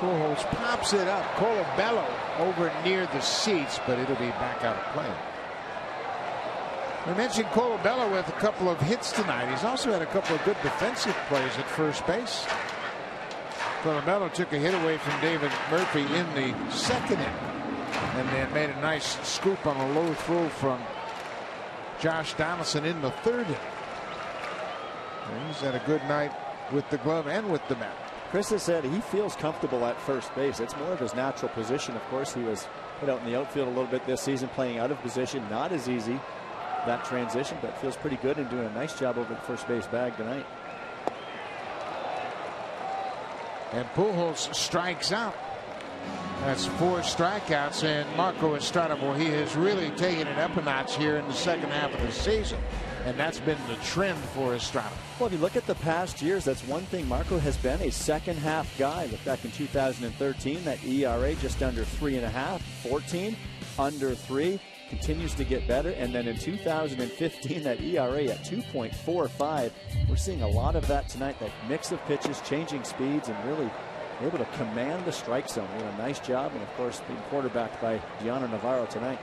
Pujols pops it up. Colabello over near the seats, but it'll be back out of play. We mentioned Colabello with a couple of hits tonight. He's also had a couple of good defensive plays at first base. Colabello took a hit away from David Murphy in the second inning and then made a nice scoop on a low throw from Josh Donaldson in the third he's had a good night with the glove and with the bat. Chris has said he feels comfortable at first base. It's more of his natural position. Of course, he was put out in the outfield a little bit this season, playing out of position. Not as easy that transition, but feels pretty good and doing a nice job over the first base bag tonight. And Pujols strikes out. That's four strikeouts, and Marco Estrada, well, he has really taken it up a notch here in the second half of the season. And that's been the trend for Estrada. Well, if you look at the past years, that's one thing. Marco has been a second half guy. Look back in 2013, that ERA just under three and a half, 14 under three continues to get better. And then in 2015, that ERA at 2.45. We're seeing a lot of that tonight. That mix of pitches, changing speeds, and really able to command the strike zone. Doing a nice job, and of course, being quarterbacked by Dioner Navarro tonight.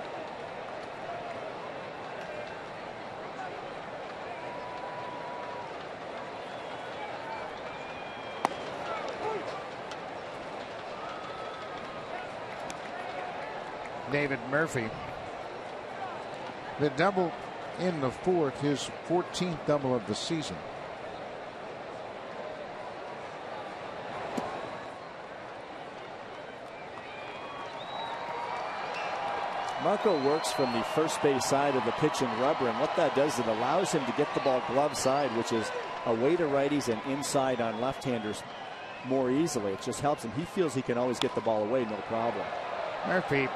David Murphy. The double in the fourth, his 14th double of the season. Marco works from the first base side of the pitch and rubber, and what that does, is it allows him to get the ball glove side, which is away to righties and inside on left-handers more easily. It just helps him. He feels he can always get the ball away, no problem. Murphy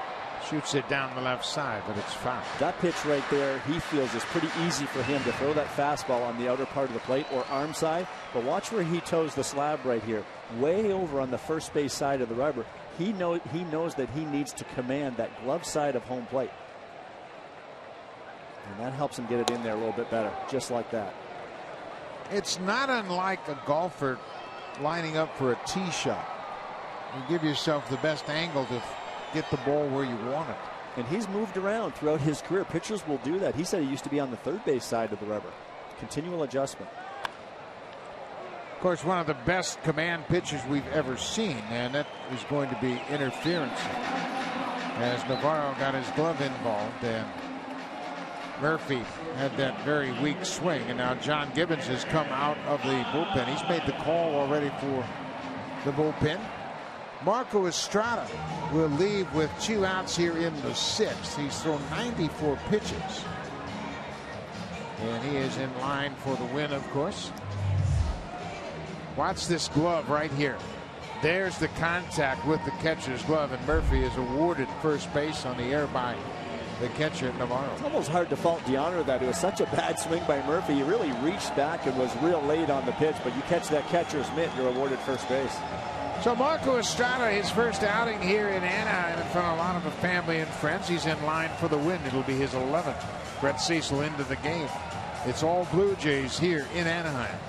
shoots it down the left side, but it's foul. That pitch right there, he feels is pretty easy for him to throw that fastball on the outer part of the plate or arm side. But watch where he toes the slab right here, way over on the first base side of the rubber. He know he knows that he needs to command that glove side of home plate. And that helps him get it in there a little bit better, just like that. It's not unlike a golfer lining up for a tee shot. You give yourself the best angle to get the ball where you want it. And he's moved around throughout his career. Pitchers will do that. He said he used to be on the third base side of the rubber. Continual adjustment. Of course, one of the best command pitches we've ever seen, and that is going to be interference. As Navarro got his glove involved, and Murphy had that very weak swing, and now John Gibbons has come out of the bullpen. He's made the call already for the bullpen. Marco Estrada will leave with two outs here in the sixth. He's thrown 94 pitches. And he is in line for the win, of course. Watch this glove right here. There's the contact with the catcher's glove, and Murphy is awarded first base on the air by the catcher, Navarro. It's almost hard to fault Dioner that it was such a bad swing by Murphy. He really reached back and was real late on the pitch, but you catch that catcher's mitt, you're awarded first base. So Marco Estrada, his first outing here in Anaheim in front of a lot of the family and friends. He's in line for the win. It'll be his 11th. Brett Cecil into the game. It's all Blue Jays here in Anaheim.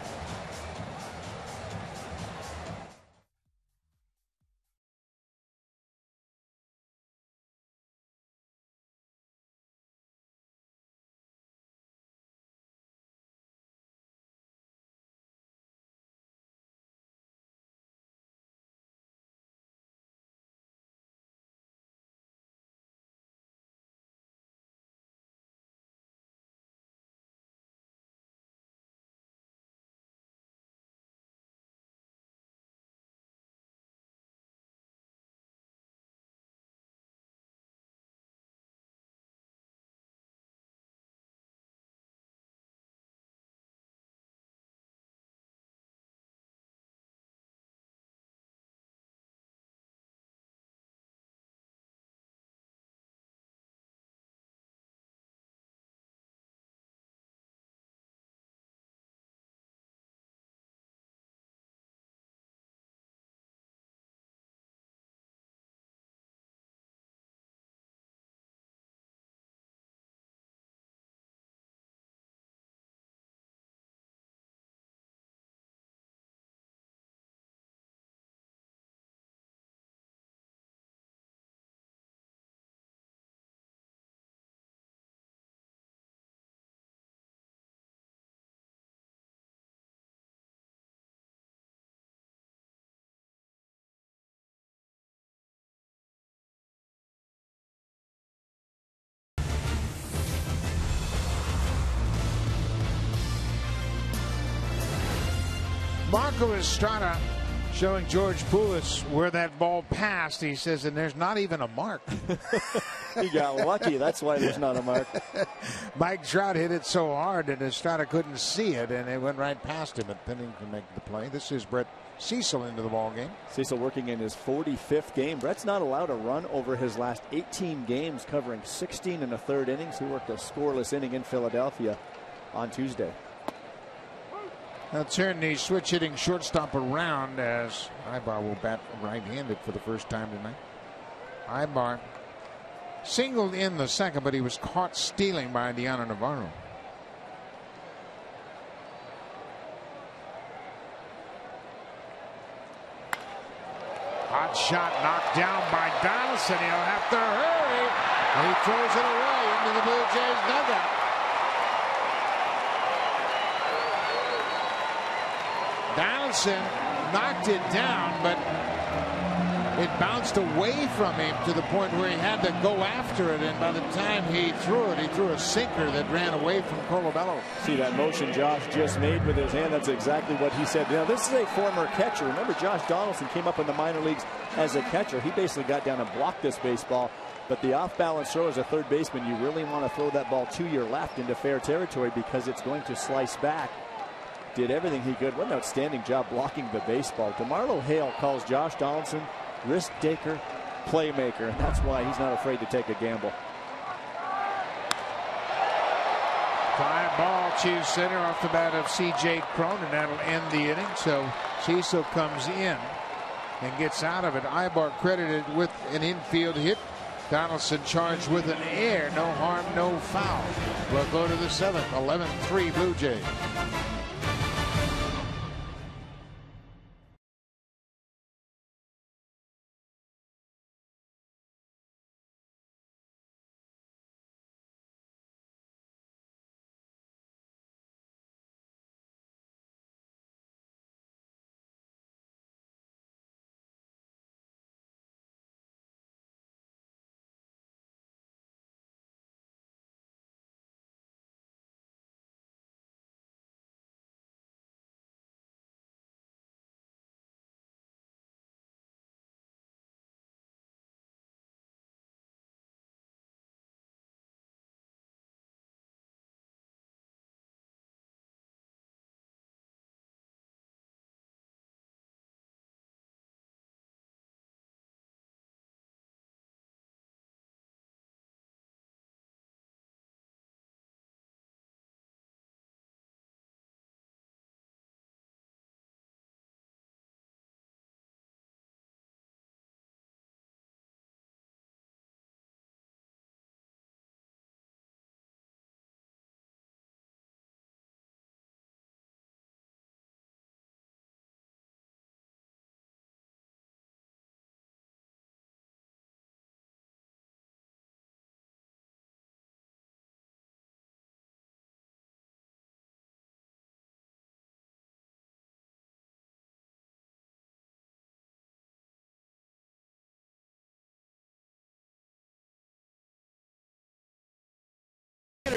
Marco Estrada showing George Poulis where that ball passed. He says, and there's not even a mark. he got lucky. That's why there's not a mark. Mike Trout hit it so hard that Estrada couldn't see it, and it went right past him. But Pennington make the play. This is Brett Cecil into the ball game. Cecil working in his 45th game. Brett's not allowed a run over his last 18 games, covering 16 and a third innings. He worked a scoreless inning in Philadelphia on Tuesday. Now turn the switch hitting shortstop around as Aybar will bat right handed for the first time tonight. Aybar singled in the second, but he was caught stealing by Dioner Navarro. Hot shot knocked down by Donaldson. He'll have to hurry. He throws it away into the Blue Jays dugout. Donaldson knocked it down, but it bounced away from him to the point where he had to go after it. And by the time he threw it, he threw a sinker that ran away from Colabello. See that motion Josh just made with his hand? That's exactly what he said. Now, this is a former catcher. Remember, Josh Donaldson came up in the minor leagues as a catcher. He basically got down and blocked this baseball. But the off balance throw as a third baseman, you really want to throw that ball to your left into fair territory because it's going to slice back did everything he could. What an outstanding job blocking the baseball. DeMarlo Hale calls Josh Donaldson risk taker, playmaker, and that's why he's not afraid to take a gamble. Fly ball to center off the bat of C.J. Cron, and that'll end the inning. So Cecil comes in and gets out of it. Aybar credited with an infield hit. Donaldson charged with an air. No harm, no foul. We'll go to the seventh. 11-3 Blue Jays.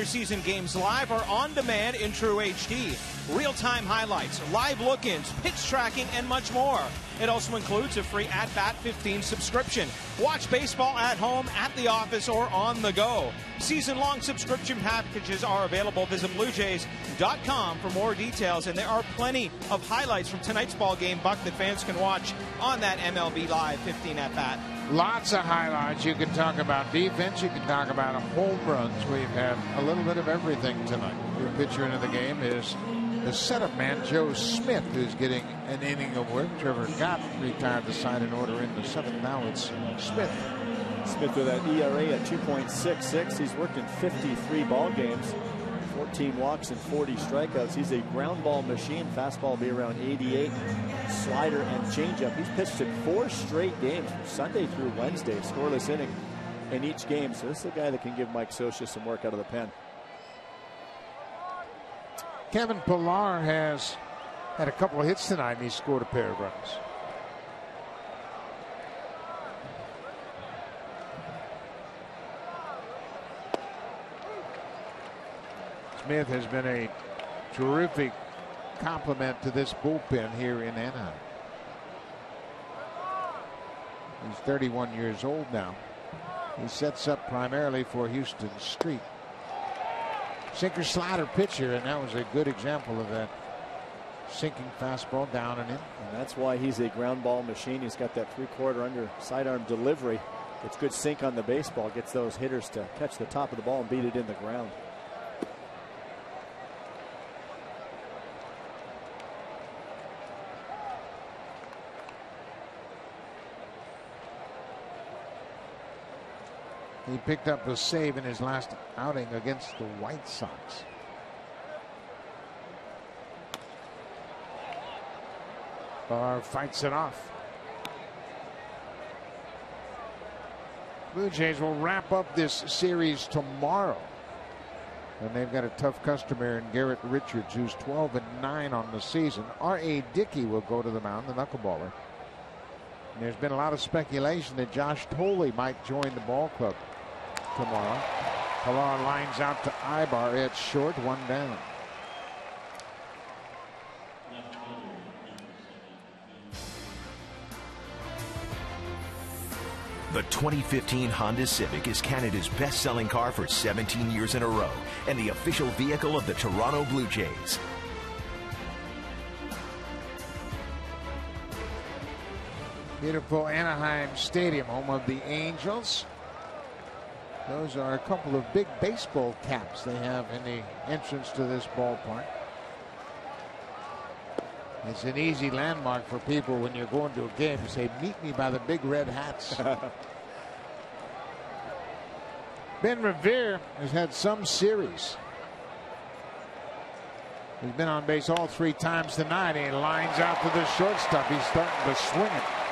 Season games live or on demand in True HD. Real time highlights, live look ins, pitch tracking, and much more. It also includes a free At Bat 15 subscription. Watch baseball at home, at the office, or on the go. Season long subscription packages are available. Visit BlueJays.com for more details. And there are plenty of highlights from tonight's ball game, Buck, that fans can watch on that MLB Live 15 At Bat. Lots of highlights. You can talk about defense. You can talk about home runs. We've had a little bit of everything tonight. Your pitcher into the game is the setup man, Joe Smith, who's getting an inning of work. Trevor Gott retired the side in order in the seventh. Now it's Smith. Smith with that ERA at 2.66. He's worked in 53 ball games. 14 walks and 40 strikeouts. He's a ground ball machine. Fastball be around 88. Slider and changeup. He's pitched in four straight games, Sunday through Wednesday, scoreless inning in each game. So this is a guy that can give Mike Scioscia some work out of the pen. Kevin Pillar has had a couple of hits tonight and he scored a pair of runs. Smith has been a terrific complement to this bullpen here in Anaheim. He's 31 years old now. He sets up primarily for Huston Street. Sinker slider pitcher, and that was a good example of that sinking fastball down and in. And that's why he's a ground ball machine. He's got that three quarter under sidearm delivery. Gets good sink on the baseball, gets those hitters to catch the top of the ball and beat it in the ground. He picked up a save in his last outing against the White Sox. Barr fights it off. Blue Jays will wrap up this series tomorrow. And they've got a tough customer in Garrett Richards, who's 12 and 9 on the season. R.A. Dickey will go to the mound, the knuckleballer. And there's been a lot of speculation that Josh Thole might join the ball club tomorrow. Pillar lines out to Aybar at short, one down. The 2015 Honda Civic is Canada's best-selling car for 17 years in a row and the official vehicle of the Toronto Blue Jays. Beautiful Anaheim Stadium, home of the Angels. Those are a couple of big baseball caps they have in the entrance to this ballpark. It's an easy landmark for people when you're going to a game to say, meet me by the big red hats. ben Revere has had some series. He's been on base all three times tonight. He lines out to the shortstop. He's starting to swing it.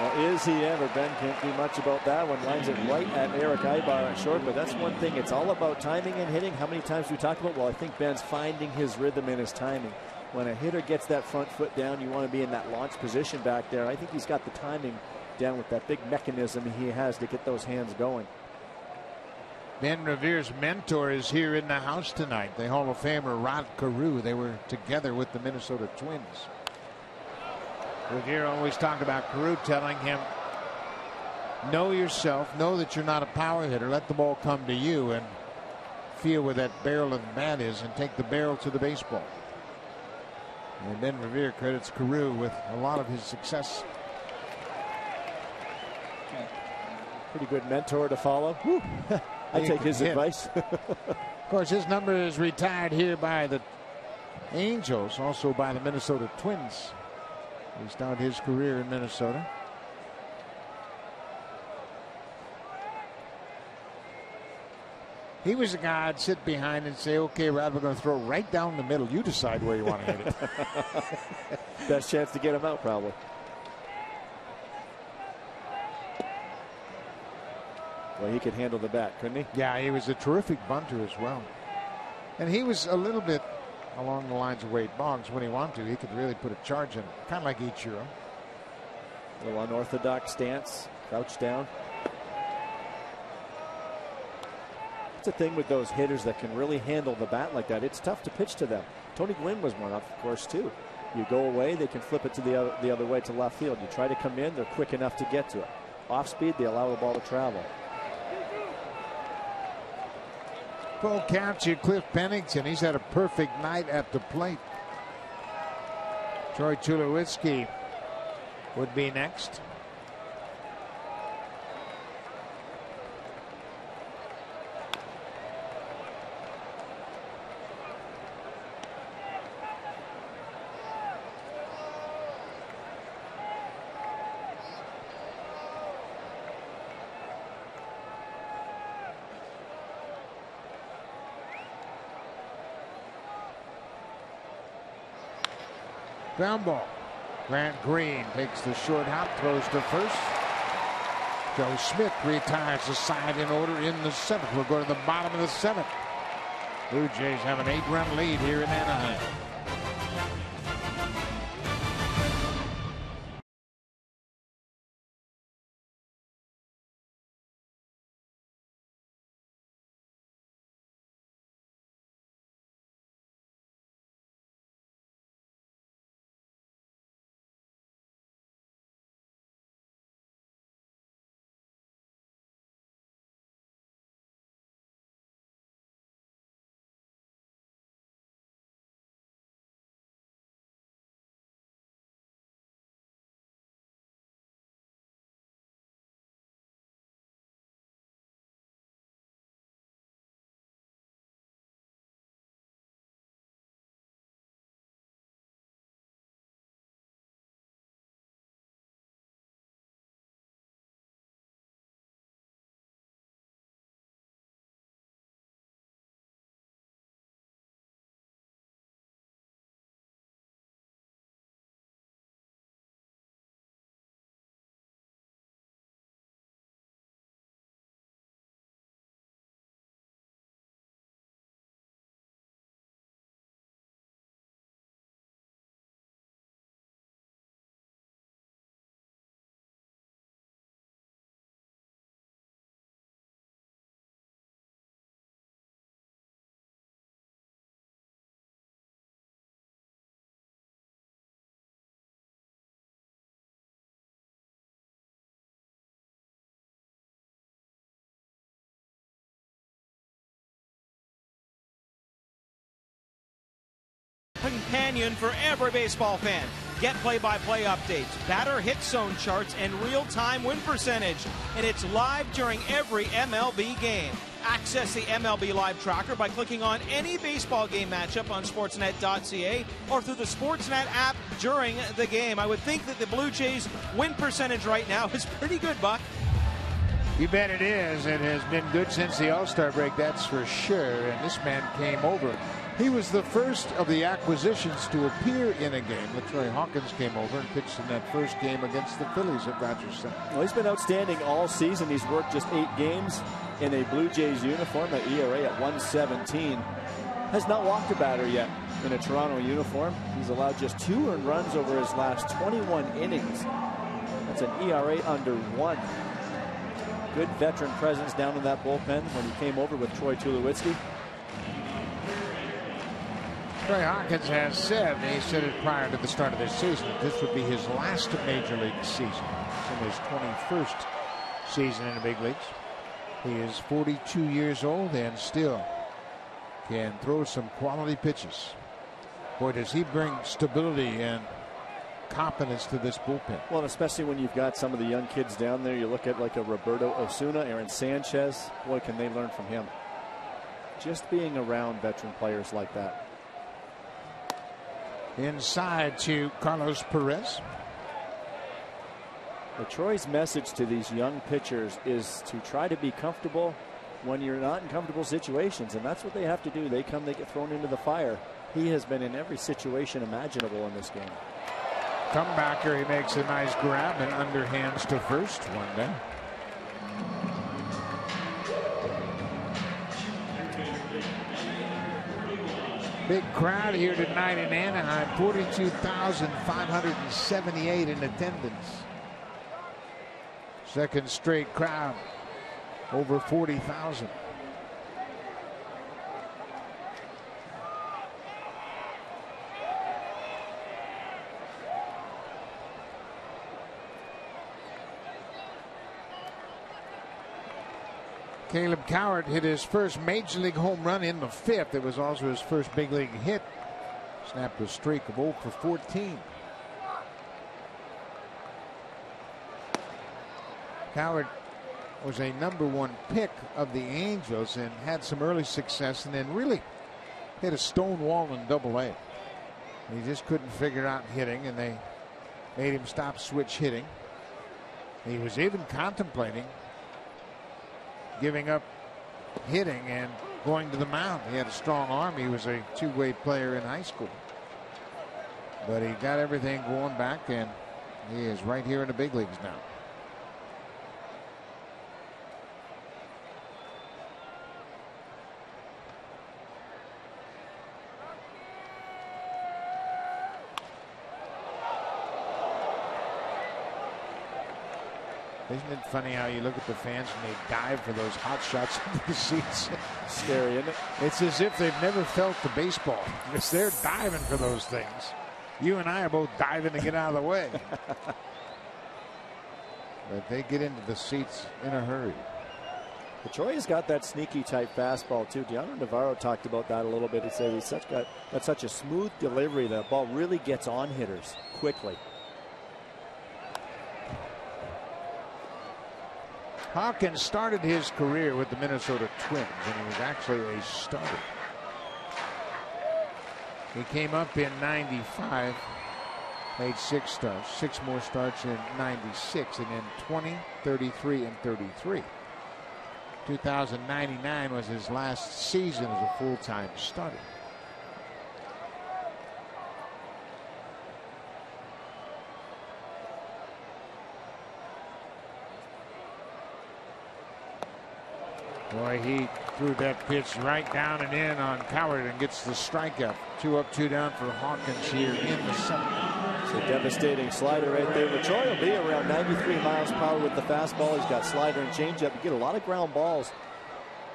Well, is he ever? Ben can't do much about that one. Lines it right at Erick Aybar at short, but that's one thing. It's all about timing and hitting. How many times do we talk about? Well, I think Ben's finding his rhythm and his timing. When a hitter gets that front foot down, you want to be in that launch position back there. I think he's got the timing down with that big mechanism he has to get those hands going. Ben Revere's mentor is here in the house tonight. The Hall of Famer Rod Carew. They were together with the Minnesota Twins. Revere always talked about Carew telling him, know yourself, know that you're not a power hitter, let the ball come to you and feel where that barrel of the bat is and take the barrel to the baseball. And Ben Revere credits Carew with a lot of his success. Pretty good mentor to follow. I take his hit. advice. Of course, his number is retired here by the Angels, also by the Minnesota Twins. He started his career in Minnesota. He was the guy I'd sit behind and say, okay, Rod, we're going to throw right down the middle. You decide where you want to hit it. Best chance to get him out, probably. Well, he could handle the bat, couldn't he? yeah, he was a terrific bunter as well. And he was a little bit along the lines of Wade Boggs when he wanted to. He could really put a charge in, kind of like Ichiro. A little unorthodox stance, crouch down. It's a thing with those hitters that can really handle the bat like that. It's tough to pitch to them. Tony Gwynn was one, of course, too. You go away, they can flip it to the other, the other way to left field. You try to come in, they're quick enough to get to it. Off speed, they allow the ball to travel. Full count to Cliff Pennington. He's had a perfect night at the plate. Troy Tulowitzki would be next. Ground ball. Grant Green takes the short hop, throws to first. Joe Smith retires the side in order in the seventh. We'll go to the bottom of the seventh. Blue Jays have an eight run lead here in Anaheim. Companion for every baseball fan. Get play by play updates, batter hit zone charts, and real time win percentage. And it's live during every MLB game. Access the MLB Live Tracker by clicking on any baseball game matchup on Sportsnet.ca or through the Sportsnet app during the game. I would think that the Blue Jays win percentage right now is pretty good, Buck. You bet it is. It has been good since the All Star break, that's for sure. And this man came over. He was the first of the acquisitions to appear in a game. LaTroy Hawkins came over and pitched in that first game against the Phillies at Rogers Centre. Well, he's been outstanding all season. He's worked just eight games in a Blue Jays uniform. That ERA at 117 has not walked a batter yet in a Toronto uniform. He's allowed just two earned runs over his last 21 innings. That's an ERA under one. Good veteran presence down in that bullpen when he came over with Troy Tulowitzki. Troy Hawkins has said, he said it prior to the start of this season, that this would be his last major league season. It's in his 21st season in the big leagues. He is 42 years old and still can throw some quality pitches. Boy, does he bring stability and confidence to this bullpen. Well, especially when you've got some of the young kids down there. You look at like a Roberto Osuna, Aaron Sanchez. Boy, can they learn from him. Just being around veteran players like that. Inside to Carlos Perez. But Troy's message to these young pitchers is to try to be comfortable when you're not in comfortable situations, and that's what they have to do. They come, they get thrown into the fire. He has been in every situation imaginable in this game. Comebacker, he makes a nice grab and underhands to first, one down. Big crowd here tonight in Anaheim, 42,578 in attendance. Second straight crowd, over 40,000. Kaleb Cowart hit his first major league home run in the fifth. It was also his first big league hit. Snapped a streak of 0 for 14. Cowart was a number one pick of the Angels and had some early success and then really hit a stone wall in double A. He just couldn't figure out hitting and they made him stop switch hitting. He was even contemplating giving up hitting and going to the mound. He had a strong arm. He was a two way player in high school. But he got everything going back, and he is right here in the big leagues now. Isn't it funny how you look at the fans and they dive for those hot shots into the seats? Scary, isn't it? It's as if they've never felt the baseball. It's they're diving for those things. You and I are both diving to get out of the way. but they get into the seats in a hurry. Troy's got that sneaky type fastball too. Dioner Navarro talked about that a little bit. He said he's such got, got such a smooth delivery. That ball really gets on hitters quickly. Hawkins started his career with the Minnesota Twins, and he was actually a starter. He came up in 95, made six starts, six more starts in 96, and then 20, 33, and 33. 2099 was his last season as a full time starter. Boy, he threw that pitch right down and in on Cowart and gets the strikeout. Two up, two down for Hawkins here in the seventh. It's a devastating slider right there. But Troy will be around 93 miles per hour with the fastball. He's got slider and changeup. You get a lot of ground balls.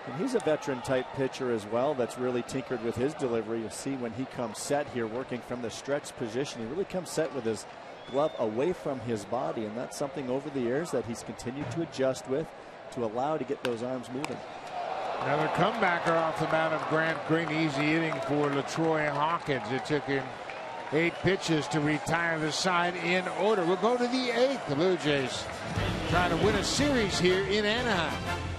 And he's a veteran type pitcher as well that's really tinkered with his delivery. You'll see when he comes set here working from the stretch position. He really comes set with his glove away from his body. And that's something over the years that he's continued to adjust with to allow to get those arms moving. Another comebacker off the mound of Grant Green. Easy inning for LaTroy Hawkins. It took him eight pitches to retire the side in order. We'll go to the eighth. The Blue Jays trying to win a series here in Anaheim.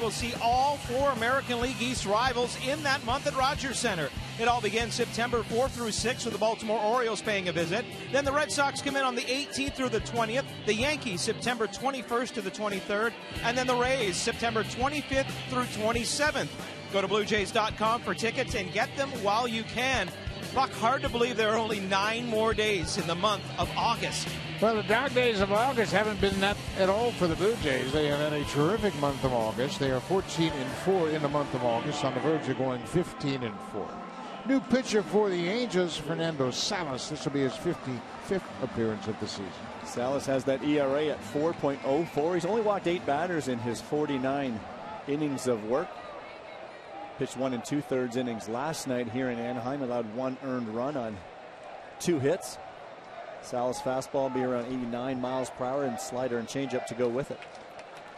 We'll see all four American League East rivals in that month at Rogers Centre. It all begins September 4th through 6th with the Baltimore Orioles paying a visit. Then the Red Sox come in on the 18th through the 20th. The Yankees September 21st to the 23rd. And then the Rays September 25th through 27th. Go to BlueJays.com for tickets and get them while you can. Buck, hard to believe there are only nine more days in the month of August. Well, the dog days of August haven't been that at all for the Blue Jays. They have had a terrific month of August. They are 14 and 4 in the month of August, on the verge of going 15 and 4. New pitcher for the Angels, Fernando Salas. This will be his 55th appearance of the season. Salas has that ERA at 4.04. He's only walked eight batters in his 49 innings of work. Pitched one and two thirds innings last night here in Anaheim. Allowed one earned run on two hits. Salas fastball be around 89 miles per hour and slider and changeup to go with it.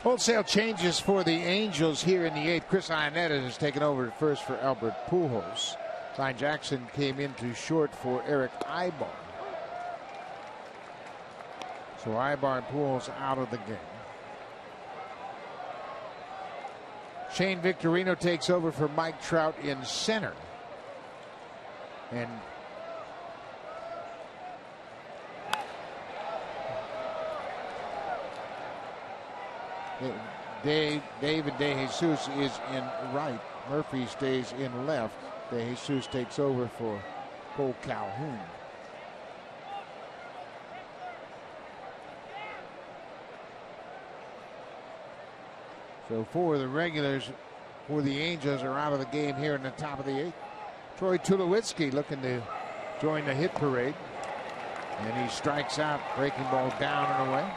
Wholesale changes for the Angels here in the eighth. Chris Iannetta has taken over at first for Albert Pujols. Ty Jackson came in into short for Erick Aybar. So Aybar and Pujols out of the game. Shane Victorino takes over for Mike Trout in center. And Dave, David De Jesus is in right. Murphy stays in left. DeJesus takes over for Kole Calhoun. So four of the regulars for the Angels are out of the game here in the top of the eighth. Troy Tulowitzki looking to join the hit parade. And he strikes out, breaking ball down and away.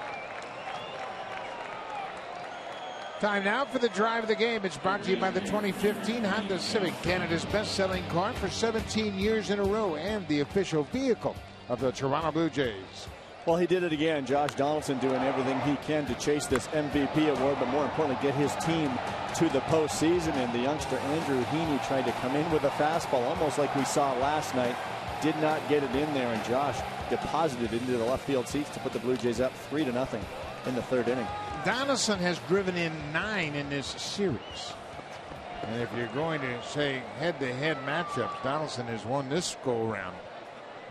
Time now for the drive of the game. It's brought to you by the 2015 Honda Civic, Canada's best-selling car for 17 years in a row and the official vehicle of the Toronto Blue Jays. Well, he did it again. Josh Donaldson doing everything he can to chase this MVP award, but more importantly, get his team to the postseason. And the youngster Andrew Heaney tried to come in with a fastball, almost like we saw last night. Did not get it in there, and Josh deposited it into the left field seats to put the Blue Jays up three to nothing in the third inning. Donaldson has driven in nine in this series. And if you're going to say head-to-head matchups, Donaldson has won this go-around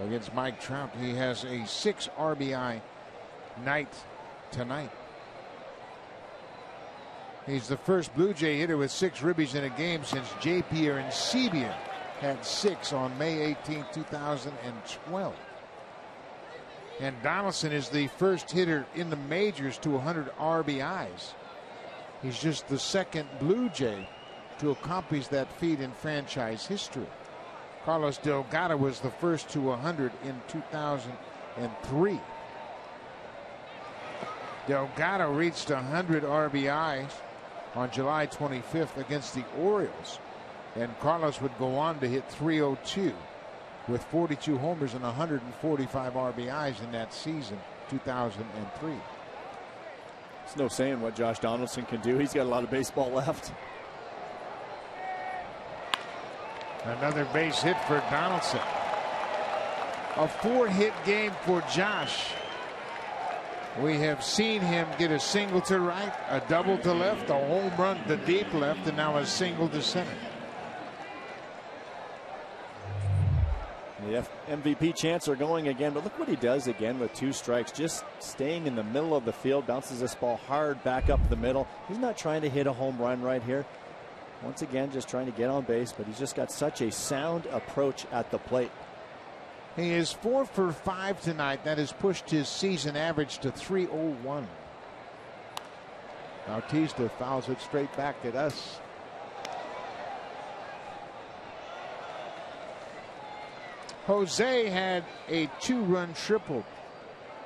against Mike Trout. He has a six RBI night tonight. He's the first Blue Jay hitter with six ribbies in a game since J. P. Arencibia had six on May 18, 2012. And Donaldson is the first hitter in the majors to 100 RBIs. He's just the second Blue Jay to accomplish that feat in franchise history. Carlos Delgado was the first to 100 in 2003. Delgado reached 100 RBIs on July 25th against the Orioles, and Carlos would go on to hit 302 with 42 homers and 145 RBIs in that season, 2003. It's no saying what Josh Donaldson can do. He's got a lot of baseball left. Another base hit for Donaldson. A four hit game for Josh. We have seen him get a single to right, a double to left, a home run to deep left, and now a single to center. The MVP chants are going again, but look what he does again with two strikes. Just staying in the middle of the field, bounces this ball hard back up the middle. He's not trying to hit a home run right here. Once again, just trying to get on base, but he's just got such a sound approach at the plate. He is four for five tonight. That has pushed his season average to 301. Bautista fouls it straight back at us. Jose had a two run triple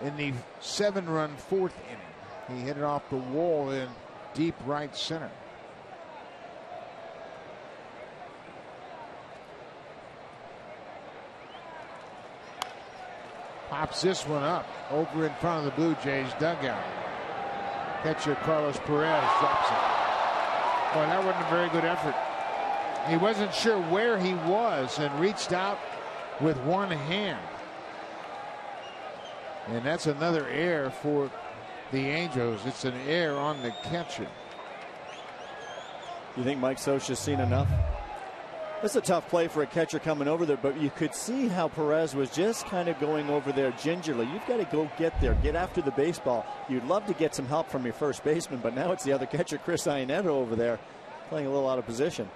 in the seven run fourth inning. He hit it off the wall in deep right center. Pops this one up over in front of the Blue Jays dugout. Catcher Carlos Perez drops it. Boy, that wasn't a very good effort. He wasn't sure where he was and reached out with one hand. And that's another error for the Angels. It's an error on the catcher. You think Mike Scioscia's seen enough? That's a tough play for a catcher coming over there, but you could see how Perez was just kind of going over there gingerly. You've got to go get there, get after the baseball. You'd love to get some help from your first baseman, but now it's the other catcher, Chris Iannetta, over there, playing a little out of position.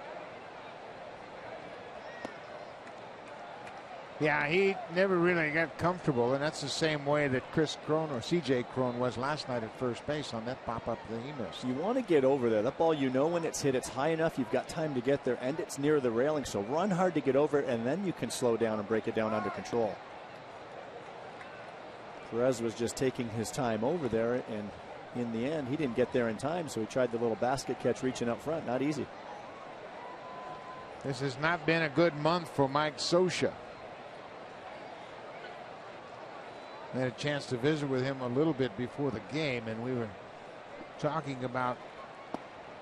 Yeah, he never really got comfortable, and that's the same way that Chris Cron or CJ Cron was last night at first base on that pop up that he missed. You want to get over there. That ball, you know when it's hit, it's high enough, you've got time to get there, and it's near the railing. So run hard to get over it, and then you can slow down and break it down under control. Perez was just taking his time over there, and in the end, he didn't get there in time, so he tried the little basket catch reaching up front. Not easy. This has not been a good month for Mike Scioscia. I had a chance to visit with him a little bit before the game, and we were talking about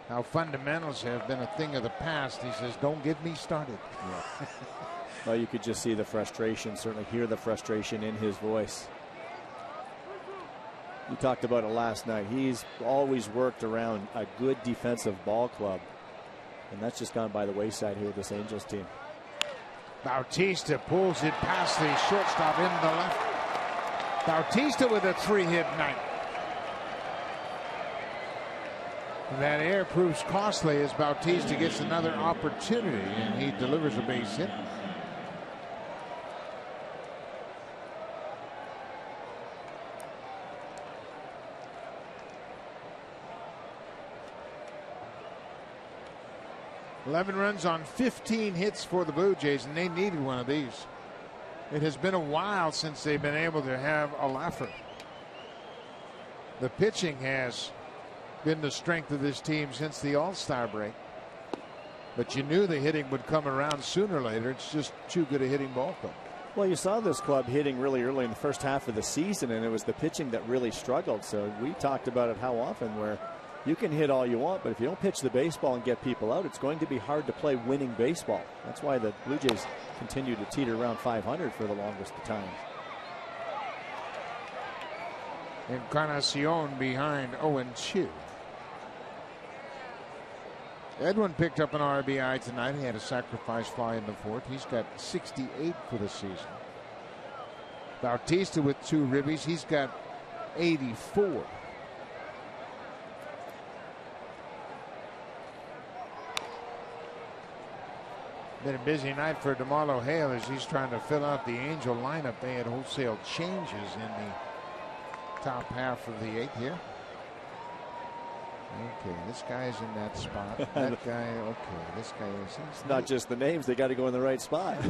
how fundamentals have been a thing of the past. He says, Don't get me started. Yeah. well, you could just see the frustration, certainly hear the frustration in his voice. You talked about it last night. He's always worked around a good defensive ball club, and that's just gone by the wayside here with this Angels team. Bautista pulls it past the shortstop in the left Bautista with a three hit night. That air proves costly as Bautista gets another opportunity and he delivers a base hit. Eleven runs on 15 hits for the Blue Jays, and they needed one of these. It has been a while since they've been able to have a laugher. The pitching has been the strength of this team since the All Star break. But you knew the hitting would come around sooner or later. It's just too good a hitting ball club. Well, you saw this club hitting really early in the first half of the season, and it was the pitching that really struggled. So we talked about it how often where you can hit all you want, but if you don't pitch the baseball and get people out, it's going to be hard to play winning baseball. That's why the Blue Jays continue to teeter around 500 for the longest of times. Encarnacion behind 0 2. Edwin picked up an RBI tonight. He had a sacrifice fly in the fourth. He's got 68 for the season. Bautista with two ribbies. He's got 84. Been a busy night for DeMarlo Hale as he's trying to fill out the Angel lineup. They had wholesale changes in the top half of the eighth here. Okay, this guy's in that spot. That guy, okay, this guy is. It's not just the names, they got to go in the right spot.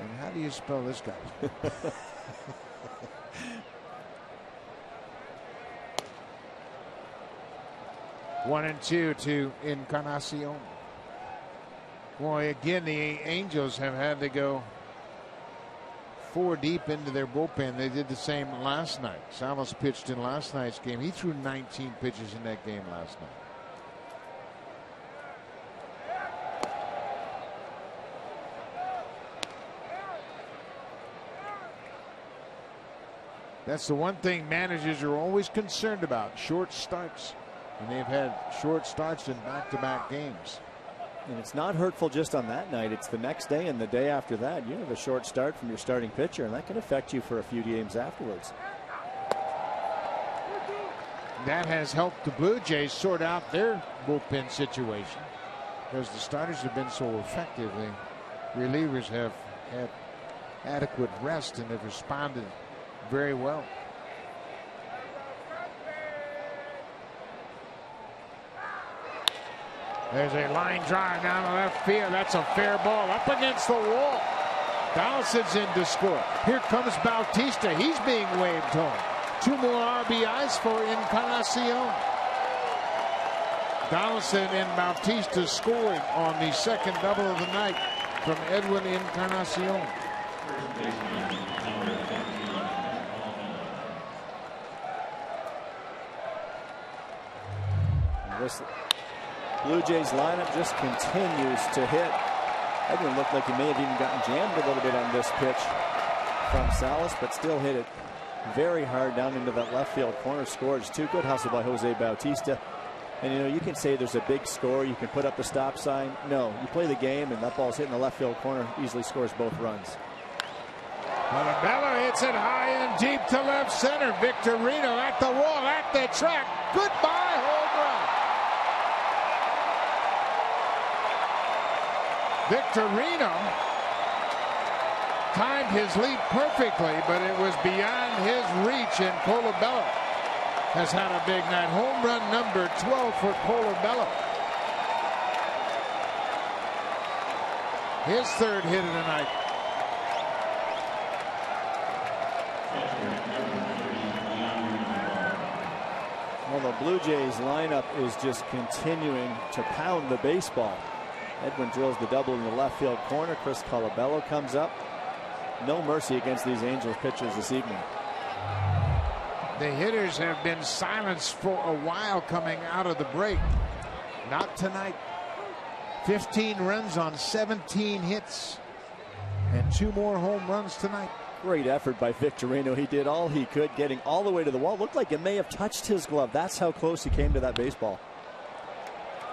And how do you spell this guy? One and two to Encarnacion. Boy, again, the Angels have had to go four deep into their bullpen. They did the same last night. Salas pitched in last night's game. He threw 19 pitches in that game last night. That's the one thing managers are always concerned about short starts. And they've had short starts in back to back games. And it's not hurtful just on that night. It's the next day and the day after that. You have a short start from your starting pitcher, and that can affect you for a few games afterwards. That has helped the Blue Jays sort out their bullpen situation because the starters have been so effective. The relievers have had adequate rest and have responded very well. There's a line drive down the left field. That's a fair ball up against the wall. Donaldson's in to score. Here comes Bautista. He's being waved home. Two more RBIs for Encarnacion. Donaldson and Bautista scoring on the second double of the night from Edwin Encarnacion. Blue Jays lineup just continues to hit. Edwin looked like he may have even gotten jammed a little bit on this pitch from Salas, but still hit it very hard down into that left field corner. Scores two good hustle by Jose Bautista. And you know, you can say there's a big score, you can put up the stop sign. No, you play the game, and that ball's hitting the left field corner, easily scores both runs. Colabello hits it high and deep to left center. Victorino at the wall, at the track. Goodbye, home run. Victorino timed his leap perfectly, but it was beyond his reach, and Colabello has had a big night. Home run number 12 for Colabello. His third hit of the night. Well, the Blue Jays lineup is just continuing to pound the baseball. Edwin drills the double in the left field corner. Chris Colabello comes up. No mercy against these Angels pitchers this evening. The hitters have been silenced for a while coming out of the break. Not tonight. 15 runs on 17 hits and two more home runs tonight. Great effort by Victorino. He did all he could, getting all the way to the wall. Looked like it may have touched his glove. That's how close he came to that baseball.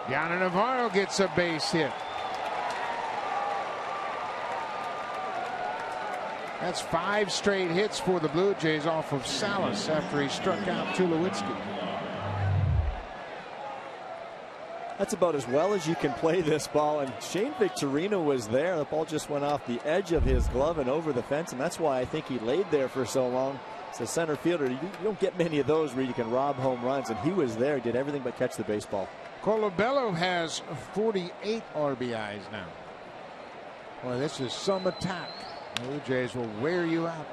Yana Navarro gets a base hit. That's five straight hits for the Blue Jays off of Salas after he struck out Tulowitzki. That's about as well as you can play this ball. And Shane Victorino was there. The ball just went off the edge of his glove and over the fence. And that's why I think he laid there for so long. As a center fielder, you, you don't get many of those where you can rob home runs. And he was there, did everything but catch the baseball. Colabello has 48 RBIs now. Boy, this is some attack. The Blue Jays will wear you out.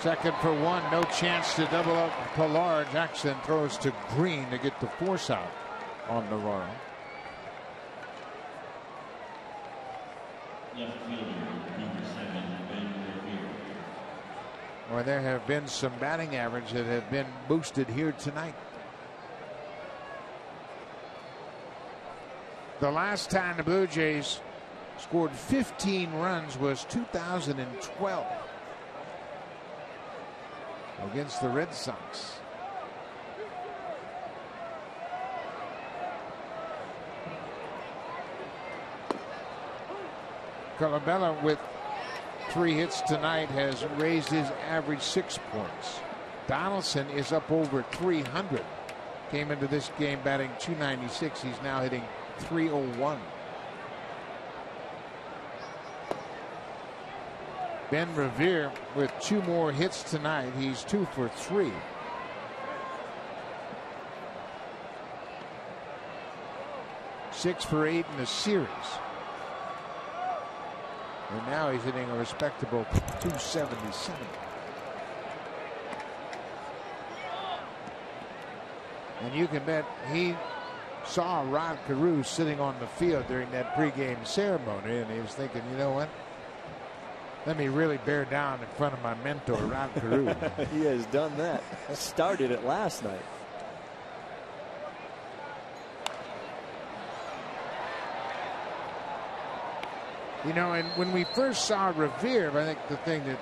Second for one, no chance to double up Pillar. Jackson throws to Green to get the force out on Navarro. Well, there have been some batting average that have been boosted here tonight. The last time the Blue Jays scored 15 runs was 2012 against the Red Sox. Colabello with three hits tonight has raised his average six points. Donaldson is up over 300. Came into this game batting 296. He's now hitting 301. Ben Revere with two more hits tonight. He's two for three. Six for eight in the series. And now he's hitting a respectable 277. And you can bet he saw Rod Carew sitting on the field during that pregame ceremony, and he was thinking, you know what? Let me really bear down in front of my mentor, Rod Carew. he has done that. Started it last night. You know, and when we first saw Revere, I think the thing that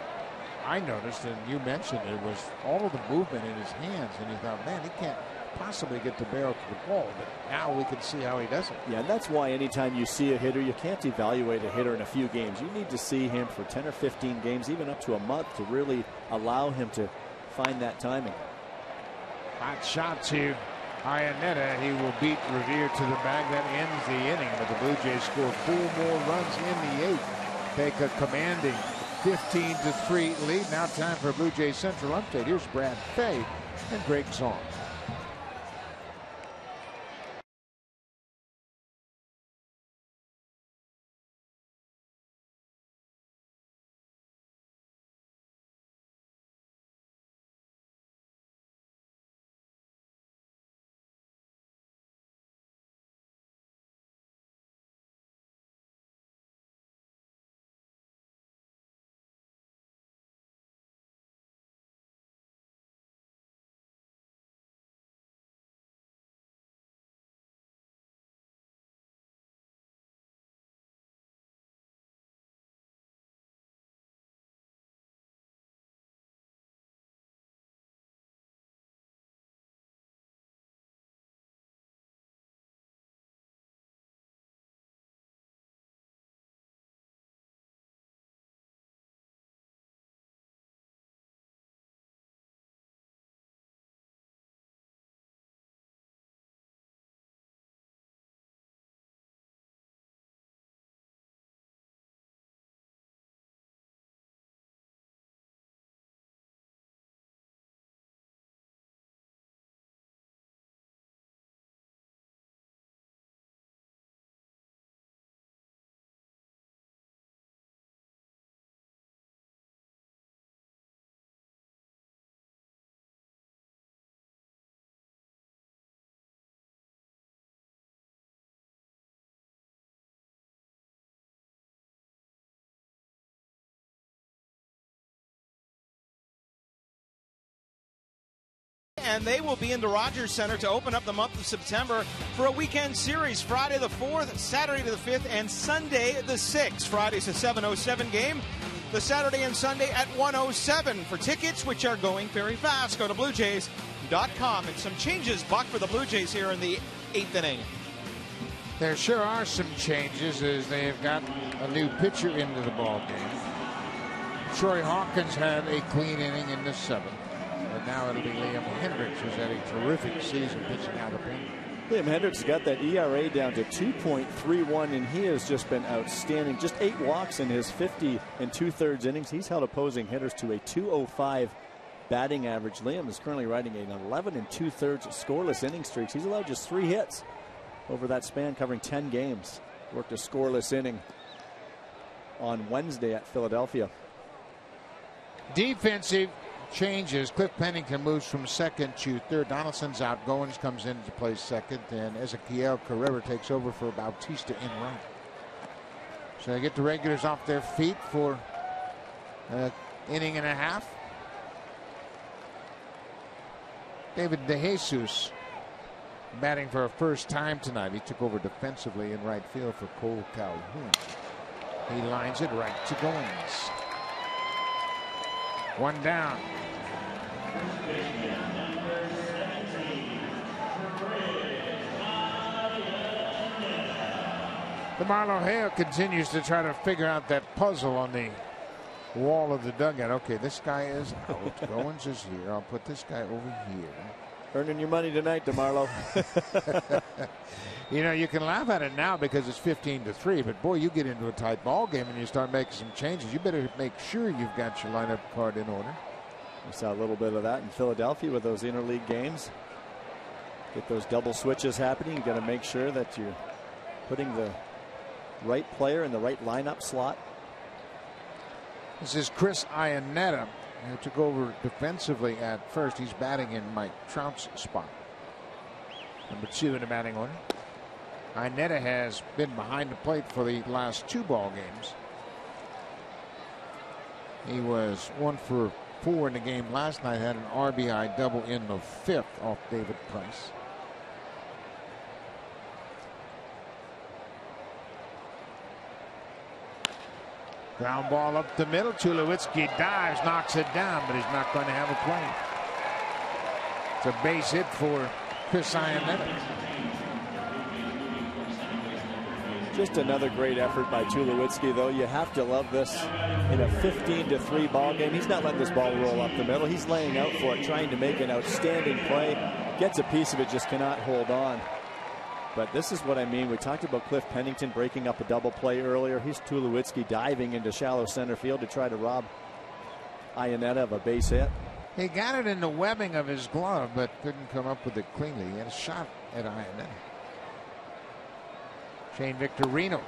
I noticed, and you mentioned it, was all the movement in his hands. And you thought, man, he can't possibly get the barrel to the ball. But now we can see how he does it. Yeah, and that's why anytime you see a hitter, you can't evaluate a hitter in a few games. You need to see him for 10 or 15 games, even up to a month, to really allow him to find that timing. Hot shot to Iannetta. He will beat Revere to the bag. That ends the inning. But the Blue Jays score four more runs in the eighth. Take a commanding 15 to 3 lead. Now time for Blue Jays Central update. Here's Brad Fay and Gregg Zaun. And they will be in the Rogers Centre to open up the month of September for a weekend series. Friday the 4th, Saturday the 5th, and Sunday the 6th. Friday's a 7.07 game. The Saturday and Sunday at 107 for tickets, which are going very fast. Go to BlueJays.com. And some changes, Buck, for the Blue Jays here in the eighth inning. There sure are some changes as they have got a new pitcher into the ball game. Troy Hawkins had a clean inning in the seventh. But now it'll be Liam Hendriks, who's had a terrific season pitching out of the pen. Liam Hendriks got that ERA down to 2.31, and he has just been outstanding. Just eight walks in his 50 and two thirds innings. He's held opposing hitters to a 205 batting average. Liam is currently riding an 11 and two thirds scoreless inning streaks. He's allowed just three hits over that span, covering 10 games. Worked a scoreless inning on Wednesday at Philadelphia. Defensive changes. Cliff Pennington moves from second to third. Donaldson's out. Goins comes in to play second. And Ezequiel Carrera takes over for Bautista in right. So they get the regulars off their feet for an inning and a half. David DeJesus batting for a first time tonight. He took over defensively in right field for Kole Calhoun. He lines it right to Goins. One down. DeMarlo Hale continues to try to figure out that puzzle on the wall of the dugout. Okay, this guy is out. Goins is here. I'll put this guy over here. Earning your money tonight, DeMarlo. you know, you can laugh at it now because it's 15 to 3, but boy, you get into a tight ball game and you start making some changes. You better make sure you've got your lineup card in order. We saw a little bit of that in Philadelphia with those interleague games. Get those double switches happening. You got to make sure that you're putting the right player in the right lineup slot. This is Chris Iannetta, who took over defensively at first. He's batting in Mike Trout's spot. Number two in the batting order. Iannetta has been behind the plate for the last two ball games. He was one for four in the game last night, had an RBI double in the fifth off David Price. Ground ball up the middle. Tulowitzki dives, knocks it down, but he's not going to have a play. It's a base hit for Chris Iannetta. Just another great effort by Tulowitzki, though. You have to love this in a 15 to 3 ball game. He's not letting this ball roll up the middle. He's laying out for it, trying to make an outstanding play. Gets a piece of it, just cannot hold on. But this is what I mean. We talked about Cliff Pennington breaking up a double play earlier. He's Tulowitzki diving into shallow center field to try to rob Iannetta of a base hit. He got it in the webbing of his glove, but couldn't come up with it cleanly. He had a shot at Iannetta. Shane Victorino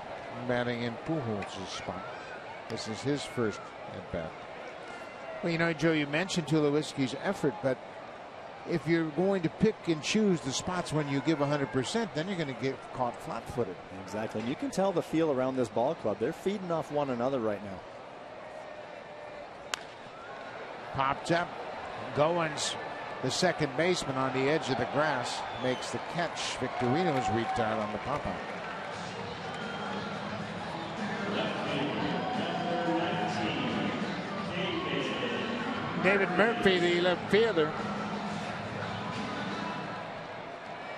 batting in Pujols' spot. This is his first at bat. Well, you know, Joe, you mentioned Tulowitzki's effort, but if you're going to pick and choose the spots when you give 100%, then you're going to get caught flat footed. Exactly. And you can tell the feel around this ball club. They're feeding off one another right now. Popped up. Goins, the second baseman on the edge of the grass, makes the catch. Victorino's retired on the pop out. David Murphy, the left fielder.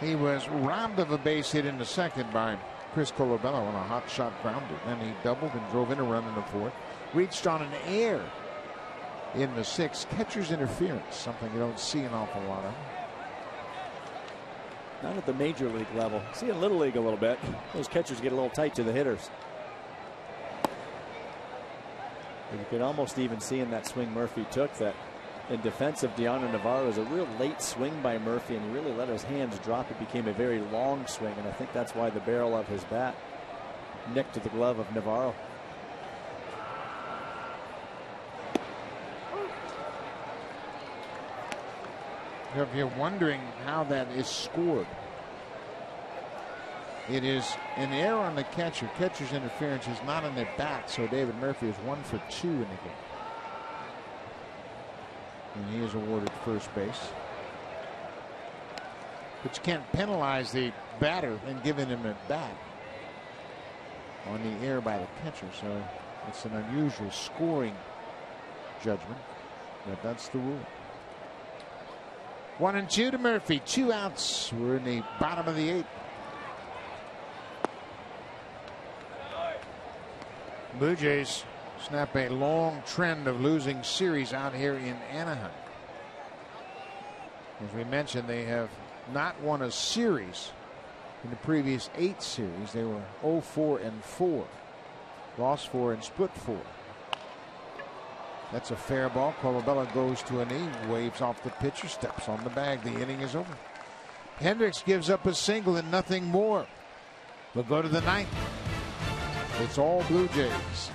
He was robbed of a base hit in the second by Chris Colabello on a hot shot grounder. Then he doubled and drove in a run in the fourth. Reached on an air in the sixth. Catcher's interference, something you don't see an awful lot of. Not at the major league level. See in little league a little bit. Those catchers get a little tight to the hitters. you could almost even see in that swing Murphy took that in defense of Dioner Navarro is a real late swing by Murphy and he really let his hands drop. It became a very long swing and I think that's why the barrel of his bat nicked to the glove of Navarro. If you're wondering how that is scored, it is an error on the catcher. Catcher's interference is not on the bat, so David Murphy is one for two in the game. And he is awarded first base. But you can't penalize the batter and giving him a bat on the air by the pitcher, So it's an unusual scoring judgment, but that's the rule. One and two to Murphy. Two outs. We're in the bottom of the eighth. Blue Jays snap a long trend of losing series out here in Anaheim. As we mentioned, they have not won a series in the previous eight series. They were 0 4 and 4, lost 4 and split 4. That's a fair ball. Colabello goes to a knee, waves off the pitcher, steps on the bag. The inning is over. Hendriks gives up a single and nothing more. We'll go to the ninth. It's all Blue Jays.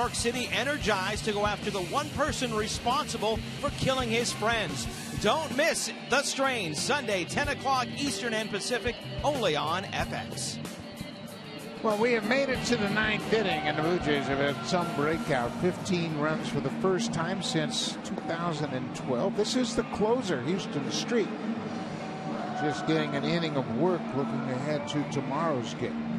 York City energized to go after the one person responsible for killing his friends. Don't miss The Strain, Sunday, 10 o'clock Eastern and Pacific, only on FX. Well, we have made it to the ninth inning, and the Blue Jays have had some breakout. 15 runs for the first time since 2012. This is the closer, Huston Street. Just getting an inning of work, looking ahead to tomorrow's game.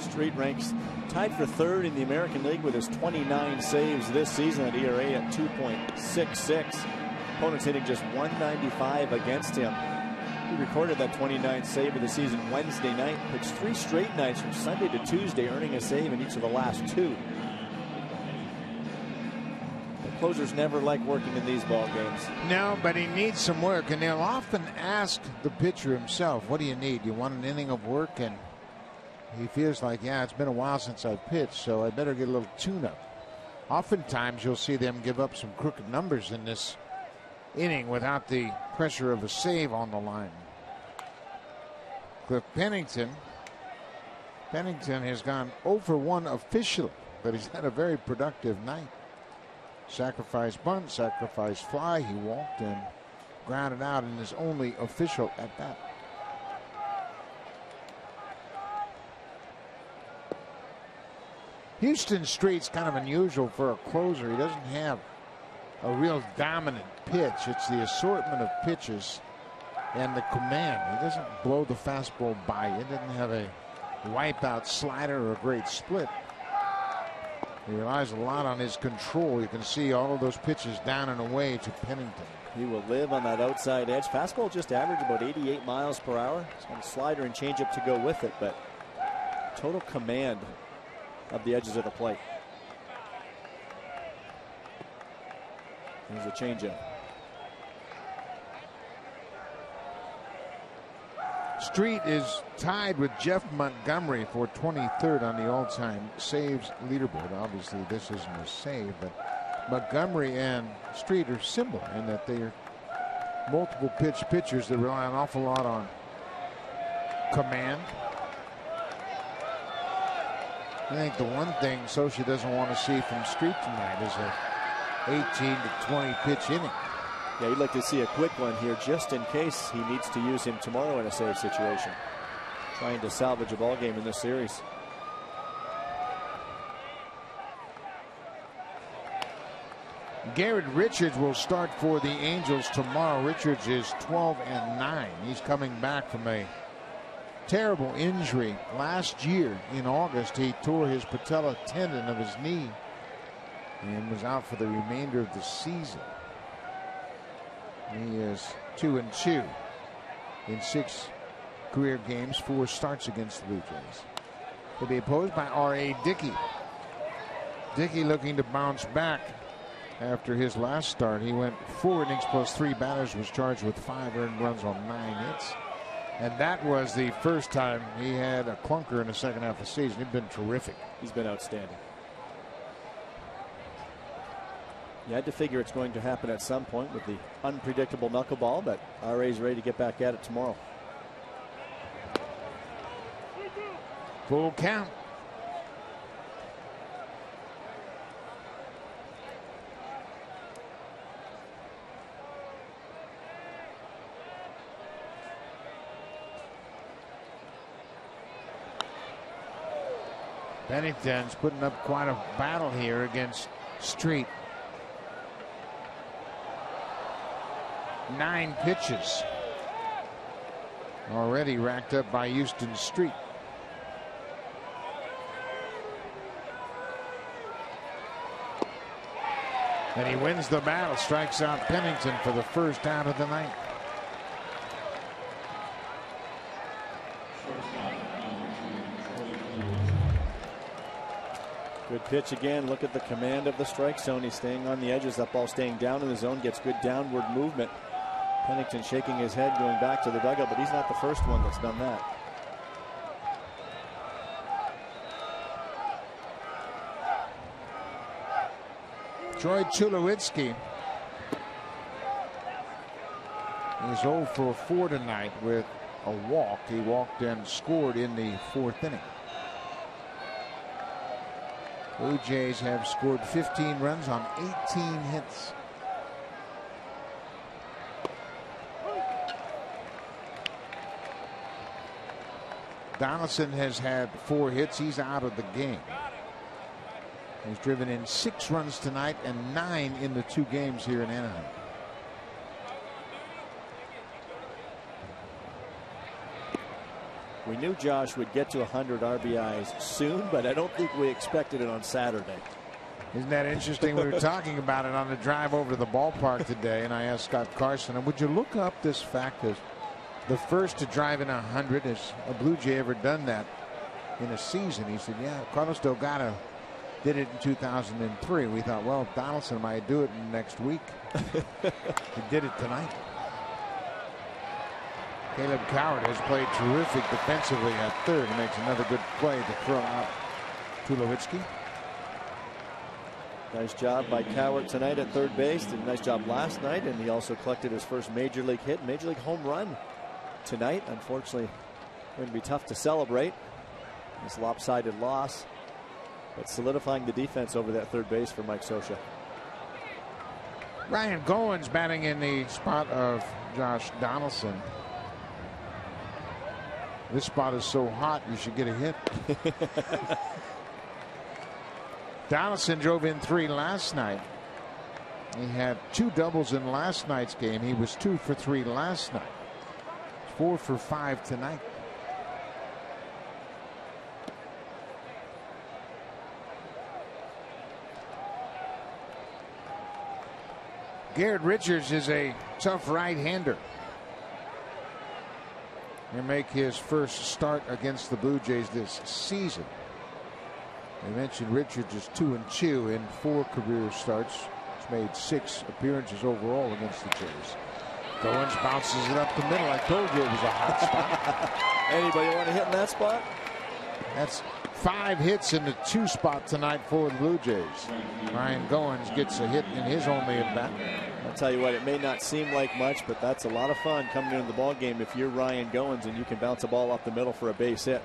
Street ranks tied for third in the American League with his 29 saves this season at ERA at 2.66. Opponents hitting just 195 against him. He recorded that 29th save of the season Wednesday night, pitched three straight nights from Sunday to Tuesday, earning a save in each of the last two. The closers never like working in these ball games. No, but he needs some work, and they'll often ask the pitcher himself, "What do you need? You want an inning of work?" And he feels like, "Yeah, it's been a while since I've pitched, so I better get a little tune-up." Oftentimes, you'll see them give up some crooked numbers in this inning without the pressure of a save on the line. Cliff Pennington. Pennington has gone over 1 officially, but he's had a very productive night. Sacrifice bunt, sacrifice fly. He walked and grounded out in his only official at bat. Huston Street's kind of unusual for a closer. He doesn't have a real dominant pitch. It's the assortment of pitches and the command. He doesn't blow the fastball by you. Doesn't have a wipeout slider or a great split. He relies a lot on his control. You can see all of those pitches down and away to Pennington. He will live on that outside edge. Fastball just averaged about 88 miles per hour. He's got a slider and changeup to go with it, but total command of the edges of the plate. Here's a changeup. Street is tied with Jeff Montgomery for 23rd on the all-time saves leaderboard. Obviously, this isn't a save, but Montgomery and Street are similar in that they are multiple pitch pitchers that rely an awful lot on command. I think the one thing Scioscia doesn't want to see from Street tonight is a 18 to 20 pitch inning. Yeah, you'd like to see a quick one here just in case he needs to use him tomorrow in a save situation. Trying to salvage a ball game in this series. Garrett Richards will start for the Angels tomorrow. Richards is 12 and 9. He's coming back from a terrible injury last year in August. He tore his patella tendon of his knee and was out for the remainder of the season. He is 2 and 2 in six career games, four starts against the Blue Jays. He'll be opposed by R.A. Dickey. Dickey looking to bounce back after his last start. He went four innings plus three batters, was charged with five earned runs on nine hits. And that was the first time he had a clunker in the second half of the season. He'd been terrific. He's been outstanding. You had to figure it's going to happen at some point with the unpredictable knuckleball, but RA's ready to get back at it tomorrow. Full count. Pennington's putting up quite a battle here against Street. Nine pitches already racked up by Huston Street. And he wins the battle, strikes out Pennington for the first out of the night. Good pitch again. Look at the command of the strike zone. He's staying on the edges. That ball staying down in the zone. Gets good downward movement. Pennington shaking his head going back to the dugout, but he's not the first one that's done that. Troy Tulowitzki is 0 for 4 tonight with a walk. He walked and scored in the fourth inning. Blue Jays have scored 15 runs on 18 hits. Donaldson has had four hits. He's out of the game. He's driven in six runs tonight and nine in the two games here in Anaheim. We knew Josh would get to 100 RBIs soon, but I don't think we expected it on Saturday. Isn't that interesting? we were talking about it on the drive over to the ballpark today, and I asked Scott Carson, would you look up this fact as the first to drive in 100? Has a Blue Jay ever done that in a season? He said, yeah, Carlos Delgado did it in 2003. We thought, well, Donaldson might do it next week. he did it tonight. Kaleb Cowart has played terrific defensively at third. He makes another good play to throw out Tulowitzki. Nice job by Cowart tonight at third base. Did a nice job last night, and he also collected his first major league hit, major league home run tonight. Unfortunately, going to be tough to celebrate this lopsided loss, but solidifying the defense over that third base for Mike Scioscia. Ryan Goins batting in the spot of Josh Donaldson. This spot is so hot, you should get a hit. Donaldson drove in three last night. He had two doubles in last night's game. He was two for three last night. Four for five tonight. Garrett Richards is a tough right hander. He'll make his first start against the Blue Jays this season. I mentioned Richards is two and two in four career starts. He's made six appearances overall against the Jays. Goins bounces it up the middle. I told you it was a hot spot. Anybody want to hit in that spot? That's five hits in the two spot tonight for the Blue Jays. Ryan Goins gets a hit in his only at bat. I'll tell you what, it may not seem like much, but that's a lot of fun coming into the ball game if you're Ryan Goins and you can bounce a ball off the middle for a base hit.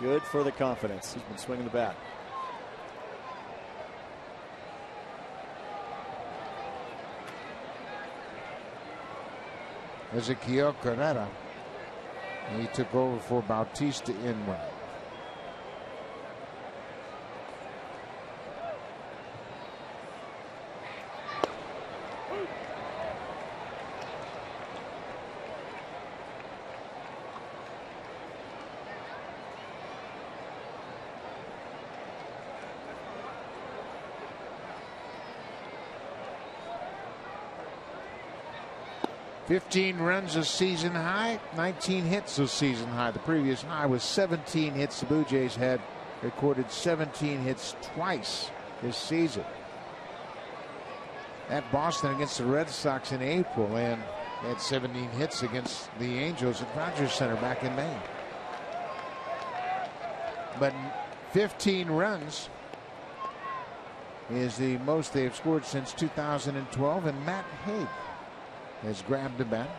Good for the confidence. He's been swinging the bat. Ezequiel Carrera. He took over for Bautista Inwell. 15 runs a season high, 19 hits a season high. The previous high was 17 hits. The Blue Jays had recorded 17 hits twice this season. At Boston against the Red Sox in April, and they had 17 hits against the Angels at Rogers Centre back in May. But 15 runs is the most they have scored since 2012, and Matt Hague has grabbed the bat.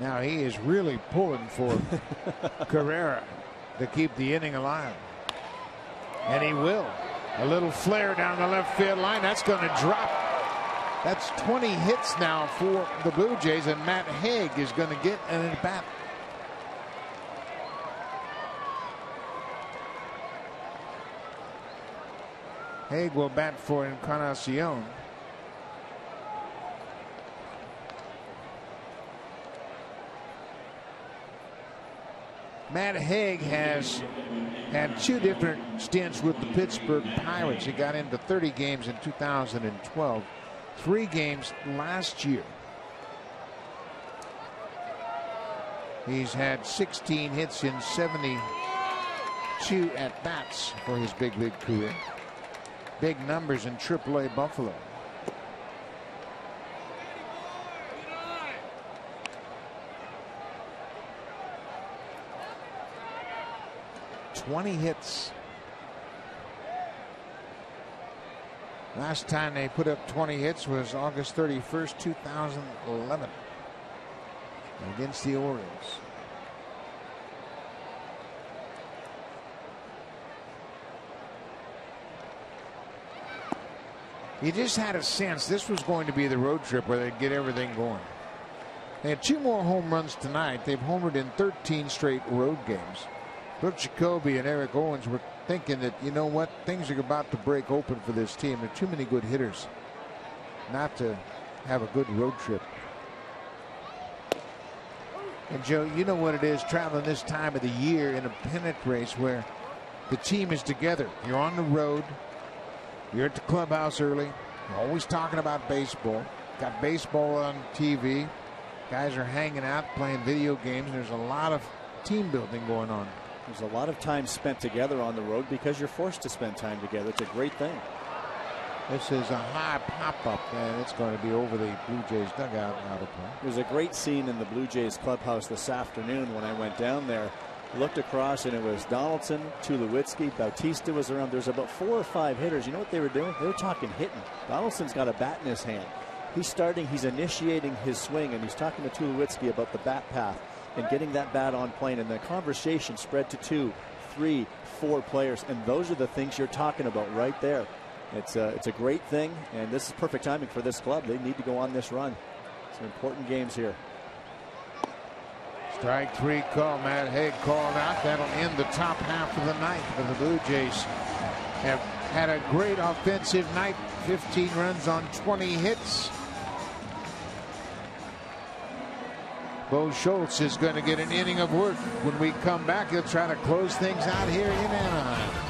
Now he is really pulling for Carrera to keep the inning alive. And he will. A little flare down the left field line. That's going to drop. That's 20 hits now for the Blue Jays, and Matt Hague is going to get an at bat. Hague will bat for Encarnacion. Matt Hague has had two different stints with the Pittsburgh Pirates. He got into 30 games in 2012, three games last year. He's had 16 hits in 72 at bats for his big league career. Big numbers in AAA Buffalo. 20 hits. Last time they put up 20 hits was August 31st, 2011 against the Orioles. You just had a sense this was going to be the road trip where they'd get everything going. They had two more home runs tonight. They've homered in 13 straight road games. Brook Jacoby and Eric Owens were thinking that, you know what, things are about to break open for this team. There are too many good hitters not to have a good road trip. And Joe, you know what it is traveling this time of the year in a pennant race where the team is together. You're on the road. You're at the clubhouse early. You're always talking about baseball. Got baseball on TV. Guys are hanging out, playing video games. There's a lot of team building going on. There's a lot of time spent together on the road because you're forced to spend time together. It's a great thing. This is a high pop up, and it's going to be over the Blue Jays dugout out of play. Was a great scene in the Blue Jays clubhouse this afternoon when I went down there. Looked across, and it was Donaldson, Tulowitzki, Bautista was around. There's about four or five hitters. You know what they were doing? They were talking hitting. Donaldson's got a bat in his hand. He's starting, he's initiating his swing, and he's talking to Tulowitzki about the bat path and getting that bat on plane. And the conversation spread to two, three, four players. And those are the things you're talking about right there. It's a, it's a great thing, and this is perfect timing for this club. They need to go on this run. Some important games here. Strike three call. Matt Hague called out. That'll end the top half of the ninth for the Blue Jays. Have had a great offensive night. 15 runs on 20 hits. Bo Schultz is going to get an inning of work. When we come back, he'll try to close things out here in Anaheim.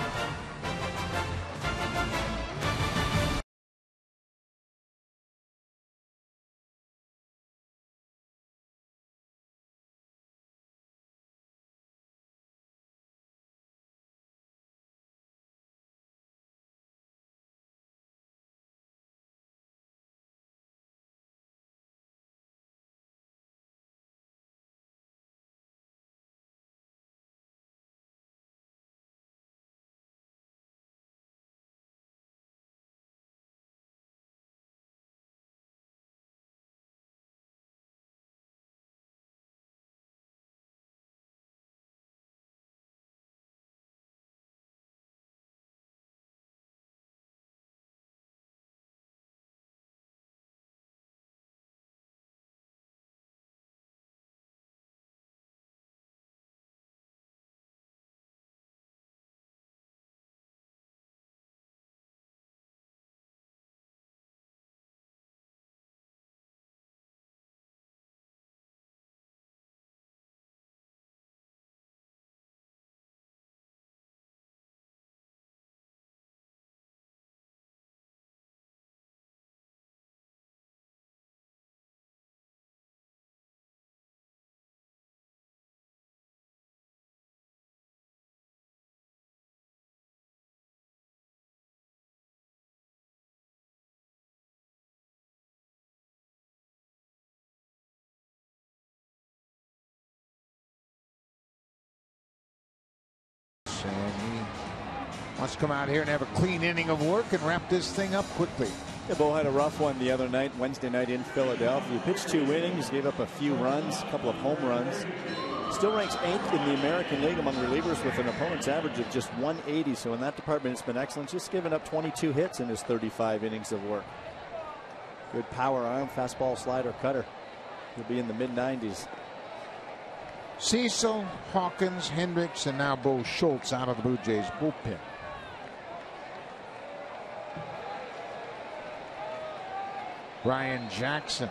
Wants to come out here and have a clean inning of work and wrap this thing up quickly. Yeah, Bo had a rough one the other night, Wednesday night in Philadelphia. He pitched two innings, gave up a few runs, a couple of home runs. Still ranks eighth in the American League among relievers with an opponent's average of just 180. So in that department, it's been excellent. Just giving up 22 hits in his 35 innings of work. Good power arm, fastball, slider, cutter. He'll be in the mid 90s. Cecil, Hawkins, Hendriks, and now Bo Schultz out of the Blue Jays bullpen. Ryan Jackson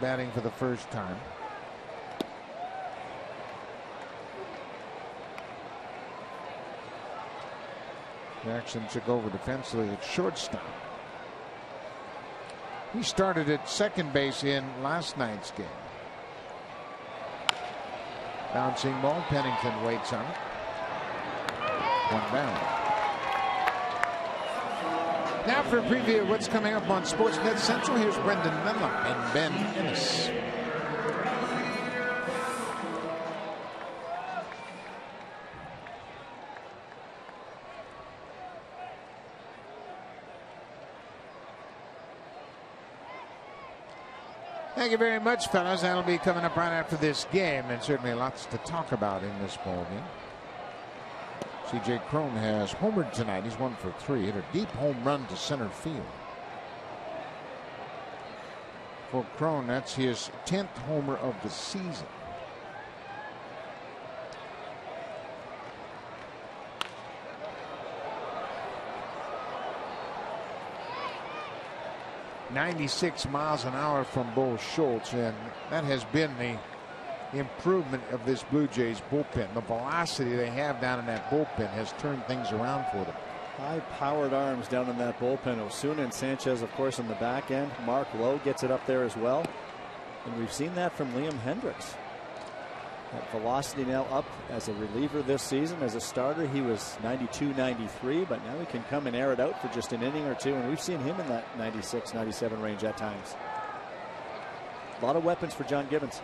batting for the first time. Jackson took over defensively at shortstop. He started at second base in last night's game. Bouncing ball. Pennington waits on it. One down. Now for a preview of what's coming up on Sportsnet Central. Here's Brendan Dunlop and Ben Ennis. Thank you very much, fellas. That'll be coming up right after this game, and certainly lots to talk about in this ball game. CJ Cron has homered tonight. He's one for three. Hit a deep home run to center field. For Cron, that's his 10th homer of the season. Ninety-six miles an hour from Bo Schultz, and that has been the improvement of this Blue Jays bullpen. The velocity they have down in that bullpen has turned things around for them. High powered arms down in that bullpen. Osuna and Sanchez, of course, in the back end. Mark Lowe gets it up there as well. And we've seen that from Liam Hendriks. That velocity now up as a reliever this season. As a starter, he was 92, 93, but now he can come and air it out for just an inning or two. And we've seen him in that 96, 97 range at times. A lot of weapons for John Gibbons.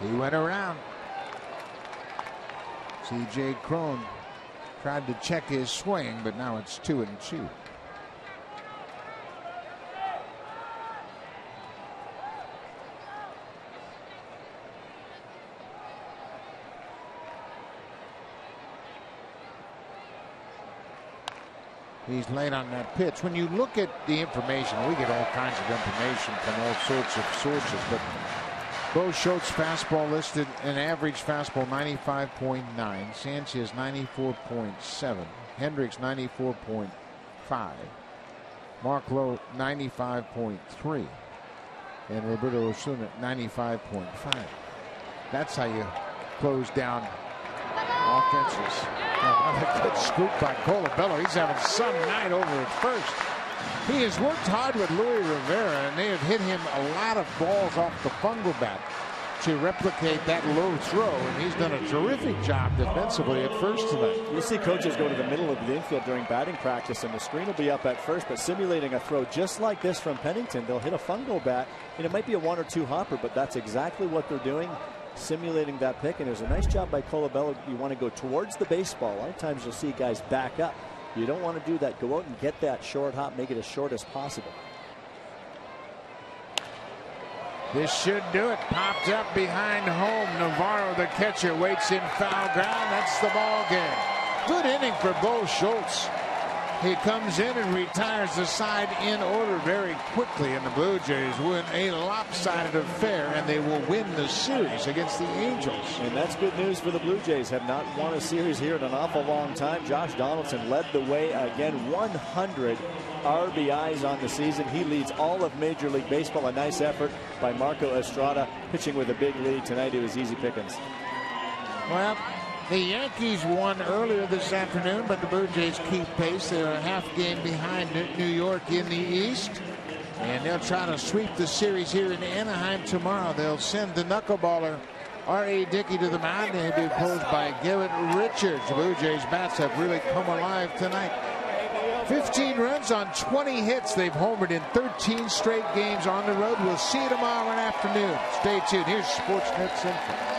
He went around. C.J. Cron tried to check his swing, but now it's two and two. He's late on that pitch. When you look at the information, we get all kinds of information from all sorts of sources, but Bo Schultz fastball listed an average fastball 95.9, Sanchez 94.7, Hendriks 94.5, Mark Lowe 95.3, and Roberto Osuna 95.5. That's how you close down offenses. Another good scoop by Colabello. He's having some night over at first. He has worked hard with Luis Rivera, and they have hit him a lot of balls off the fungo bat to replicate that low throw, and he's done a terrific job defensively at first tonight. You see coaches go to the middle of the infield during batting practice, and the screen will be up at first, but simulating a throw just like this from Pennington, they'll hit a fungo bat, and it might be a one or two hopper, but that's exactly what they're doing simulating that pick. And it was a nice job by Colabello. You want to go towards the baseball. A lot of times you'll see guys back up. You don't want to do that. Go out and get that short hop, make it as short as possible. This should do it. Popped up behind home. Navarro, the catcher, waits in foul ground. That's the ball game. Good inning for Bo Schultz. He comes in and retires the side in order very quickly, and the Blue Jays win a lopsided affair, and they will win the series against the Angels. And that's good news for the Blue Jays. Have not won a series here in an awful long time. Josh Donaldson led the way again, 100 RBIs on the season. He leads all of Major League Baseball. A nice effort by Marco Estrada, pitching with a big lead tonight. It was easy pickings. Well, the Yankees won earlier this afternoon, but the Blue Jays keep pace. They're a half game behind New York in the East. And they'll try to sweep the series here in Anaheim tomorrow. They'll send the knuckleballer R.A. Dickey to the mound. They'll be opposed by Garrett Richards. The Blue Jays bats have really come alive tonight. 15 runs on 20 hits. They've homered in 13 straight games on the road. We'll see you tomorrow afternoon. Stay tuned. Here's Sportsnet Central.